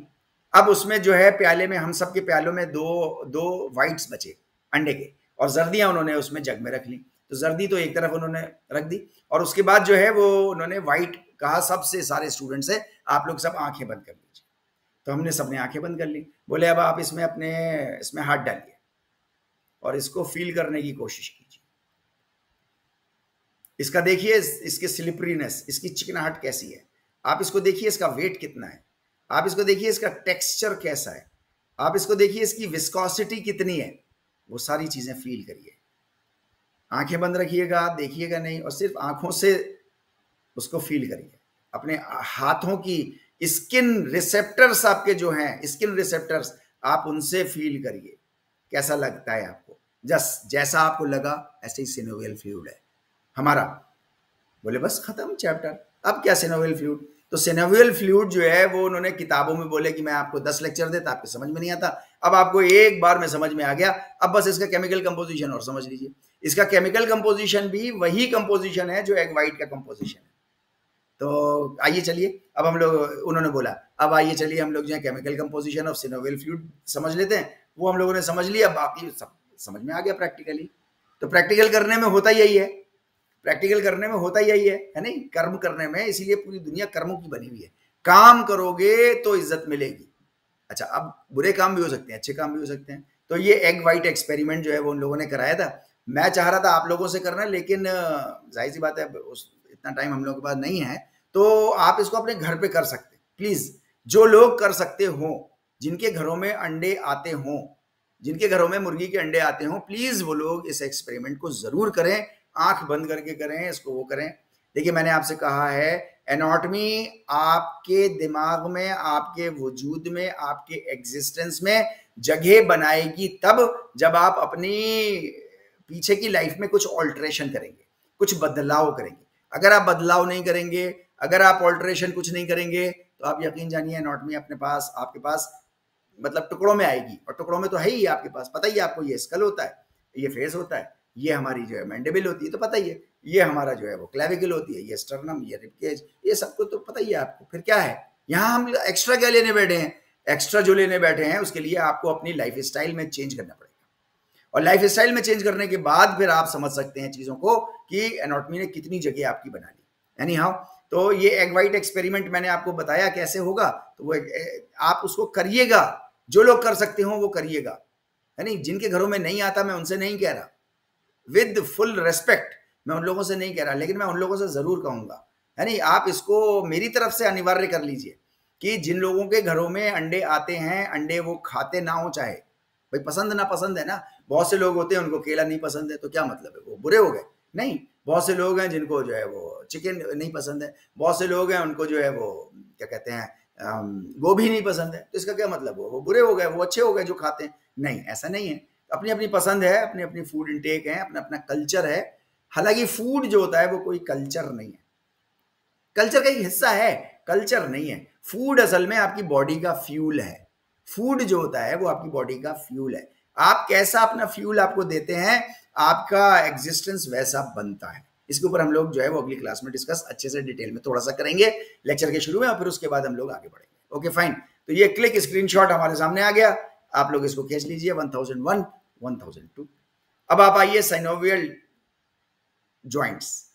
अब उसमें जो है प्याले में हम सब के प्यालों में दो दो वाइट्स बचे, अंडे के। और जर्दियाँ उन्होंने उसमें जग में रख ली। तो जर्दी तो एक तरफ़ उन्होंने रख दी और उसके बाद जो है वो उन्होंने वाइट कहा, सबसे सारे स्टूडेंट से, आप लोग सब आँखें बंद कर लीजिए तो हमने सबने आँखें बंद कर ली। बोले, अब आप इसमें अपने, इसमें हाथ डालिए और इसको फील करने की कोशिश कीजिए। इसका देखिए इसके स्लिपरीनेस इसकी चिकनाहट कैसी है? आप इसको देखिए इसका वेट कितना है। आप इसको देखिए इसका टेक्सचर कैसा है। आप इसको देखिए इसकी विस्कोसिटी कितनी है। वो सारी चीज़ें फील करिए। आँखें बंद रखिएगा, देखिएगा नहीं, और सिर्फ़ आँखों से उसको फील करिए। अपने हाथों की स्किन रिसेप्टर्स आपके जो हैं स्किन रिसेप्टर्स आप उनसे फील करिए। कैसा लगता है आपको? जस, जैसा आपको लगा, ऐसे ही सिनोवियल फ्लूड है। हमारा। बोले, बस खत्म चैप्टर अब क्या सिनोवियल फ्लूड तो सिनोवियल फ्लूड जो है, वो उन्होंने किताबों में बोले कि मैं आपको दस लेक्चर देता, आपको समझ में नहीं आता। अब आपको एक बार में समझ में आ गया। अब बस इसका केमिकल कंपोजिशन और समझ लीजिए। इसका केमिकल कंपोजिशन भी वही कंपोजिशन है जो एग वाइट का कंपोजिशन है। तो आइए चलिए। अब हम लोग, उन्होंने बोला, अब आइए चलिए, हम लोग जो है chemical composition of synovial fluid समझ लेते हैं। वो हम लोगों ने समझ लिया, बाकी सब समझ में आ गया प्रैक्टिकली तो प्रैक्टिकल करने में होता यही है। प्रैक्टिकल करने में होता यही है है नहीं? कर्म करने में, इसीलिए पूरी दुनिया कर्मों की बनी हुई है। काम करोगे तो इज़्ज़त मिलेगी। अच्छा अब बुरे काम भी हो सकते हैं, अच्छे काम भी हो सकते हैं। तो ये एग वाइट एक्सपेरिमेंट जो है वो उन लोगों ने कराया था। मैं चाह रहा था आप लोगों से करना, लेकिन ज़ाहिर सी बात है उस, इतना टाइम हम लोगों के पास नहीं है। तो आप इसको अपने घर पे कर सकते प्लीज़ जो लोग कर सकते हो, जिनके घरों में अंडे आते हों, जिनके घरों में मुर्गी के अंडे आते हों प्लीज़ वो लोग इस एक्सपेरिमेंट को ज़रूर करें। आँख बंद करके करें, इसको वो करें। देखिए, मैंने आपसे कहा है एनाटॉमी आपके दिमाग में, आपके वजूद में, आपके एग्जिस्टेंस में जगह बनाएगी तब जब आप अपनी पीछे की लाइफ में कुछ ऑल्ट्रेशन करेंगे, कुछ बदलाव करेंगे। अगर आप बदलाव नहीं करेंगे, अगर आप ऑल्ट्रेशन कुछ नहीं करेंगे तो आप यकीन जानिए एनाटॉमी अपने पास, आपके पास मतलब टुकड़ों में आएगी। और टुकड़ों में तो है ही आपके पास, पता ही आपको ये स्कल होता है, ये फेस होता है। ये हमारी जो है मैंडेबल होती है तो पता ही है। ये हमारा जो है वो क्लेविकल होती है, ये स्टर्नम ये रिपकेज ये सबको तो पता ही है आपको। फिर क्या है? यहाँ हम एक्स्ट्रा क्या लेने बैठे हैं? एक्स्ट्रा जो लेने बैठे हैं, उसके लिए आपको अपनी लाइफ स्टाइल में चेंज करना पड़ेगा। और लाइफ स्टाइल में चेंज करने के बाद फिर आप समझ सकते हैं चीज़ों को कि एनोटमी ने कितनी जगह आपकी बना ली। यानी हाँ तो ये एग वाइट एक्सपेरिमेंट मैंने आपको बताया कैसे होगा तो वो आप उसको करिएगा। जो लोग कर सकते हो, वो करिएगा। नहीं? जिनके घरों में नहीं आता, मैं उनसे नहीं कह रहा। विद फुल रेस्पेक्ट मैं उन लोगों से नहीं कह रहा, लेकिन मैं उन लोगों से ज़रूर कहूँगा। है नहीं आप इसको मेरी तरफ़ से अनिवार्य कर लीजिए कि जिन लोगों के घरों में अंडे आते हैं, अंडे वो खाते ना हो चाहे। भाई, पसंद ना पसंद है ना? बहुत से लोग होते हैं, उनको केला नहीं पसंद है तो क्या मतलब है? वो बुरे हो गए। नहीं, बहुत से लोग हैं जिनको जो है वो चिकन नहीं पसंद है। बहुत से लोग हैं, उनको जो है वो, क्या कहते हैं गोभी नहीं पसंद है। तो इसका क्या मतलब हो वो बुरे हो गए, वो अच्छे हो गए जो खाते हैं। नहीं, ऐसा नहीं है। अपनी अपनी पसंद है अपनी अपनी फ़ूड इंटेक है अपना अपना कल्चर है। हालाँकि फ़ूड जो होता है, वो कोई कल्चर नहीं है। कल्चर का एक हिस्सा है कल्चर नहीं है। फ़ूड असल में आपकी बॉडी का फ्यूल है। फ़ूड जो होता है, वो आपकी बॉडी का फ्यूल है। आप कैसा अपना फ्यूल आपको देते हैं, आपका एग्जिस्टेंस वैसा बनता है। इसके ऊपर हम लोग जो है, वो अगली क्लास में डिस्कस अच्छे से डिटेल में थोड़ा सा करेंगे। लेक्चर के शुरू में और फिर उसके बाद हम लोग आगे बढ़ेंगे। ओके फाइन तो ये क्लिक स्क्रीनशॉट हमारे सामने आ गया। आप लोग इसको खींच लीजिए। One thousand one thousand two अब आप आइए साइनोवियल ज्वाइंट्स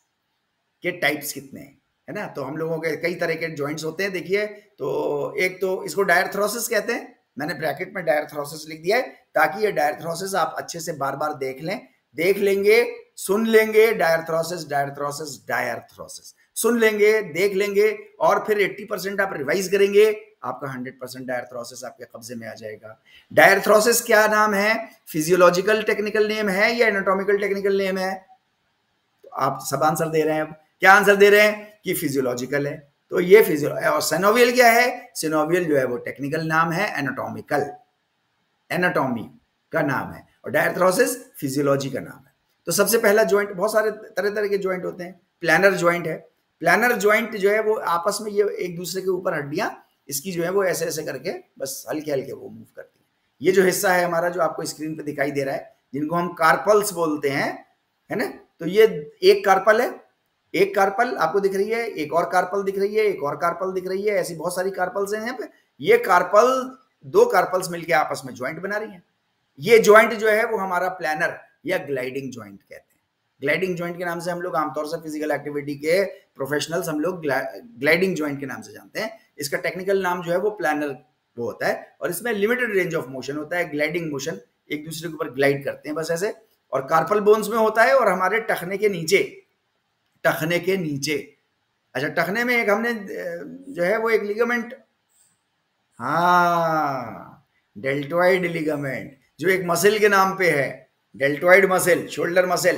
के टाइप्स कितने हैं, है ना? तो हम लोगों के कई तरह के ज्वाइंट्स होते हैं, देखिए। तो एक तो इसको डायरथ्रोसिस कहते हैं। मैंने ब्रैकेट में डायरथ्रोसिस लिख दिया है, ताकि ये डायरथ्रोसिस आप अच्छे से बार बार देख लें। देख लेंगे, सुन लेंगे डायरथ्रोसिस डायरथ्रोसिस डायरथ्रोसिस सुन लेंगे, देख लेंगे, और फिर 80 परसेंट आप रिवाइज करेंगे आपका 100 परसेंट डायरथ्रोसिस आपके कब्जे में आ जाएगा। डायरथ्रोसिस क्या नाम है? फिजियोलॉजिकल टेक्निकल नेम है या एनाटॉमिकल टेक्निकल नेम है? तो आप सब आंसर दे रहे हैं। क्या आंसर दे रहे हैं? कि फिजियोलॉजिकल है। तो ये फिजियो और सेनोवियल क्या है? सेनोवियल जो है वो टेक्निकल नाम है एनाटॉमिकल एनाटॉमी का नाम है। और डायरथ्रोसिस फिजियोलॉजी का नाम है। तो सबसे पहला ज्वाइंट बहुत सारे तरह तरह के ज्वाइंट होते हैं। प्लानर ज्वाइंट है। प्लानर ज्वाइंट जो है वो आपस में ये एक दूसरे के ऊपर हड्डियाँ इसकी जो है वो ऐसे ऐसे करके बस हल्के हल्के वो मूव करती है। ये जो हिस्सा है हमारा जो आपको स्क्रीन पे दिखाई दे रहा है, जिनको हम कार्पल्स बोलते हैं, है ना? तो ये एक कार्पल है, एक कार्पल आपको दिख रही है, एक और कार्पल दिख रही है, एक और कार्पल दिख रही है, ऐसी बहुत सारी कार्पल्स हैं यहाँ पे। ये कार्पल दो कार्पल्स मिलके आपस में ज्वाइंट बना रही है। ये ज्वाइंट जो है वो हमारा प्लानर या ग्लाइडिंग ज्वाइंट कहते हैं। ग्लाइडिंग ज्वाइंट के नाम से हम लोग आमतौर से फ़िज़िकल एक्टिविटी के प्रोफेशनल्स हम लोग ग्लाइडिंग ज्वाइंट के नाम से जानते हैं। इसका टेक्निकल नाम जो है वो प्लानर वो होता है और इसमें लिमिटेड रेंज ऑफ़ मोशन होता है ग्लाइडिंग मोशन एक दूसरे के ऊपर ग्लाइड करते हैं बस ऐसे। और कार्पल बोन्स में होता है और हमारे टखने के नीचे, टखने के नीचे। अच्छा टखने में एक हमने जो है वो एक लिगामेंट हाँ डेल्टोइड लिगामेंट जो एक मसल के नाम पे है। डेल्टोइड मसल शोल्डर मसल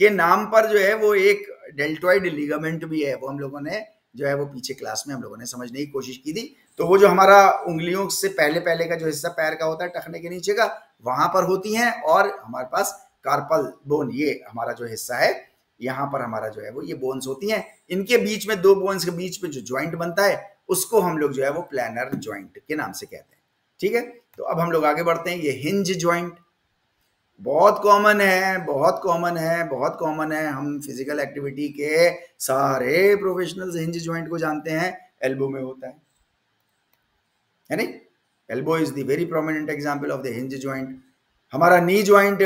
के नाम पर जो है वो एक डेल्टोइड लिगामेंट भी है, वो हम लोगों ने जो है वो पीछे क्लास में हम लोगों ने समझने की कोशिश की थी। तो वो जो हमारा उंगलियों से पहले पहले का जो हिस्सा पैर का होता है, टखने के नीचे का, वहाँ पर होती हैं और हमारे पास कार्पल बोन ये हमारा जो हिस्सा है, यहाँ पर हमारा जो है वो, ये बोन्स होती हैं। इनके बीच में दो बोन्स के बीच में जो ज्वाइंट बनता है, उसको हम लोग जो है वो प्लानर ज्वाइंट के नाम से कहते हैं। ठीक है? तो अब हम लोग आगे बढ़ते हैं। ये हिंज ज्वाइंट बहुत कॉमन है, बहुत कॉमन है, बहुत कॉमन है। हम फ़िज़िकल एक्टिविटी के सारे प्रोफेशनल्स हिंज ज्वाइंट को जानते हैं। एल्बो में होता है। है नहीं? Elbow is the very prominent example of the hinge joint हमारा नी ज्वाइंट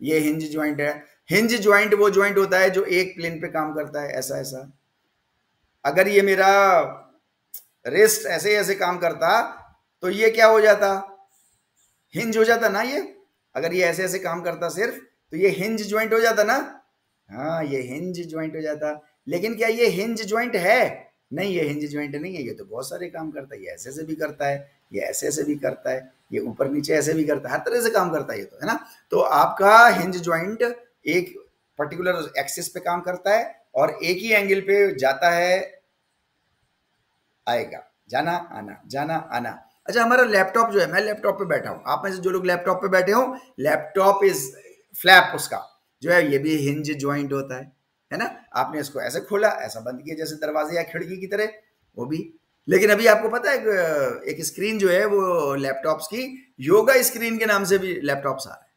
ये हिंज ज्वाइंट है। हिंज ज्वाइंट वो ज्वाइंट होता है जो एक प्लेन पे काम करता है, ऐसा ऐसा। अगर ये मेरा रिस्ट ऐसे ऐसे काम करता तो ये क्या हो जाता? हिंज हो जाता ना ये? अगर ये ऐसे ऐसे काम करता सिर्फ़ तो ये हिंज ज्वाइंट हो जाता ना? हाँ ये हिंज ज्वाइंट हो जाता। लेकिन क्या ये हिंज ज्वाइंट है? नहीं, ये हिंज ज्वाइंट नहीं है। ये तो बहुत सारे काम करता है। ये ऐसे ऐसे भी करता है, ये ऐसे ऐसे भी करता है, ये ऊपर नीचे ऐसे भी करता है, हर तरह से काम करता है ये तो है ना? तो आपका हिंज ज्वाइंट एक पर्टिकुलर एक्सिस पे काम करता है और एक ही एंगल पे जाता है, आएगा। जाना, आना जाना, आना। अच्छा हमारा लैपटॉप जो है, मैं लैपटॉप पे बैठा हूँ। आप में से जो लोग लैपटॉप पे बैठे हो लैपटॉप इज़ फ्लैप उसका। जो है, ये भी हिंज ज्वाइंट होता है है ना? आपने इसको ऐसे खोला, ऐसा बंद किया, जैसे दरवाजे या खिड़की की तरह, वो भी। लेकिन अभी आपको पता है, एक स्क्रीन जो है, वो लैपटॉप्स की योगा स्क्रीन के नाम से भी लैपटॉप्स आ रहे हैं।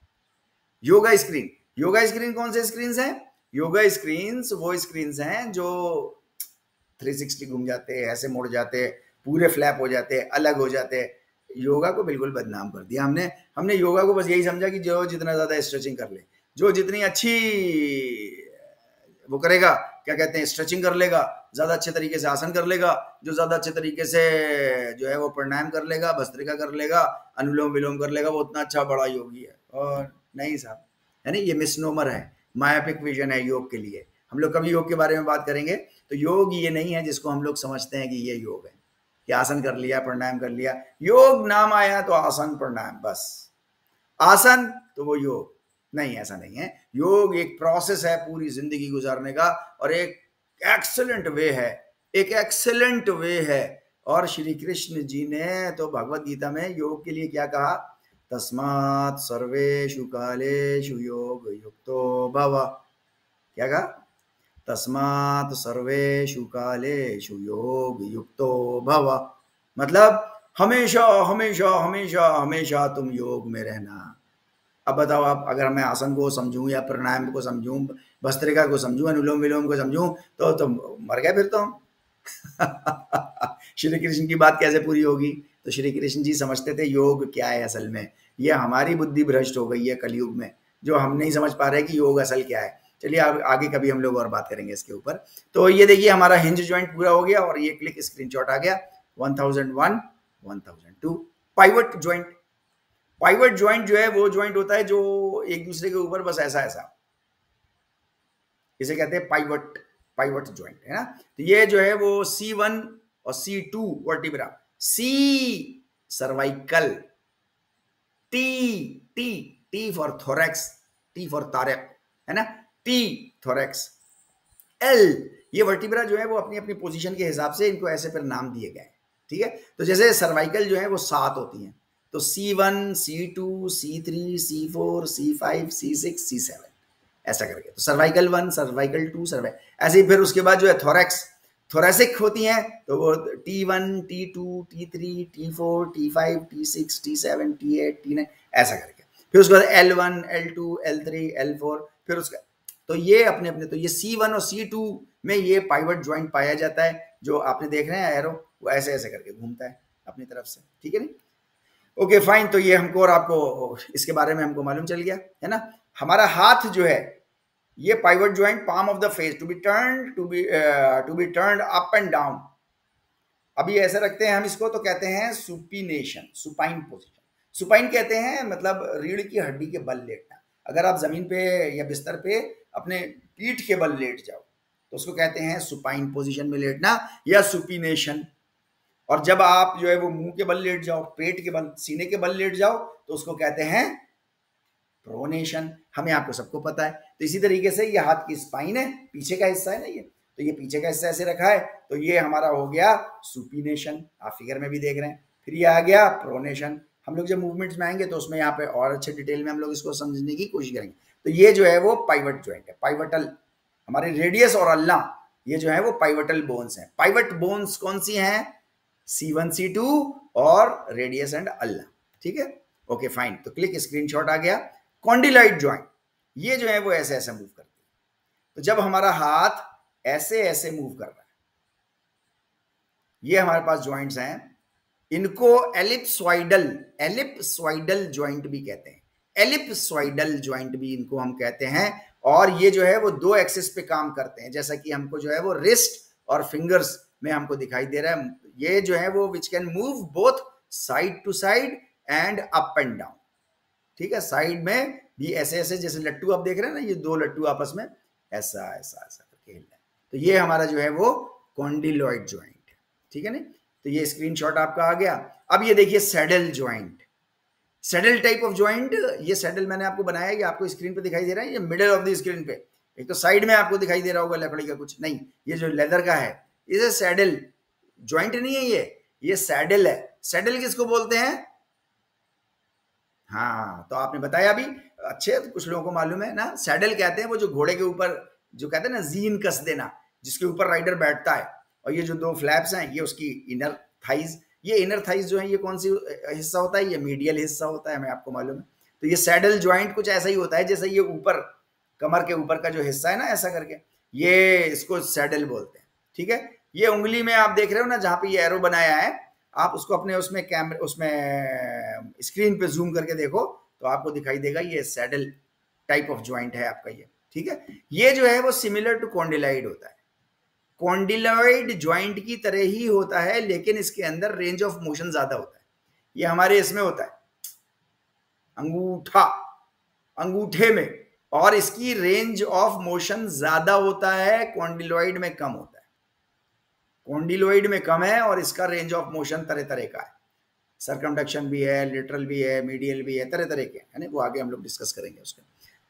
योगा स्क्रीन योगा स्क्रीन कौन से स्क्रीन हैं? योगा स्क्रीन वो स्क्रीन हैं जो 360 घूम जाते हैं, ऐसे मुड़ जाते हैं। पूरे फ्लैप हो जाते हैं, अलग हो जाते हैं। योगा को बिल्कुल बदनाम कर दिया हमने। हमने योगा को बस यही समझा कि जो जितना ज़्यादा स्ट्रेचिंग कर ले, जो जितनी अच्छी, वो करेगा, क्या कहते हैं स्ट्रेचिंग कर लेगा, ज़्यादा अच्छे तरीके से आसन कर लेगा, जो ज़्यादा अच्छे तरीके से जो है वो प्राणायाम कर लेगा भस्त्रिका कर लेगा, अनुलोम विलोम कर लेगा, वो उतना अच्छा बड़ा योगी है। और नहीं साहब है ना ये मिसनोमर है मायापिक विजन है योग के लिए। हम लोग कभी योग के बारे में बात करेंगे तो योग ये नहीं है जिसको हम लोग समझते हैं कि ये योग है। कि आसन कर लिया, प्राणायाम कर लिया। योग नाम आया तो आसन, प्राणायाम, बस। आसन तो वो योग। नहीं, ऐसा नहीं है। योग एक प्रोसेस है पूरी ज़िंदगी गुजारने का और एक एक्सेलेंट वे है। एक एक्सेलेंट वे है। और श्री कृष्ण जी ने तो भगवत गीता में योग के लिए क्या कहा? तस्मात् सर्वेशु कालेषु योग युक्तो भव। क्या कहा? तस्मात् सर्वेषु कालेषु योग युक्तो भव। मतलब हमेशा हमेशा हमेशा हमेशा तुम योग में रहना। अब बताओ आप, अगर मैं आसन को समझूं या प्राणायाम को समझूं भस्त्रिका को समझूं, अनुलोम विलोम को समझूं तो तो मर गए फिर तो हम। श्री कृष्ण की बात कैसे पूरी होगी? तो श्री कृष्ण जी समझते थे योग क्या है असल में। ये हमारी बुद्धि भ्रष्ट हो गई है कलयुग में, जो हम नहीं समझ पा रहे कि योग असल क्या है। चलिए आगे कभी हम लोग और बात करेंगे इसके ऊपर। तो ये देखिए, हमारा हिंज ज्वाइंट पूरा हो गया और ये क्लिक स्क्रीनशॉट आ गया। 1001 1002 पाइवट ज्वाइंट पाइवट ज्वाइंट जो है, वो ज्वाइंट होता है जो एक दूसरे के ऊपर बस ऐसा ऐसा। इसे कहते हैं पाइवट पाइवट ज्वाइंट है ना? तो ये जो है, वो सी वन और C two vertebra C cervical T T T for thorax T for Tarak है ना? टी थोरेक्स एल ये वर्टिब्रा जो है वो अपनी अपनी पोजीशन के हिसाब से इनको ऐसे पर नाम दिए गए ठीक है? तो जैसे सर्वाइकल जो है वो सात होती हैं तो C one C two C three C four C five C six C seven ऐसा करके। तो cervical one cervical two cervical ऐसे ही फिर उसके बाद जो है थोरेक्स थोरेसिक होती हैं तो वो T one T two T three T four T five T six T seven T eight T nine ऐसा करके। फिर उसके बाद L one L two L three L four फिर उसका तो ये अपने अपने तो ये सी वन और सी टू में ये पाइवट ज्वाइंट पाया जाता है, जो आपने देख रहे हैं एरो वो ऐसे ऐसे करके घूमता है अपनी तरफ़ से, ठीक है नहीं? ओके फाइन तो ये हमको और आपको, इसके बारे में हमको मालूम चल गया, है ना? हमारा हाथ जो है, ये pivot joint palm of the face to be turn to be to be turn up and down अभी ऐसे रखते हैं हम इसको तो कहते हैं सुपीनेशन सुपाइन पोजिशन सुपाइन कहते हैं मतलब रीढ़ की हड्डी के बल लेटना। अगर आप ज़मीन पे या बिस्तर पे अपने पीठ के बल लेट जाओ। तो उसको कहते हैं सुपाइन पोजीशन में लेटना या सुपीनेशन और जब आप जो है वो मुँह के बल लेट जाओ, पेट के बल, सीने के बल लेट जाओ तो उसको कहते हैं प्रोनेशन हमें आपको सबको पता है। तो इसी तरीके से ये हाथ की स्पाइन है, पीछे का हिस्सा है ना ये। तो ये पीछे का हिस्सा ऐसे रखा है तो ये हमारा हो गया सुपीनेशन आप फिगर में भी देख रहे हैं। फिर ये आ गया प्रोनेशन हम लोग जब मूवमेंट्स में आएँगे तो उसमें यहाँ पे और अच्छे डिटेल में हम लोग इसको समझने की कोशिश करेंगे। तो ये जो है वो पाइवट ज्वाइंट है। पाइवटल, हमारे रेडियस और अल्लाह, ये जो है वो पाइवटल बोन्स हैं। पाइवट बोन्स कौन सी हैं? सी वन सी टू और रेडियस एंड अल्लाह। ठीक है? ओके फाइन तो क्लिक स्क्रीनशॉट आ गया। कॉन्डिलाइट ज्वाइंट ये जो है वो ऐसे ऐसे मूव करती है। तो जब हमारा हाथ ऐसे ऐसे मूव कर रहा है, ये हमारे पास ज्वाइंट्स हैं। इनको एलिप्सवाइडल एलिप्सवाइडल ज्वाइंट भी कहते हैं। एलिप्सवाइडल ज्वाइंट भी इनको हम कहते हैं, और ये जो है वो दो एक्सिस पे काम करते हैं। जैसा कि हमको जो है वो रिस्ट और फिंगर्स में हमको दिखाई दे रहा है। ये जो है वो which can move both side to side and up and down ठीक है? साइड में भी ऐसे ऐसे जैसे लट्टू आप देख रहे हैं ना, ये दो लट्टू आपस में ऐसा ऐसा ऐसा करके हिल तो ये हमारा जो है वो कॉन्डिलॉइड ज्वाइंट ठीक है ना तो ये स्क्रीनशॉट आपका आ गया। अब ये देखिए saddle joint saddle type of joint ये सेडल मैंने आपको बनाया है आपको स्क्रीन पे दिखाई दे रहा है, ये मिडल ऑफ़ द स्क्रीन पे। एक तो साइड में आपको दिखाई दे रहा होगा लकड़ी का कुछ, नहीं, ये जो लेदर का है, ये सैडल ज्वाइंट नहीं है ये ये सैडल है। सैडल किसको बोलते हैं? हाँ तो आपने बताया अभी, अच्छे तो कुछ लोगों को मालूम है ना सैडल कहते हैं वो जो घोड़े के ऊपर, जो कहते हैं ना, जीन कस देना, जिसके ऊपर राइडर बैठता है। और ये जो दो फ्लैप्स हैं, ये उसकी इनर थाइज ये इनर थाइज जो है, ये कौन सी हिस्सा होता है? ये मीडियल हिस्सा होता है, हमें आपको मालूम है। तो ये सैडल ज्वाइंट कुछ ऐसा ही होता है, जैसे ये ऊपर, कमर के ऊपर का जो हिस्सा है ना, ऐसा करके। ये इसको सैडल बोलते हैं, ठीक है? ये उंगली में आप देख रहे हो ना, जहाँ पे ये एरो बनाया है, आप उसको अपने उसमें कैमरे उसमें स्क्रीन पे जूम करके देखो तो आपको दिखाई देगा ये सैडल टाइप ऑफ़ ज्वाइंट है आपका ये, ठीक है? ये जो है वो सिमिलर टू कॉन्डिलाइड होता है। कॉन्डिलॉइड ज्वाइंट की तरह ही होता है, लेकिन इसके अंदर रेंज ऑफ़ मोशन ज़्यादा होता है। ये हमारे इसमें होता है। अंगूठा, अंगूठे में। और इसकी रेंज ऑफ़ मोशन ज़्यादा होता है कॉन्डिलॉइड में कम होता है। कॉन्डिलोइड में कम है और इसका रेंज ऑफ़ मोशन तरह तरह का है। सरकमडक्शन भी है लिटरल भी है मीडियल भी है तरह तरह के। है ना वो आगे हम लोग डिस्कस करेंगे उसके।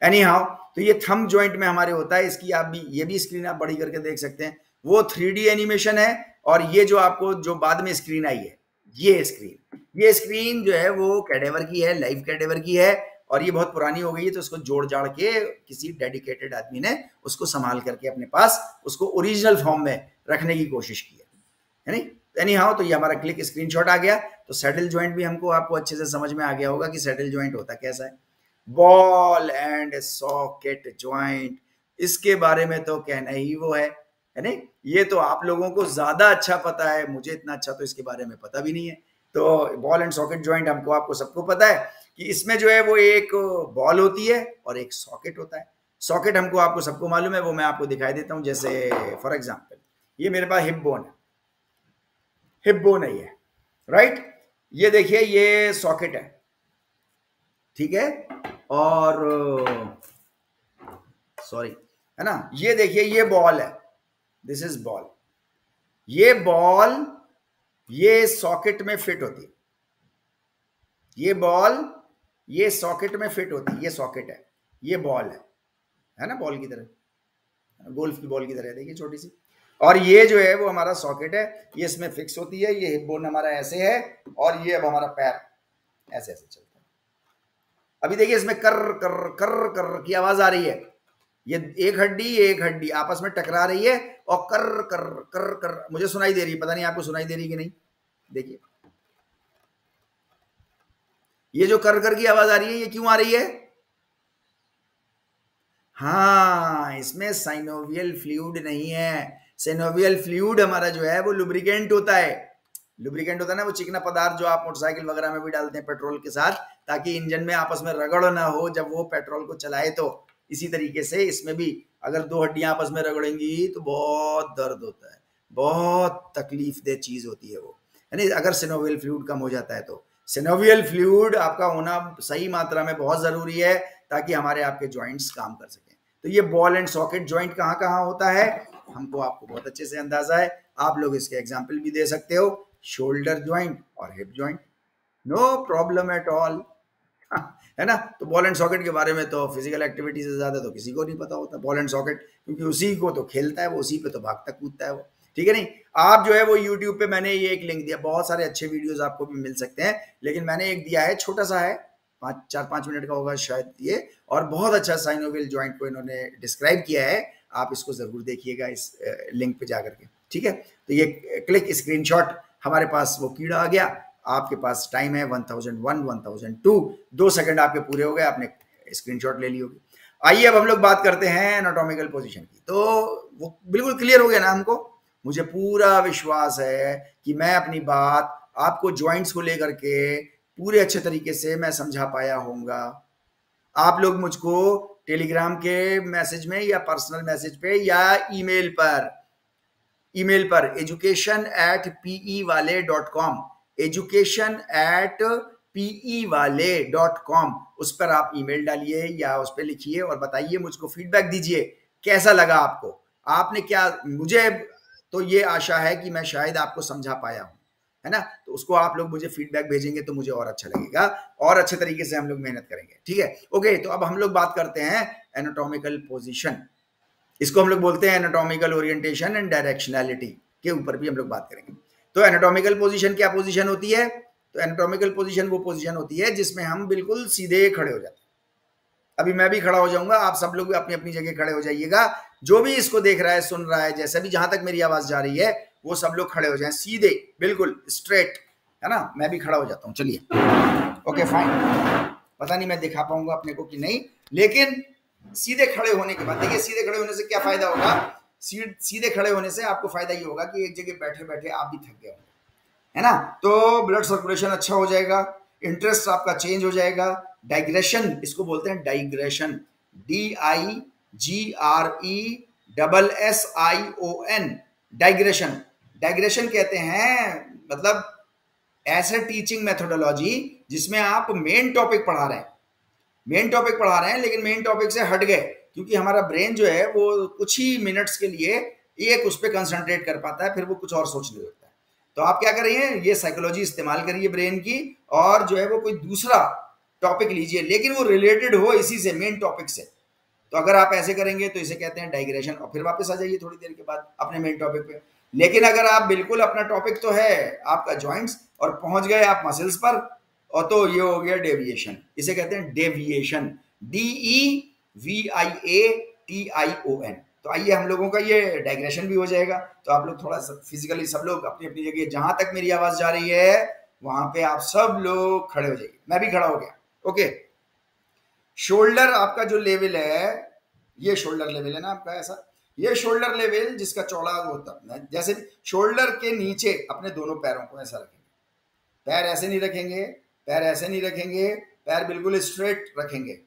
एनी हाउ तो ये थम ज्वाइंट में हमारे होता है। इसकी आप भी, ये भी स्क्रीन आप बड़ी करके देख सकते हैं। वो थ्री एनिमेशन है और ये जो आपको जो बाद में स्क्रीन आई है, ये स्क्रीन ये स्क्रीन जो है वो कैडेवर की है लाइव कैडेवर की है और ये बहुत पुरानी हो गई है तो उसको जोड़ जाड़ के किसी डेडिकेटेड आदमी ने उसको संभाल करके अपने पास उसको ओरिजिनल फॉर्म में रखने की कोशिश की है। नहीं? एनी हाउ तो ये हमारा क्लिक स्क्रीनशॉट आ गया। तो सेटल ज्वाइंट भी हमको आपको अच्छे से समझ में आ गया होगा कि सेटल ज्वाइंट होता कैसा है। बॉल एंड सॉकेट ज्वाइंट इसके बारे में तो कहना ही वो है। है नहीं? ये तो आप लोगों को ज़्यादा अच्छा पता है, मुझे इतना अच्छा तो इसके बारे में पता भी नहीं है। तो बॉल एंड सॉकेट ज्वाइंट हमको, आपको सबको पता है कि इसमें जो है वो एक बॉल होती है और एक सॉकेट होता है। सॉकेट हमको, आपको सबको मालूम है, वो मैं आपको दिखाई देता हूँ। जैसे फॉर एग्ज़ाम्पल ये मेरे पास हिप बोन है। हिप बोन है ये राइट ये देखिए, ये सॉकेट है। ठीक है? और सॉरी है ना? ये देखिए, ये बॉल है। दिस इज़ बॉल ये बॉल ये सॉकेट में फिट होती ये बॉल ये सॉकेट में फिट होती ये सॉकेट है। ये बॉल है। है ना? बॉल की तरह। गोल्फ की बॉल की तरह देखिए छोटी सी। और ये जो है, वो हमारा सॉकेट है। ये इसमें फिक्स होती है। ये हिप बोन हमारा ऐसे है। और ये अब हमारा पैर ऐसे ऐसे चलता है। अभी देखिए इसमें कर कर कर कर की आवाज़ आ रही है। ये एक हड्डी एक हड्डी, आपस में टकरा रही है और कर कर कर कर, मुझे सुनाई दे रही है, पता नहीं आपको सुनाई दे रही कि नहीं? देखिए। ये जो कर कर की आवाज़ आ रही है, ये क्यों आ रही है? हाँ इसमें साइनोवियल फ्लूड नहीं है। साइनोवियल फ्लूड हमारा जो है, वो लुब्रिकेंट होता है। लुब्रिकेंट होता है ना, वो चिकना पदार्थ जो आप मोटरसाइकिल वगैरह में भी डालते हैं पेट्रोल के साथ, ताकि इंजन में आपस में रगड़ ना हो जब वो पेट्रोल को चलाए तो। इसी तरीके से इसमें भी अगर दो हड्डियाँ आपस में रगड़ेंगी तो बहुत दर्द होता है, बहुत तकलीफ़ दे चीज़ होती है वो। यानी अगर सिनोवियल फ्लूड कम हो जाता है तो। सिनोवियल फ्लूड आपका होना सही मात्रा में बहुत ज़रूरी है ताकि हमारे आपके ज्वाइंट्स काम कर सकें। तो ये बॉल एंड सॉकेट ज्वाइंट कहाँ कहाँ होता है, हमको आपको बहुत अच्छे से अंदाज़ा है। आप लोग इसके एग्ज़ाम्पल भी दे सकते हो शोल्डर ज्वाइंट और hip joint no problem at all है ना? तो बॉल एंड सॉकेट के बारे में तो फ़िज़िकल एक्टिविटी से ज़्यादा तो किसी को नहीं पता होता बॉल एंड सॉकेट क्योंकि उसी को तो खेलता है वो, उसी पे तो भागता, कूदता है वो। ठीक है नहीं? आप जो है वो यूट्यूब पे मैंने ये एक लिंक दिया, बहुत सारे अच्छे वीडियोस आपको भी मिल सकते हैं, लेकिन मैंने एक दिया है, छोटा सा है, पाँच, चार, पाँच मिनट का होगा शायद ये, और बहुत अच्छा साइनोविल ज्वाइंट को इन्होंने डिस्क्राइब किया है, आप इसको ज़रूर देखिएगा इस लिंक पे जाकर के। ठीक है? तो ये क्लिक स्क्रीनशॉट हमारे पास वो कीड़ा आ गया आपके पास टाइम है one thousand one one thousand two दो सेकंड आपके पूरे हो गए, आपने स्क्रीनशॉट ले ली होगी। आइए अब हम लोग बात करते हैं एनाटॉमिकल पोजीशन की। तो वो बिल्कुल क्लियर हो गया ना हमको? मुझे पूरा विश्वास है कि मैं अपनी बात आपको ज्वाइंट्स को लेकर के पूरे अच्छे तरीके से मैं समझा पाया होऊँगा। आप लोग मुझको टेलीग्राम के मैसेज में या पर्सनल मैसेज पे या ईमेल पर ईमेल पर एजुकेशन एट पीई वाले dot com education at PE वाले डॉट कॉम उस पर आप ईमेल डालिए या उस पर लिखिए और बताइए, मुझको फीडबैक दीजिए, कैसा लगा आपको? आपने क्या, मुझे तो ये आशा है कि मैं शायद आपको समझा पाया हूँ, है ना? तो उसको आप लोग मुझे फीडबैक भेजेंगे तो मुझे और अच्छा लगेगा और अच्छे तरीके से हम लोग मेहनत करेंगे, ठीक है? ओके तो अब हम लोग बात करते हैं एनाटॉमिकल पोजिशन इसको हम लोग बोलते हैं एनाटॉमिकल ओरिएंटेशन एंड डायरेक्शनैलिटी के ऊपर भी हम लोग बात करेंगे। तो एनाटॉमिकल पोजीशन क्या पोजीशन होती है? तो एनाटॉमिकल पोजीशन वो पोजीशन होती है जिसमें हम बिल्कुल सीधे खड़े हो जाते हैं। अभी मैं भी खड़ा हो जाऊँगा, आप सब लोग भी अपनी अपनी जगह खड़े हो जाइएगा। जो भी इसको देख रहा है, सुन रहा है, जैसे भी जहाँ तक मेरी आवाज़ जा रही है, वो सब लोग खड़े हो जाए सीधे, बिल्कुल स्ट्रेट है ना? मैं भी खड़ा हो जाता हूँ, चलिए। ओके फाइन पता नहीं मैं दिखा पाऊँगा अपने को कि नहीं, लेकिन सीधे खड़े होने के बाद, देखिए, सीधे खड़े होने से क्या फ़ायदा होगा? सीधे खड़े होने से आपको फ़ायदा ये होगा कि एक जगह बैठे बैठे आप भी थक गए है ना? तो ब्लड सर्कुलेशन अच्छा हो जाएगा इंटरेस्ट आपका चेंज हो जाएगा। डाइग्रेशन इसको बोलते हैं digression D I G R E double S I O N digression digression कहते हैं मतलब ऐसे टीचिंग मेथोडोलॉजी जिसमें आप मेन टॉपिक पढ़ा रहे हैं। मेन टॉपिक पढ़ा रहे हैं, लेकिन मेन टॉपिक से हट गए। क्योंकि हमारा ब्रेन जो है, वो कुछ ही मिनट्स के लिए एक उस पर कंसंट्रेट कर पाता है, फिर वो कुछ और सोचने लगता है। तो आप क्या करिए ये साइकोलॉजी इस्तेमाल करिए ब्रेन की और जो है वो कोई दूसरा टॉपिक लीजिए, लेकिन वो रिलेटेड हो इसी से मेन टॉपिक से। तो अगर आप ऐसे करेंगे तो इसे कहते हैं डाइग्रेशन और फिर वापस आ जाइए थोड़ी देर के बाद अपने मेन टॉपिक पे। लेकिन अगर आप बिल्कुल अपना टॉपिक तो है आपका ज्वाइंट्स और पहुँच गए आप मसल्स पर, और तो ये हो गया डेविएशन इसे कहते हैं deviation D E V I A T I O N तो आइए हम लोगों का ये डाइग्रेशन भी हो जाएगा। तो आप लोग थोड़ा सा फिजिकली सब लोग अपनी अपनी जगह जहाँ तक मेरी आवाज़ जा रही है, वहाँ पे आप सब लोग खड़े हो जाइए। मैं भी खड़ा हो गया। ओके। शोल्डर आपका जो लेवल है, ये शोल्डर लेवल है ना आपका ऐसा? ये शोल्डर लेवल जिसका चौड़ा होता है, जैसे शोल्डर के नीचे अपने दोनों पैरों को ऐसा रखेंगे। पैर ऐसे नहीं रखेंगे, पैर ऐसे नहीं रखेंगे, पैर बिल्कुल स्ट्रेट रखेंगे।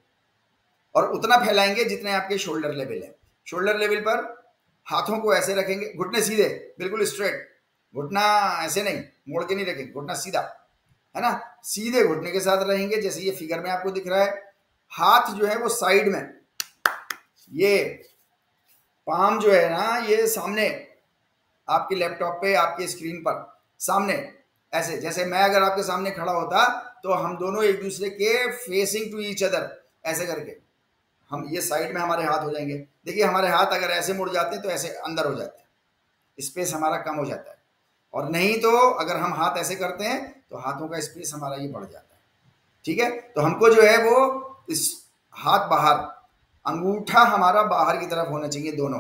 और उतना फैलाएँगे जितने आपके शोल्डर लेवल है। शोल्डर लेवल पर हाथों को ऐसे रखेंगे, घुटने सीधे, बिल्कुल स्ट्रेट घुटना ऐसे नहीं, मोड़ के नहीं रखेंगे, घुटना सीधा। है ना? सीधे घुटने के साथ रहेंगे, जैसे ये फिगर में आपको दिख रहा है। हाथ जो है वो साइड में। ये पाम जो है ना, ये सामने, आपके लैपटॉप पे, आपके स्क्रीन पर, सामने, ऐसे। जैसे मैं अगर आपके सामने खड़ा होता तो हम दोनों एक दूसरे के फेसिंग टू ईच अदर ऐसे करके। हम ये साइड में हमारे हाथ हो जाएँगे। देखिए, हमारे हाथ अगर ऐसे मुड़ जाते हैं तो ऐसे अंदर हो जाते हैं। स्पेस हमारा कम हो जाता है। और नहीं तो अगर हम हाथ ऐसे करते हैं तो हाथों का स्पेस हमारा ये बढ़ जाता है। ठीक है? तो हमको जो है वो इस हाथ बाहर, अंगूठा हमारा बाहर की तरफ़ होना चाहिए दोनों।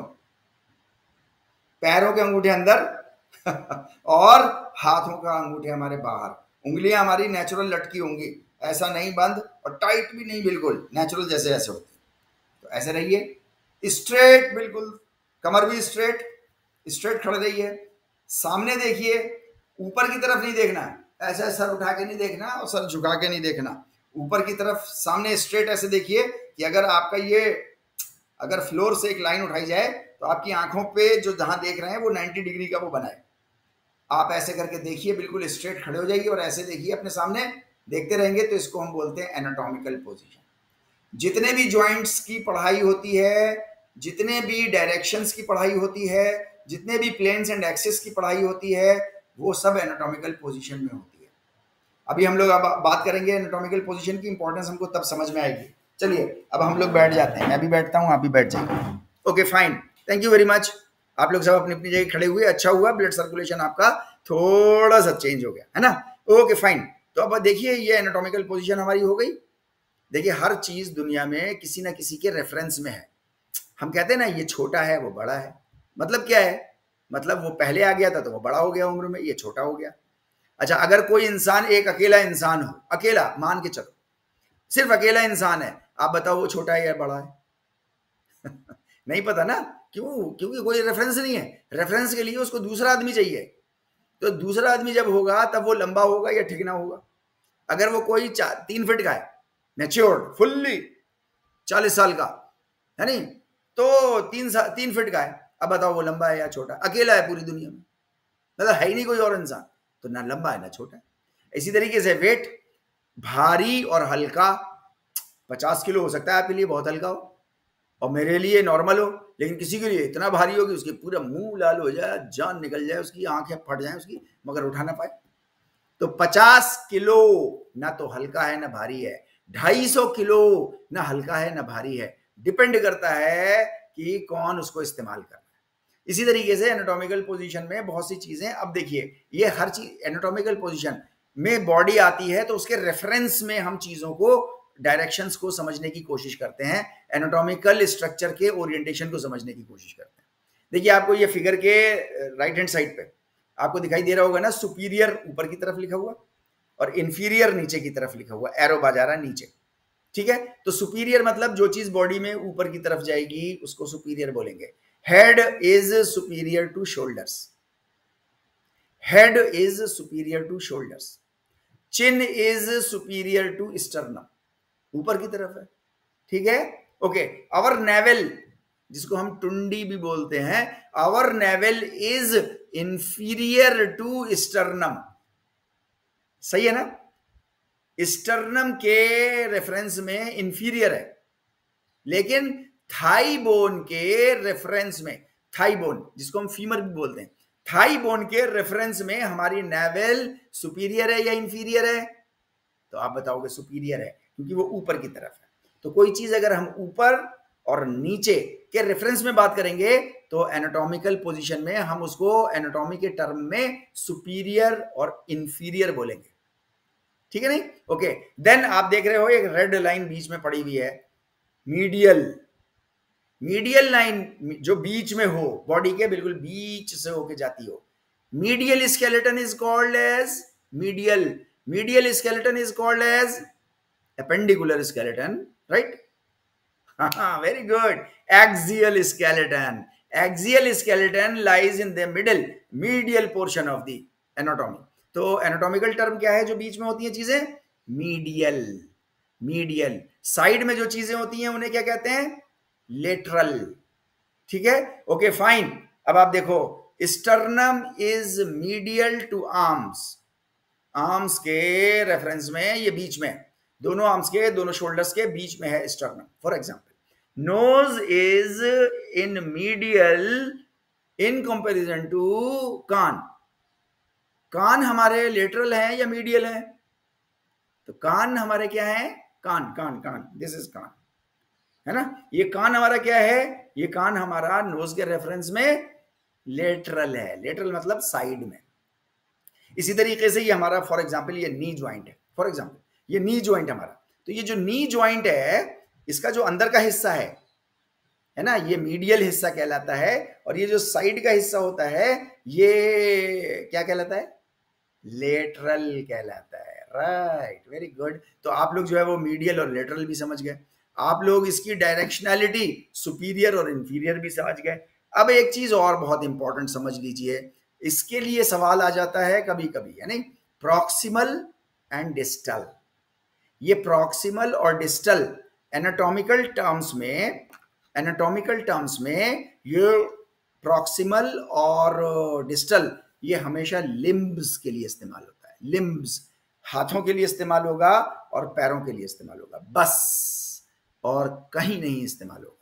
पैरों के अंगूठे अंदर और हाथों का अंगूठे हमारे बाहर। उंगलियाँ हमारी नेचुरल लटकी होंगी। ऐसा नहीं बंद और टाइट भी नहीं, बिल्कुल नेचुरल जैसे ऐसे होते तो ऐसे रहिए। स्ट्रेट, बिल्कुल, कमर भी स्ट्रेट स्ट्रेट खड़े रहिए। सामने देखिए, ऊपर की तरफ़ नहीं देखना। ऐसा सर उठा के नहीं देखना और सर झुका के नहीं देखना। ऊपर की तरफ़, सामने स्ट्रेट ऐसे देखिए कि अगर आपका ये, अगर फ्लोर से एक लाइन उठाई जाए तो आपकी आँखों पे जो जहाँ देख रहे हैं, वो 90 डिग्री का वो बनाए आप ऐसे करके देखिए, बिल्कुल स्ट्रेट खड़े हो जाइए और ऐसे देखिए अपने सामने। देखते रहेंगे तो इसको हम बोलते हैं एनाटॉमिकल पोजीशन जितने भी ज्वाइंट्स की पढ़ाई होती है, जितने भी डायरेक्शंस की पढ़ाई होती है, जितने भी प्लेन्स एंड एक्सेस की पढ़ाई होती है, वो सब एनाटॉमिकल पोजीशन में होती है। अभी हम लोग अब बात करेंगे एनाटॉमिकल पोजीशन की इंपॉर्टेंस हमको तब समझ में आएगी। चलिए, अब हम लोग बैठ जाते हैं। मैं भी बैठता हूँ, आप भी बैठ जाइए। Okay fine thank you very much आप लोग सब अपनी अपनी जगह खड़े हुए अच्छा हुआ ब्लड सर्कुलेशन आपका थोड़ा सा चेंज हो गया, है ना? ओके फाइन तो अब देखिए, ये एनाटॉमिकल पोजीशन हमारी हो गई। देखिए, हर चीज़ दुनिया में किसी ना किसी के रेफरेंस में है। हम कहते हैं ना, ये छोटा है, वो बड़ा है। मतलब क्या है? मतलब वो पहले आ गया था तो वो बड़ा हो गया उम्र में, ये छोटा हो गया। अच्छा अगर कोई इंसान, एक अकेला इंसान हो, अकेला, मान के चलो, सिर्फ़ अकेला इंसान है, आप बताओ वो छोटा है या बड़ा है? नहीं पता ना, क्यों? क्योंकि कोई रेफरेंस नहीं है। रेफरेंस के लिए उसको दूसरा आदमी चाहिए। तो दूसरा आदमी जब होगा, तब वो लंबा होगा या ठिकना होगा। अगर वो कोई तीन फिट का है मेच्योर्ड फुल्ली चालीस साल का, है नहीं? तो तीन साल तीन फिट का है। अब बताओ वो लंबा है या छोटा अकेला है पूरी दुनिया में। मतलब है ही नहीं कोई और इंसान। तो ना लंबा है, ना छोटा है। इसी तरीके से वेट भारी और हल्का, पचास किलो हो सकता है आपके लिए बहुत हल्का हो। और मेरे लिए नॉर्मल हो, लेकिन किसी के लिए इतना भारी हो कि उसके पूरा मुँह लाल हो जाए, जान निकल जाए, उसकी आँखें फट जाए, उसकी मगर उठा ना पाए। तो पचास किलो ना तो हल्का है, ना भारी है। ढाई सौ किलो ना हल्का है, ना भारी है। डिपेंड करता है कि कौन उसको इस्तेमाल कर रहा है। इसी तरीके से एनाटॉमिकल पोजीशन में बहुत सी चीज़ें, अब देखिए, ये हर चीज़ एनाटॉमिकल पोजीशन में बॉडी आती है तो उसके रेफरेंस में हम चीज़ों को डायरेक्शंस को समझने की कोशिश करते हैं एनाटॉमिकल स्ट्रक्चर के ओरिएंटेशन को समझने की कोशिश करते हैं। देखिए, आपको ये फिगर के राइट हैंड साइड पे आपको दिखाई दे रहा होगा ना सुपीरियर ऊपर की तरफ़ लिखा हुआ। और इंफीरियर नीचे की तरफ़ लिखा हुआ एरो बाजारा नीचे। ठीक है? तो सुपीरियर मतलब जो चीज़ बॉडी में ऊपर की तरफ़ जाएगी, उसको सुपीरियर बोलेंगे। Head is superior to shoulders head is superior to shoulders chin is superior to sternum ऊपर की तरफ़ है। ठीक है? ओके अवर नेवल जिसको हम टुंडी भी बोलते हैं our navel is inferior to sternum सही है ना? स्टर्नम के रेफरेंस में इंफीरियर है। लेकिन थाई बोन के रेफरेंस में थाई बोन जिसको हम फीमर भी बोलते हैं थाई बोन के रेफरेंस में हमारी नेवल सुपीरियर है या इंफीरियर है? तो आप बताओगे सुपीरियर है, क्योंकि वो ऊपर की तरफ़ है। तो कोई चीज़ अगर हम ऊपर और नीचे के रेफरेंस में बात करेंगे तो एनाटॉमिकल पोजीशन में हम उसको एनाटॉमी के टर्म में सुपीरियर और इंफीरियर बोलेंगे। ठीक है नहीं? ओके देन आप देख रहे हो एक रेड लाइन बीच में पड़ी हुई है. मीडियल मीडियल लाइन जो बीच में हो बॉडी के बिल्कुल बीच से होके जाती हो. Medial skeleton is called as medial medial skeleton is called as appendicular skeleton right very good axial skeleton axial skeleton lies in the middle medial portion of the anatomy तो एनाटॉमिकल टर्म क्या है जो बीच में होती है चीज़ें? Medial medial side में जो चीज़ें होती हैं, उन्हें क्या कहते हैं? लेटरल ठीक है? ओके फाइन अब आप देखो sternum is medial to arms arms के रेफरेंस में ये बीच में. दोनों आर्म्स के, दोनों शोल्डर्स के बीच में है sternum for example nose is in medial in comparison to कान. कान हमारे लेटरल है या मीडियल है? तो कान हमारे क्या है? कान कान कान दिस इज़ कान, है ना? ये कान हमारा क्या है? ये कान हमारा नोज़ के रेफरेंस में लेटरल है। लेटरल मतलब साइड में। इसी तरीके से ये हमारा फॉर एग्ज़ाम्पल ये नी ज्वाइंट है। फॉर एग्ज़ाम्पल ये नी ज्वाइंट हमारा। तो ये जो नी ज्वाइंट है, इसका जो अंदर का हिस्सा है है ना? ये मीडियल हिस्सा कहलाता है और ये जो साइड का हिस्सा होता है, ये क्या कहलाता है? लेटरल कहलाता है। राइट वेरी गुड तो आप लोग जो है वो मीडियल और लेटरल भी समझ गए। आप लोग इसकी डायरेक्शनैलिटी सुपीरियर और इंफीरियर भी समझ गए। अब एक चीज़ और बहुत इंपॉर्टेंट समझ लीजिए। इसके लिए सवाल आ जाता है कभी कभी यानी प्रॉक्सिमल एंड डिस्टल ये प्रॉक्सिमल और डिस्टल एनाटॉमिकल टर्म्स में एनाटॉमिकल टर्म्स में ये प्रॉक्सिमल और डिस्टल ये हमेशा लिम्ब्स के लिए इस्तेमाल होता है। लिम्ब्स हाथों के लिए इस्तेमाल होगा और पैरों के लिए इस्तेमाल होगा। बस और कहीं नहीं इस्तेमाल होगा।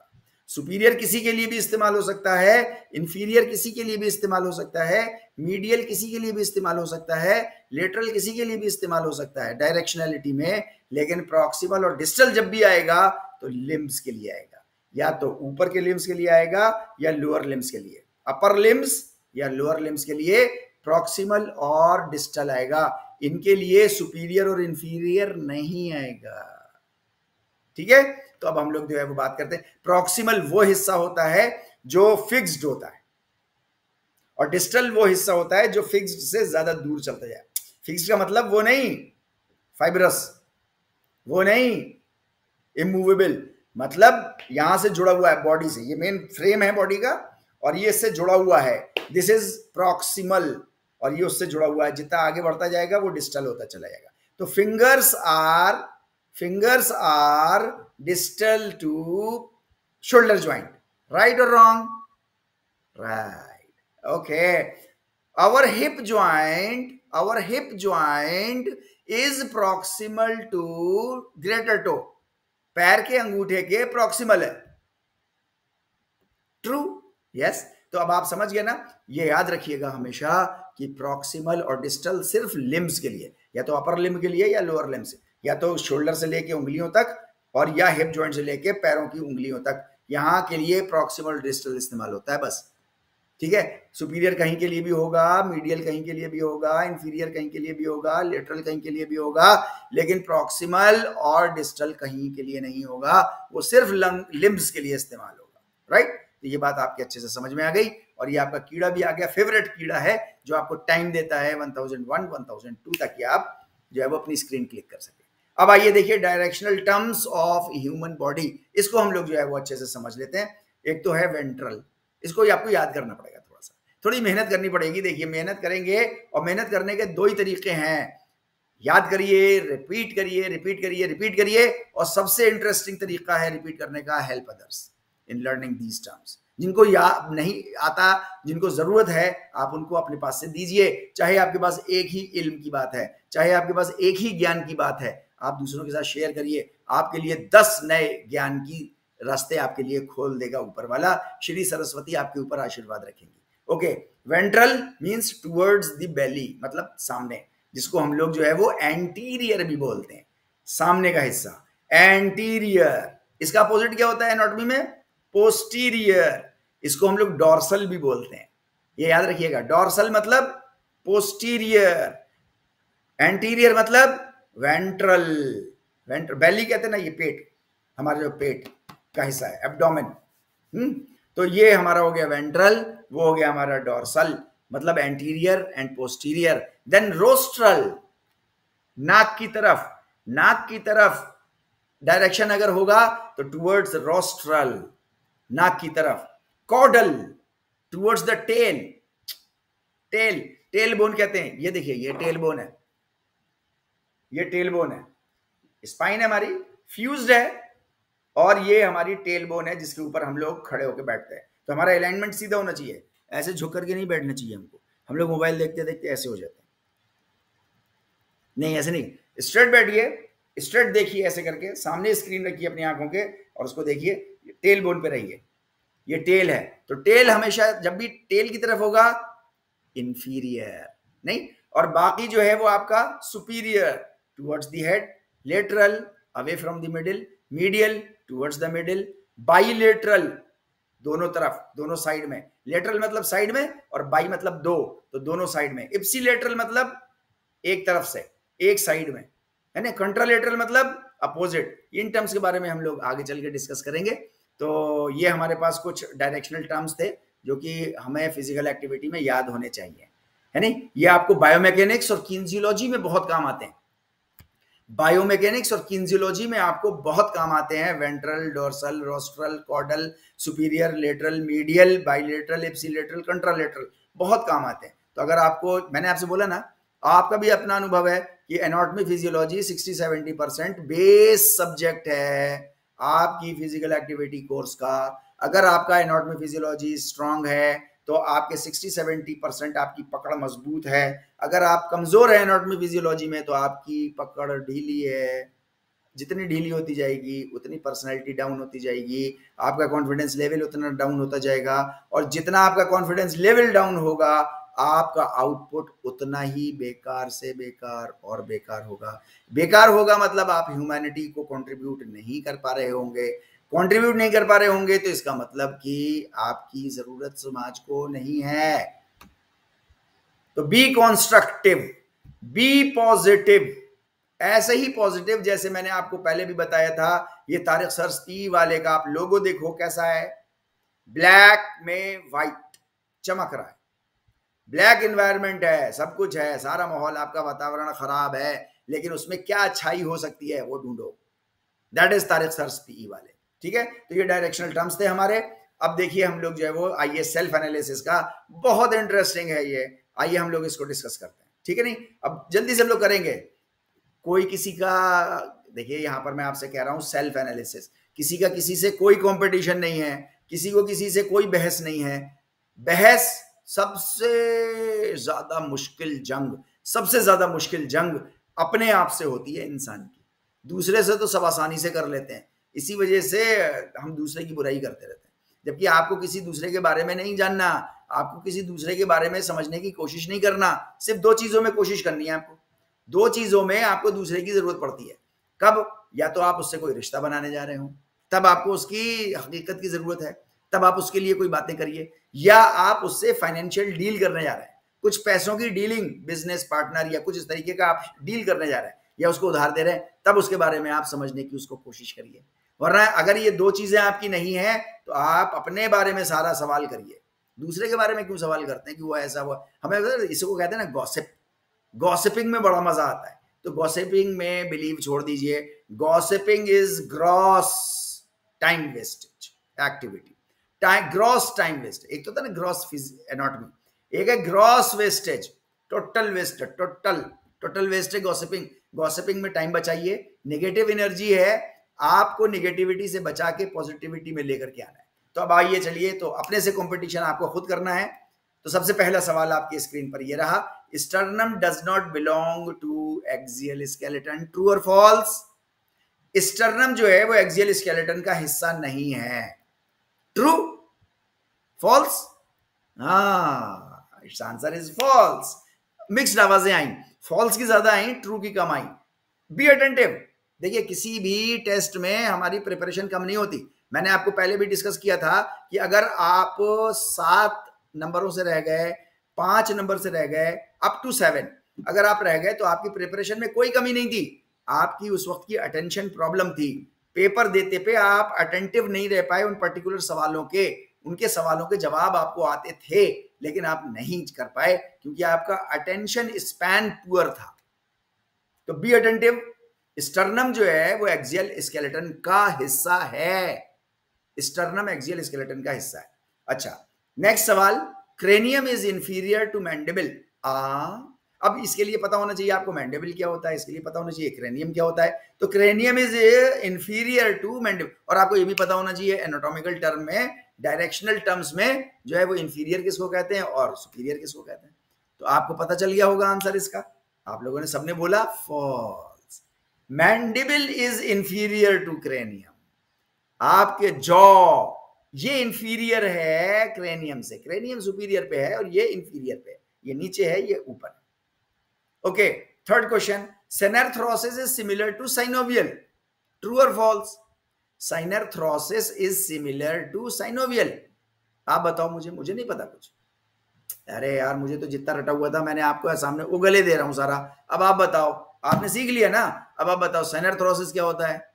सुपीरियर किसी के लिए भी इस्तेमाल हो सकता है इंफीरियर किसी के लिए भी इस्तेमाल हो सकता है, मीडियल किसी के लिए भी इस्तेमाल हो सकता है, लेटरल किसी के लिए भी इस्तेमाल हो सकता है डायरेक्शनैलिटी में, लेकिन प्रॉक्सिमल और डिस्टल जब भी आएगा तो लिम्स के लिए आएगा। या तो ऊपर के लिम्स के लिए आएगा या लोअर लिम्स के लिए। अपर लिम्स या लोअर लिम्स के लिए प्रॉक्सिमल और डिस्टल आएगा। इनके लिए सुपीरियर और इंफीरियर नहीं आएगा। ठीक है? तो अब हम लोग जो है वो बात करते हैं। प्रॉक्सिमल वो हिस्सा होता है जो फिक्स्ड होता है। और डिस्टल वो हिस्सा होता है जो फिक्स्ड से ज़्यादा दूर चलता जाए। फिक्स्ड का मतलब वो नहीं। फाइबरस वो नहीं। इमूवेबल मतलब यहाँ से जुड़ा हुआ है बॉडी से। ये मेन फ्रेम है बॉडी का और ये इससे जुड़ा हुआ है। दिस इज़ प्रॉक्सिमल और ये उससे जुड़ा हुआ है। जितना आगे बढ़ता जाएगा, वो डिस्टल होता चला जाएगा। तो fingers are fingers are distal to shoulder joint right और wrong right okay our hip joint, our hip joint is proximal to greater toe. पैर के अंगूठे के प्रॉक्सिमल है। True yes yes? तो अब आप समझ गए ना, ये याद रखिएगा हमेशा कि प्रॉक्सिमल और डिस्टल सिर्फ़ लिम्स के लिए, या तो अपर लिम के लिए या लोअर लिम से, या तो शोल्डर से लेके उंगलियों तक और या हिप जॉइंट से लेके पैरों की उंगलियों तक। यहाँ के लिए प्रॉक्सिमल डिस्टल इस्तेमाल होता है बस। ठीक है? सुपीरियर कहीं के लिए भी होगा मीडियल कहीं के लिए भी होगा इंफीरियर कहीं के लिए भी होगा लेटरल कहीं के लिए भी होगा, लेकिन प्रॉक्सिमल और डिस्टल कहीं के लिए नहीं होगा, वो सिर्फ़ लिम्स के लिए इस्तेमाल होगा। राइट तो ये बात आपके अच्छे से समझ में आ गई और ये आपका कीड़ा भी आ गया। फेवरेट कीड़ा है जो आपको टाइम देता है 1001, 1002 तक आप जो है वो अपनी स्क्रीन क्लिक कर सके। अब आइए देखिए directional terms of human body इसको हम लोग जो है वो अच्छे से समझ लेते हैं। एक तो है वेंट्रल इसको आपको याद करना पड़ेगा थोड़ा सा थोड़ी मेहनत करनी पड़ेगी। देखिए मेहनत करेंगे और मेहनत करने के दो ही तरीके हैं। याद करिए रिपीट करिए रिपीट करिए रिपीट करिए और सबसे इंटरेस्टिंग तरीका है रिपीट करने का help others in learning these terms जिनको याद नहीं आता, जिनको ज़रूरत है, आप उनको अपने पास से दीजिए। चाहे आपके पास एक ही इल्म की बात है, चाहे आपके पास एक ही ज्ञान की बात है, आप दूसरों के साथ शेयर करिए। आपके लिए दस नए ज्ञान की रास्ते आपके लिए खोल देगा ऊपर वाला। श्री सरस्वती आपके ऊपर आशीर्वाद रखेंगे। Okay ventral means towards the belly मतलब सामने, जिसको हम लोग जो है वो एंटीरियर भी बोलते हैं। सामने का हिस्सा एंटीरियर इसका अपोजिट क्या होता है एनाटॉमी में? पोस्टीरियर इसको हम लोग डॉर्सल भी बोलते हैं। ये याद रखिएगा डॉर्सल मतलब पोस्टीरियर एंटीरियर मतलब वेंट्रल वेंट्र बेली कहते हैं ना ये पेट, हमारा जो पेट का हिस्सा है एब्डोमेन हम्म तो ये हमारा हो गया वेंट्रल वो हो गया हमारा डॉर्सल मतलब anterior and posterior then rostral नाक की तरफ़, नाक की तरफ़ डायरेक्शन अगर होगा तो टुवर्ड्स रोस्ट्रल नाक की तरफ़। Caudal towards the tail tail tail bone कहते हैं। ये देखिए, ये टेल बोन है। ये टेल बोन है स्पाइन हमारी फ्यूज्ड है, और ये हमारी टेल बोन है, जिसके ऊपर हम लोग खड़े होकर बैठते हैं। तो हमारा अलाइनमेंट सीधा होना चाहिए। ऐसे झुक करके नहीं बैठना चाहिए हमको। हम लोग मोबाइल देखते देखते ऐसे हो जाते हैं। नहीं, ऐसे नहीं। स्ट्रेट बैठिए। स्ट्रेट देखिए ऐसे करके। सामने स्क्रीन रखिए अपनी आँखों के, और उसको देखिए। टेल बोन पे रहिए ये टेल है। तो टेल हमेशा जब भी टेल की तरफ़ होगा इंफीरियर नहीं? और बाकी जो है वो आपका superior towards the head lateral away from the middle medial towards the middle bilateral दोनों तरफ़, दोनों साइड में। लेटरल मतलब साइड में और बाई मतलब दो तो दोनों साइड में। इप्सी लेटरल मतलब एक तरफ़ से, एक साइड में, है ना? कंट्रालेटरल मतलब अपोजिट इन टर्म्स के बारे में हम लोग आगे चल के डिस्कस करेंगे। तो ये हमारे पास कुछ डायरेक्शनल टर्म्स थे, जो कि हमें फ़िज़िकल एक्टिविटी में याद होने चाहिए। है नहीं? ये आपको बायोमैकेनिक्स और किन्जियोलॉजी में बहुत काम आते हैं। बायोमैकेनिक्स और किन्जियोलॉजी में आपको बहुत काम आते हैं। Ventral dorsal rostral caudal superior lateral medial bilateral ipsilateral contralateral बहुत काम आते हैं। तो अगर आपको, मैंने आपसे बोला ना, आपका भी अपना अनुभव है कि anatomy physiology 60 70 percent base subject है। आपकी फ़िज़िकल एक्टिविटी कोर्स का। अगर आपका एनाटॉमी फिजियोलॉजी स्ट्रांग है तो आपके 60-70 परसेंट आपकी पकड़ मज़बूत है। अगर आप कमज़ोर है एनाटॉमी फिजियोलॉजी में तो आपकी पकड़ ढीली है। जितनी ढीली होती जाएगी, उतनी पर्सनैलिटी डाउन होती जाएगी। आपका कॉन्फिडेंस लेवल उतना डाउन होता जाएगा। और जितना आपका कॉन्फिडेंस लेवल डाउन होगा आपका आउटपुट उतना ही बेकार से बेकार और बेकार होगा। बेकार होगा मतलब आप ह्यूमैनिटी को कंट्रीब्यूट नहीं कर पा रहे होंगे। कंट्रीब्यूट नहीं कर पा रहे होंगे तो इसका मतलब कि आपकी ज़रूरत समाज को नहीं है। तो बी कॉन्स्ट्रक्टिव बी पॉजिटिव ऐसे ही पॉजिटिव जैसे मैंने आपको पहले भी बताया था, ये तारिक सरस्ती वाले का आप लोगो देखो कैसा है। ब्लैक में व्हाइट चमक रहा है। ब्लैक इन्वायरमेंट है, सब कुछ है, सारा माहौल आपका वातावरण खराब है, लेकिन उसमें क्या अच्छाई हो सकती है वो ढूंढो। दैट इज़ तारिक सरस्ती वाले, ठीक है? तो ये डायरेक्शनल टर्म्स थे हमारे। अब देखिए हम लोग जो है वो, आइए सेल्फ एनालिसिस का, बहुत इंटरेस्टिंग है ये। आइए हम लोग इसको डिस्कस करते हैं, ठीक है नहीं? अब जल्दी से हम लोग करेंगे। कोई किसी का, देखिए यहाँ पर मैं आपसे कह रहा हूँ सेल्फ एनालिसिस किसी का किसी से कोई कंपटीशन नहीं है, किसी को किसी से कोई बहस नहीं है। बहस सबसे ज़्यादा मुश्किल जंग, सबसे ज़्यादा मुश्किल जंग अपने आप से होती है इंसान की। दूसरे से तो सब आसानी से कर लेते हैं। इसी वजह से हम दूसरे की बुराई करते रहते हैं। जबकि आपको किसी दूसरे के बारे में नहीं जानना, आपको किसी दूसरे के बारे में समझने की कोशिश नहीं करना, सिर्फ़ दो चीज़ों में कोशिश करनी है आपको। दो चीज़ों में आपको दूसरे की ज़रूरत पड़ती है। कब? या तो आप उससे कोई रिश्ता बनाने जा रहे हो। तब आपको उसकी हकीकत की ज़रूरत है। तब आप उसके लिए कोई बातें करिए, या आप उससे फाइनेंशियल डील करने जा रहे हैं। कुछ पैसों की डीलिंग बिज़नेस पार्टनर या कुछ इस तरीके का आप डील करने जा रहे हैं, या उसको उधार दे रहे हैं, तब उसके बारे में आप समझने की उसको कोशिश करिए। वरना अगर ये दो चीज़ें आपकी नहीं है तो आप अपने बारे में सारा सवाल करिए। दूसरे के बारे में क्यों सवाल करते हैं कि वो ऐसा हुआ? हमें इसको कहते हैं ना गॉसिप गॉसिपिंग में बड़ा मज़ा आता है। तो गॉसिपिंग में बिलीव छोड़ दीजिए। Gossiping is gross time wastage activity time gross time waste एक तो था ना ग्रॉस एनाटॉमी एक है gross wastage total waste total total waste gossiping gossiping में टाइम बचाइए. नेगेटिव एनर्जी है. आपको नेगेटिविटी से बचा के पॉजिटिविटी में लेकर के आना है। तो अब आइए चलिए तो अपने से कंपटीशन आपको खुद करना है। तो सबसे पहला सवाल आपकी स्क्रीन पर ये रहा sternum does not belong to axial skeleton true और फॉल्स स्टर्नम जो है, वो एक्सियल स्केलेटन का हिस्सा नहीं है। True false it's answer is false mixed आवाज़ें आई। फॉल्स की ज़्यादा आई ट्रू की कम आई। बी अटेंटिव देखिए, किसी भी टेस्ट में हमारी प्रिपरेशन कम नहीं होती। मैंने आपको पहले भी डिस्कस किया था कि अगर आप सात नंबरों से रह गए, पाँच नंबर से रह गए अप टू सेवन अगर आप रह गए तो आपकी प्रिपरेशन में कोई कमी नहीं थी। आपकी उस वक्त की अटेंशन प्रॉब्लम थी। पेपर देते पे आप अटेंटिव नहीं रह पाए उन पर्टिकुलर सवालों के। उनके सवालों के जवाब आपको आते थे, लेकिन आप नहीं कर पाए क्योंकि आपका अटेंशन स्पैन पुअर था। तो बी अटेंटिव स्टर्नम जो है, वो एक्सियल स्केलेटन का हिस्सा है। स्टर्नम एक्सियल स्केलेटन का हिस्सा है। अच्छा नेक्स्ट सवाल cranium is inferior to mandible आ अब इसके लिए पता होना चाहिए आपको मैंडेबल क्या होता है, इसके लिए पता होना चाहिए क्रेनियम क्या होता है। तो cranium is inferior to mandible और आपको ये भी पता होना चाहिए एनाटॉमिकल टर्म में डायरेक्शनल टर्म्स में जो है वो इंफीरियर किसको कहते हैं और सुपीरियर किसको कहते हैं। तो आपको पता चल गया होगा आंसर इसका। आप लोगों ने सबने बोला false mandible is inferior to cranium आपके जॉ ये इंफीरियर है क्रेनियम से। क्रेनियम सुपीरियर पे है और ये इंफीरियर पे है। ये नीचे है, ये ऊपर okay third question synarthrosis is similar to synovial true और false synarthrosis is similar to synovial आप बताओ मुझे मुझे नहीं पता कुछ। अरे यार, मुझे तो जितना रटा हुआ था, मैंने आपको सामने उगले दे रहा हूँ सारा। अब आप बताओ, आपने सीख लिया ना? अब आप बताओ साइनरथ्रोसिस क्या होता है?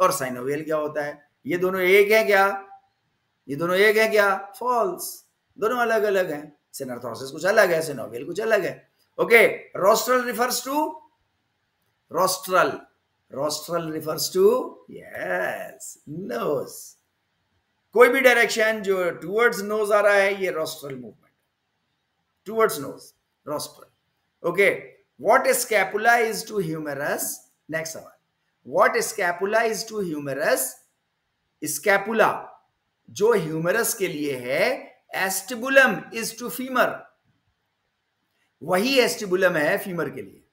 और साइनोवियल क्या होता है? ये दोनों एक है क्या? ये दोनों एक है क्या? फॉल्स दोनों अलग अलग हैं। सिनर्थोसिस कुछ अलग है सिनोवियल कुछ अलग है। Okay rostral refers to rostral rostral refers to yes nose कोई भी डायरेक्शन जो टूवर्ड्स नोज़ आ रहा है, ये rostral movement towards nose rostral okay what scapula is to humerus next सवाल what scapula is to humerus scapula जो humerus के लिए है एस्टिबुलम इज़ टू फीमर वही एस्टिबुलम है फीमर के लिए।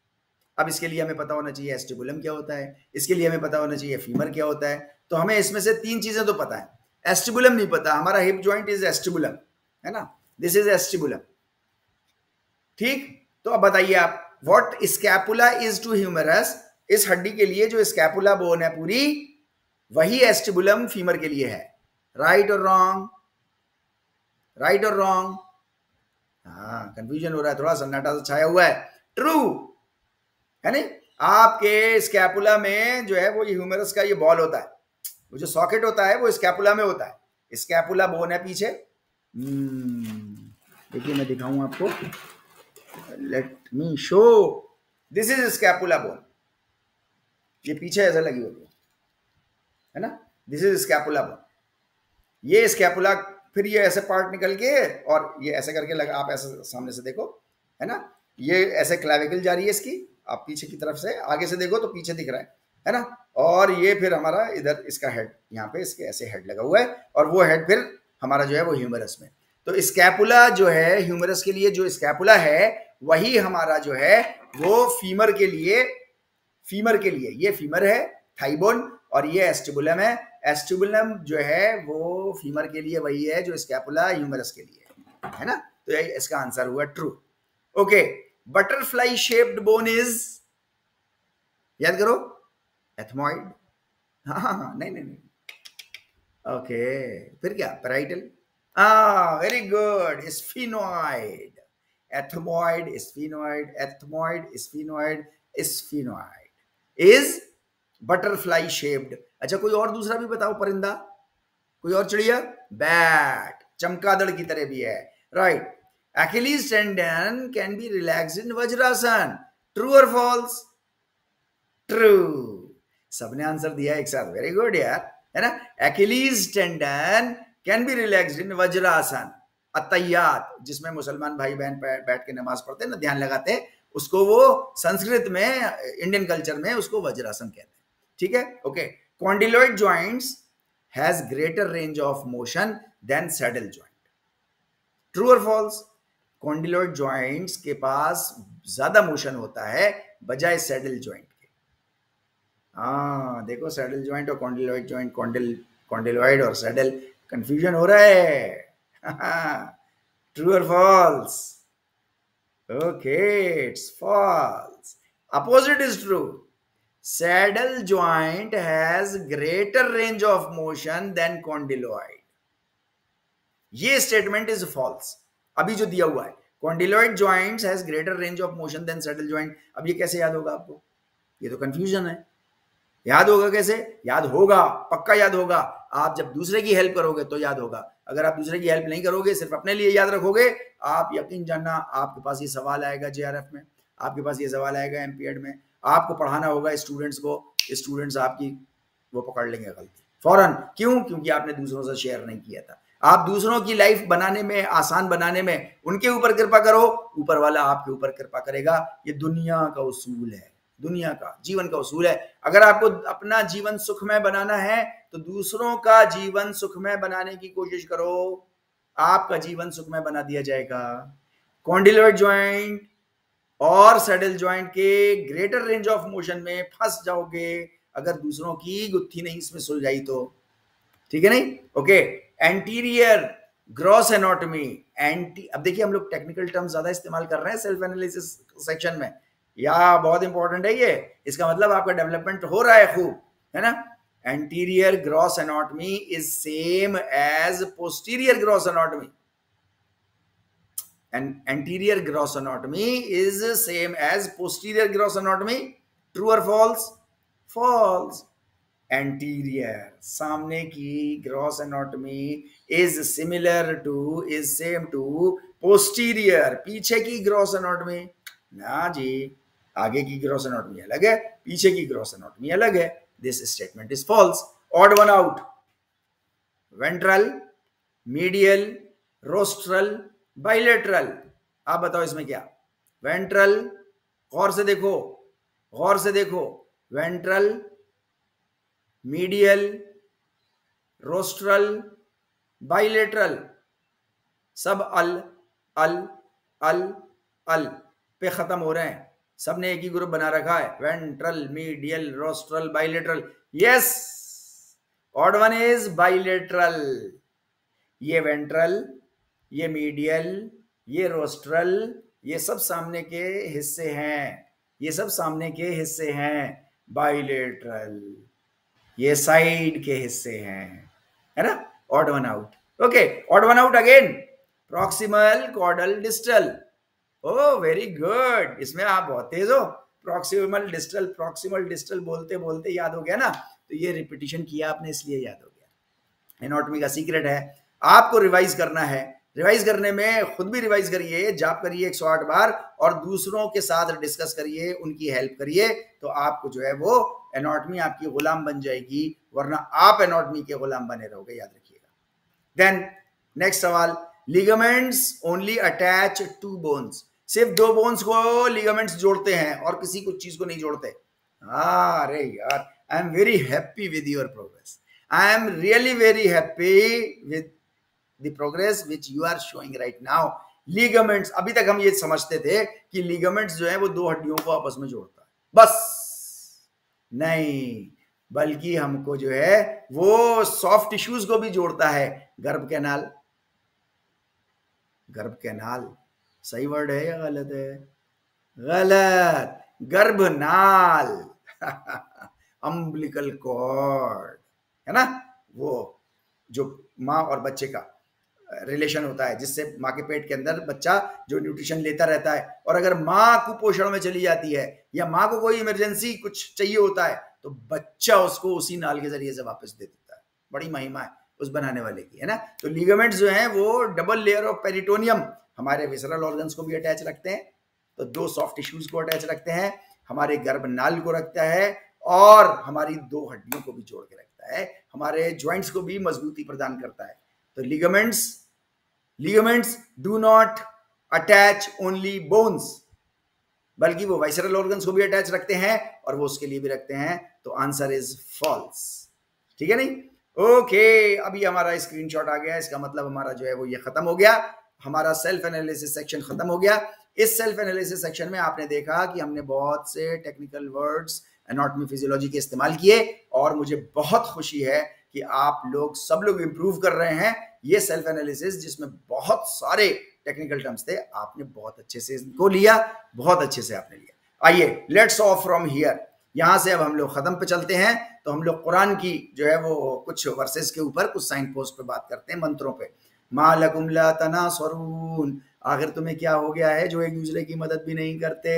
अब इसके लिए हमें पता होना चाहिए एस्टिबुलम क्या होता है। इसके लिए हमें पता होना चाहिए फीमर क्या होता है। तो हमें इसमें से तीन चीज़ें तो पता है। एस्टिबुलम नहीं पता, हमारा हिप ज्वाइंट इज़ एस्टिबुलम, है ना? This is acetabulum. ठीक? तो अब बताइए आप what scapula is to humerus इस हड्डी के लिए जो स्कैपुला बोन है पूरी, वही एस्टिबुलम फीमर के लिए है। राइट और रॉन्ग राइट और रॉन्ग हाँ कंफ्यूजन हो रहा है थोड़ा सन्नाटा सा छाया हुआ है। ट्रू है नहीं आपके स्कैपुला में जो है वो ये ह्यूमरस का ये बॉल होता है। वो जो सॉकेट होता है वो स्कैपुला में होता है। स्कैपुला बोन है पीछे। हम्म, देखिए मैं दिखाऊँ आपको। Let me show this is scapula bone ये पीछे ऐसा लगी होती है। है ना? दिस इज़ स्कैपुला बोन ये स्कैपुला फिर ये ऐसे पार्ट निकल के, और ये ऐसे करके लगा, आप ऐसे सामने से देखो, है ना? ये ऐसे क्लाविकल जा रही है इसकी, आप पीछे की तरफ़ से, आगे से देखो तो पीछे दिख रहा है है ना? और ये फिर हमारा इधर इसका हेड यहाँ पे इसके ऐसे हेड लगा हुआ है, और वो हेड फिर हमारा जो है वो ह्यूमरस में। तो स्कैपुला जो है ह्यूमरस के लिए जो स्कैपुला है, वही हमारा जो है वो फीमर के लिए फीमर के लिए, ये फीमर है थाइबोन और ये एस्टिबुलम है एस्टिबुलम जो है वो फीमर के लिए वही है जो स्कैपुला ह्यूमरस के लिए है ना तो ये इसका आंसर हुआ true okay butterfly shaped bone is याद करो एथमॉइड हाँ हाँ हाँ नहीं नहीं नहीं ओके फिर क्या parietal Ah, very good. Sphenoid. Ethmoid, sphenoid, ethmoid, sphenoid. Is butterfly shaped. अच्छा कोई और दूसरा भी बताओ, परिंदा? कोई और चिड़िया? बैट, चमकादड़ की तरह भी है। Right Achilles tendon can be relaxed in vajrasana true और फॉल्स ट्रू सबने आंसर दिया एक साथ। वेरी गुड यार। है ना? Achilles tendon can be relax in vajrasana अतयात जिसमें मुसलमान भाई बहन बैठ के नमाज़ पढ़ते हैं, ना, ध्यान लगाते हैं, उसको वो संस्कृत में इंडियन कल्चर में उसको वज्रासन कहते हैं। ठीक है? Okay condyloid joints has greater range of motion than saddle joint true और फॉल्स कॉन्डिलोइड ज्वाइंट्स के पास ज़्यादा मोशन होता है बजाय सैडल ज्वाइंट के। हाँ देखो सैडल ज्वाइंट और कॉन्डिलोइड ज्वाइंट कॉन्डिल कॉन्डिलोइड और सैडल कंफ्यूजन हो रहा है। ट्रू और false okay it's false opposite is true saddle joint has greater range of motion than condyloid ये स्टेटमेंट इज़ फॉल्स अभी जो दिया हुआ है condyloid joints has greater range of motion than saddle joint अब ये कैसे याद होगा आपको? ये तो कंफ्यूजन है। याद होगा कैसे? याद होगा, पक्का याद होगा। आप जब दूसरे की हेल्प करोगे तो याद होगा। अगर आप दूसरे की हेल्प नहीं करोगे, सिर्फ़ अपने लिए याद रखोगे, आप यकीन जानना आपके पास ये सवाल आएगा जेआरएफ में, आपके पास ये सवाल आएगा एमपीएड में। आपको पढ़ाना होगा स्टूडेंट्स को स्टूडेंट्स आपकी वो पकड़ लेंगे गलती। फ़ौरन। क्यों? क्योंकि आपने दूसरों से शेयर नहीं किया था। आप दूसरों की लाइफ बनाने में, आसान बनाने में, उनके ऊपर कृपा करो, ऊपर वाला आपके ऊपर कृपा करेगा। ये दुनिया का उसूल है। दुनिया का, जीवन का उसूल है। अगर आपको अपना जीवन सुखमय बनाना है तो दूसरों का जीवन सुखमय बनाने की कोशिश करो। आपका जीवन सुखमय बना दिया जाएगा। कॉन्डिलोइड ज्वाइंट और सेडल ज्वाइंट के ग्रेटर रेंज ऑफ़ मोशन में फंस जाओगे, अगर दूसरों की गुत्थी नहीं इसमें सुलझाई तो। ठीक है नहीं? Okay anterior gross anatomy anti अब देखिए, हम लोग टेक्निकल टर्म ज़्यादा इस्तेमाल कर रहे हैं सेल्फ एनालिसिस सेक्शन में। या, बहुत इंपॉर्टेंट है ये। इसका मतलब आपका डेवलपमेंट हो रहा है खूब, है ना? Anterior gross anatomy is same as posterior gross anatomy and anterior gross anatomy is same as posterior gross anatomy true or false false anterior सामने की gross anatomy is similar to is same to posterior पीछे की gross anatomy ना जी आगे की gross anatomy अलग है पीछे की ग्रॉस एनोटमी अलग है this statement is false odd one out ventral medial rostral bilateral आप बताओ इसमें क्या? वेंट्रल गौर से देखो, गौर से देखो वेंट्रल मीडियल रोस्ट्रल बाइलेटरल सब अल अल अल अल, पे खत्म हो रहे हैं। सबने एक ही ग्रुप बना रखा है। Ventral medial rostral bilateral yes odd one is bilateral ये वेंट्रल ये मीडियल ये रोस्ट्रल ये सब सामने के हिस्से हैं। ये सब सामने के हिस्से हैं। बाइलेटरल ये साइड के हिस्से हैं। है ना? Odd one out okay odd one out again proximal caudal distal oh very good इसमें आप बहुत तेज हो। प्रॉक्सिमल डिस्टल प्रॉक्सिमल डिस्टल बोलते बोलते याद हो गया ना? तो ये रिपीटिशन किया आपने, इसलिए याद हो गया। एनाटॉमी का सीक्रेट है। आपको रिवाइज करना है। रिवाइज करने में, खुद भी रिवाइज करिए, जाप करिए 108 बार और दूसरों के साथ डिस्कस करिए, उनकी हेल्प करिए तो आपको जो है वो एनाटॉमी आपकी गुलाम बन जाएगी, वरना आप एनाटॉमी के गुलाम बने रहोगे, याद रखिएगा। देन नेक्स्ट सवाल ligaments only attach to bones सिर्फ़ दो बोन्स को लिगामेंट्स जोड़ते हैं और किसी कुछ चीज़ को नहीं जोड़ते। अरे यार I am very happy with your progress I am really very happy with the progress which you are showing right now ligaments अभी तक हम ये समझते थे कि लीगामेंट्स जो है वो दो हड्डियों को आपस में जोड़ता है। बस। नहीं, बल्कि हमको जो है वो सॉफ्ट टिश्यूज को भी जोड़ता है। गर्भ कैनाल गर्भ कैनाल सही वर्ड है या गलत है? गलत। गर्भनाल अम्बलिकल कॉर्ड है ना? वो जो माँ और बच्चे का। रिलेशन होता है, जिससे माँ के पेट के अंदर बच्चा जो न्यूट्रिशन लेता रहता है, और अगर माँ कुपोषण में चली जाती है, या माँ को कोई इमरजेंसी कुछ चाहिए होता है तो बच्चा उसको उसी नाल के ज़रिए से वापस दे देता है। बड़ी महिमा है उस बनाने वाले की, है ना? तो लीगामेंट जो है, वो डबल लेयर ऑफ़ पेरिटोनियम हमारे विसरल ऑर्गन्स को भी अटैच रखते हैं तो दो सॉफ्ट टिश्यूज को अटैच रखते हैं, हमारे गर्भ नाल को रखता है, और हमारी दो हड्डियों को भी जोड़ के रखता है, हमारे ज्वाइंट्स को भी मजबूती प्रदान करता है। तो ligaments ligaments do not attach only bones बल्कि वो वाइसरल ऑर्गन्स को भी अटैच रखते हैं और वो उसके लिए भी रखते हैं। तो आंसर इज़ फॉल्स ठीक है नहीं? ओके अभी हमारा स्क्रीनशॉट आ गया इसका मतलब हमारा जो है वो ये खत्म हो गया। हमारा सेल्फ एनालिसिस सेक्शन खत्म हो गया। इस सेल्फ एनालिसिस सेक्शन में आपने देखा कि हमने बहुत से टेक्निकल वर्ड्स एनाटॉमी फिजियोलॉजी के इस्तेमाल किए और मुझे बहुत खुशी है कि आप लोग सब लोग इंप्रूव कर रहे हैं। ये सेल्फ एनालिसिस जिसमें बहुत सारे टेक्निकल टर्म्स थे, आपने बहुत अच्छे से इनको लिया, बहुत अच्छे से आपने लिया। आइए लेट्स ऑफ़ फ्रॉम हियर यहाँ से अब हम लोग खत्म पे चलते हैं। तो हम लोग कुरान की जो है वो कुछ वर्सेस के ऊपर, कुछ साइन पोस्ट पे बात करते हैं मंत्रों पे। मालकुमला तना स्वरून आखिर तुम्हें क्या हो गया है जो एक दूसरे की मदद भी नहीं करते?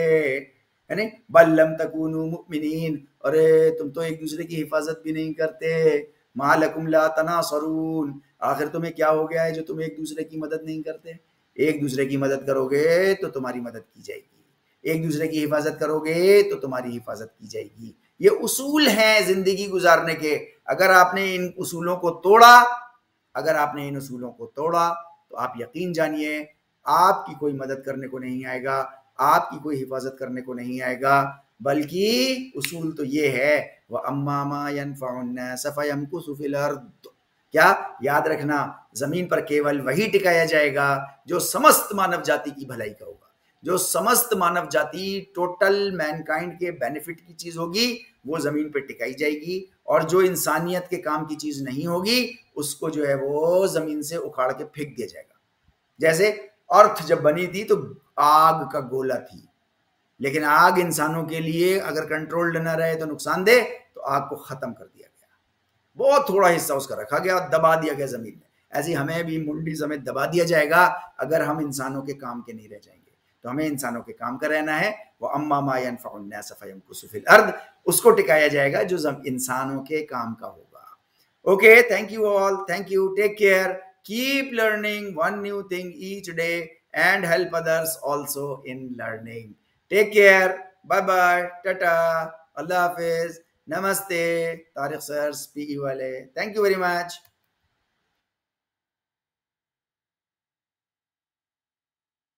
है नहीं? बल्लम तकूनु मुमिनीन। अरे, तुम तो एक दूसरे की हिफाजत भी नहीं करते। मालकुमला तना स्वरून आखिर तुम्हें क्या हो गया है जो तुम एक दूसरे की मदद नहीं करते? एक दूसरे की मदद करोगे तो तुम्हारी मदद की जाएगी। एक दूसरे की हिफाजत करोगे तो तुम्हारी हिफाजत की जाएगी। ये उसूल हैं ज़िंदगी गुजारने के। अगर आपने इन उसूलों को तोड़ा, अगर आपने इन उसूलों को तोड़ा तो आप यकीन जानिए, आपकी कोई मदद करने को नहीं आएगा, आपकी कोई हिफाजत करने को नहीं आएगा। बल्कि उसूल तो ये है क्या याद रखना, ज़मीन पर केवल वही टिकाया जाएगा जो समस्त मानव जाति की भलाई का होगा। जो समस्त मानव जाति टोटल मैनकाइंड के बेनिफिट की चीज़ होगी, वो ज़मीन पर टिकाई जाएगी और जो इंसानियत के काम की चीज़ नहीं होगी, उसको जो है वो ज़मीन से उखाड़ के फेंक दिया जाएगा। जैसे अर्थ जब बनी थी तो आग का गोला थी। लेकिन आग इंसानों के लिए अगर कंट्रोल्ड ना रहे तो नुकसान दे तो आग को खत्म कर दिया गया। बहुत थोड़ा हिस्सा उसका रखा गया दबा दिया गया ज़मीन में। ऐसे हमें भी मुंडी समेत दबा दिया जाएगा, अगर हम इंसानों के काम के नहीं रह जाएँगे। तो हमें इंसानों के काम का रहना है। वो अम्मा मायन फ़ाउन्नासफ़यम कुसुफिल अर्द। उसको टिकाया जाएगा जो इंसानों के काम का होगा। Okay thank you all thank you take care keep learning one new thing each day and help others also in learning take care bye bye Tata अल्लाह हाफिज नमस्ते तारिक सर पीई वाले। Thank you very much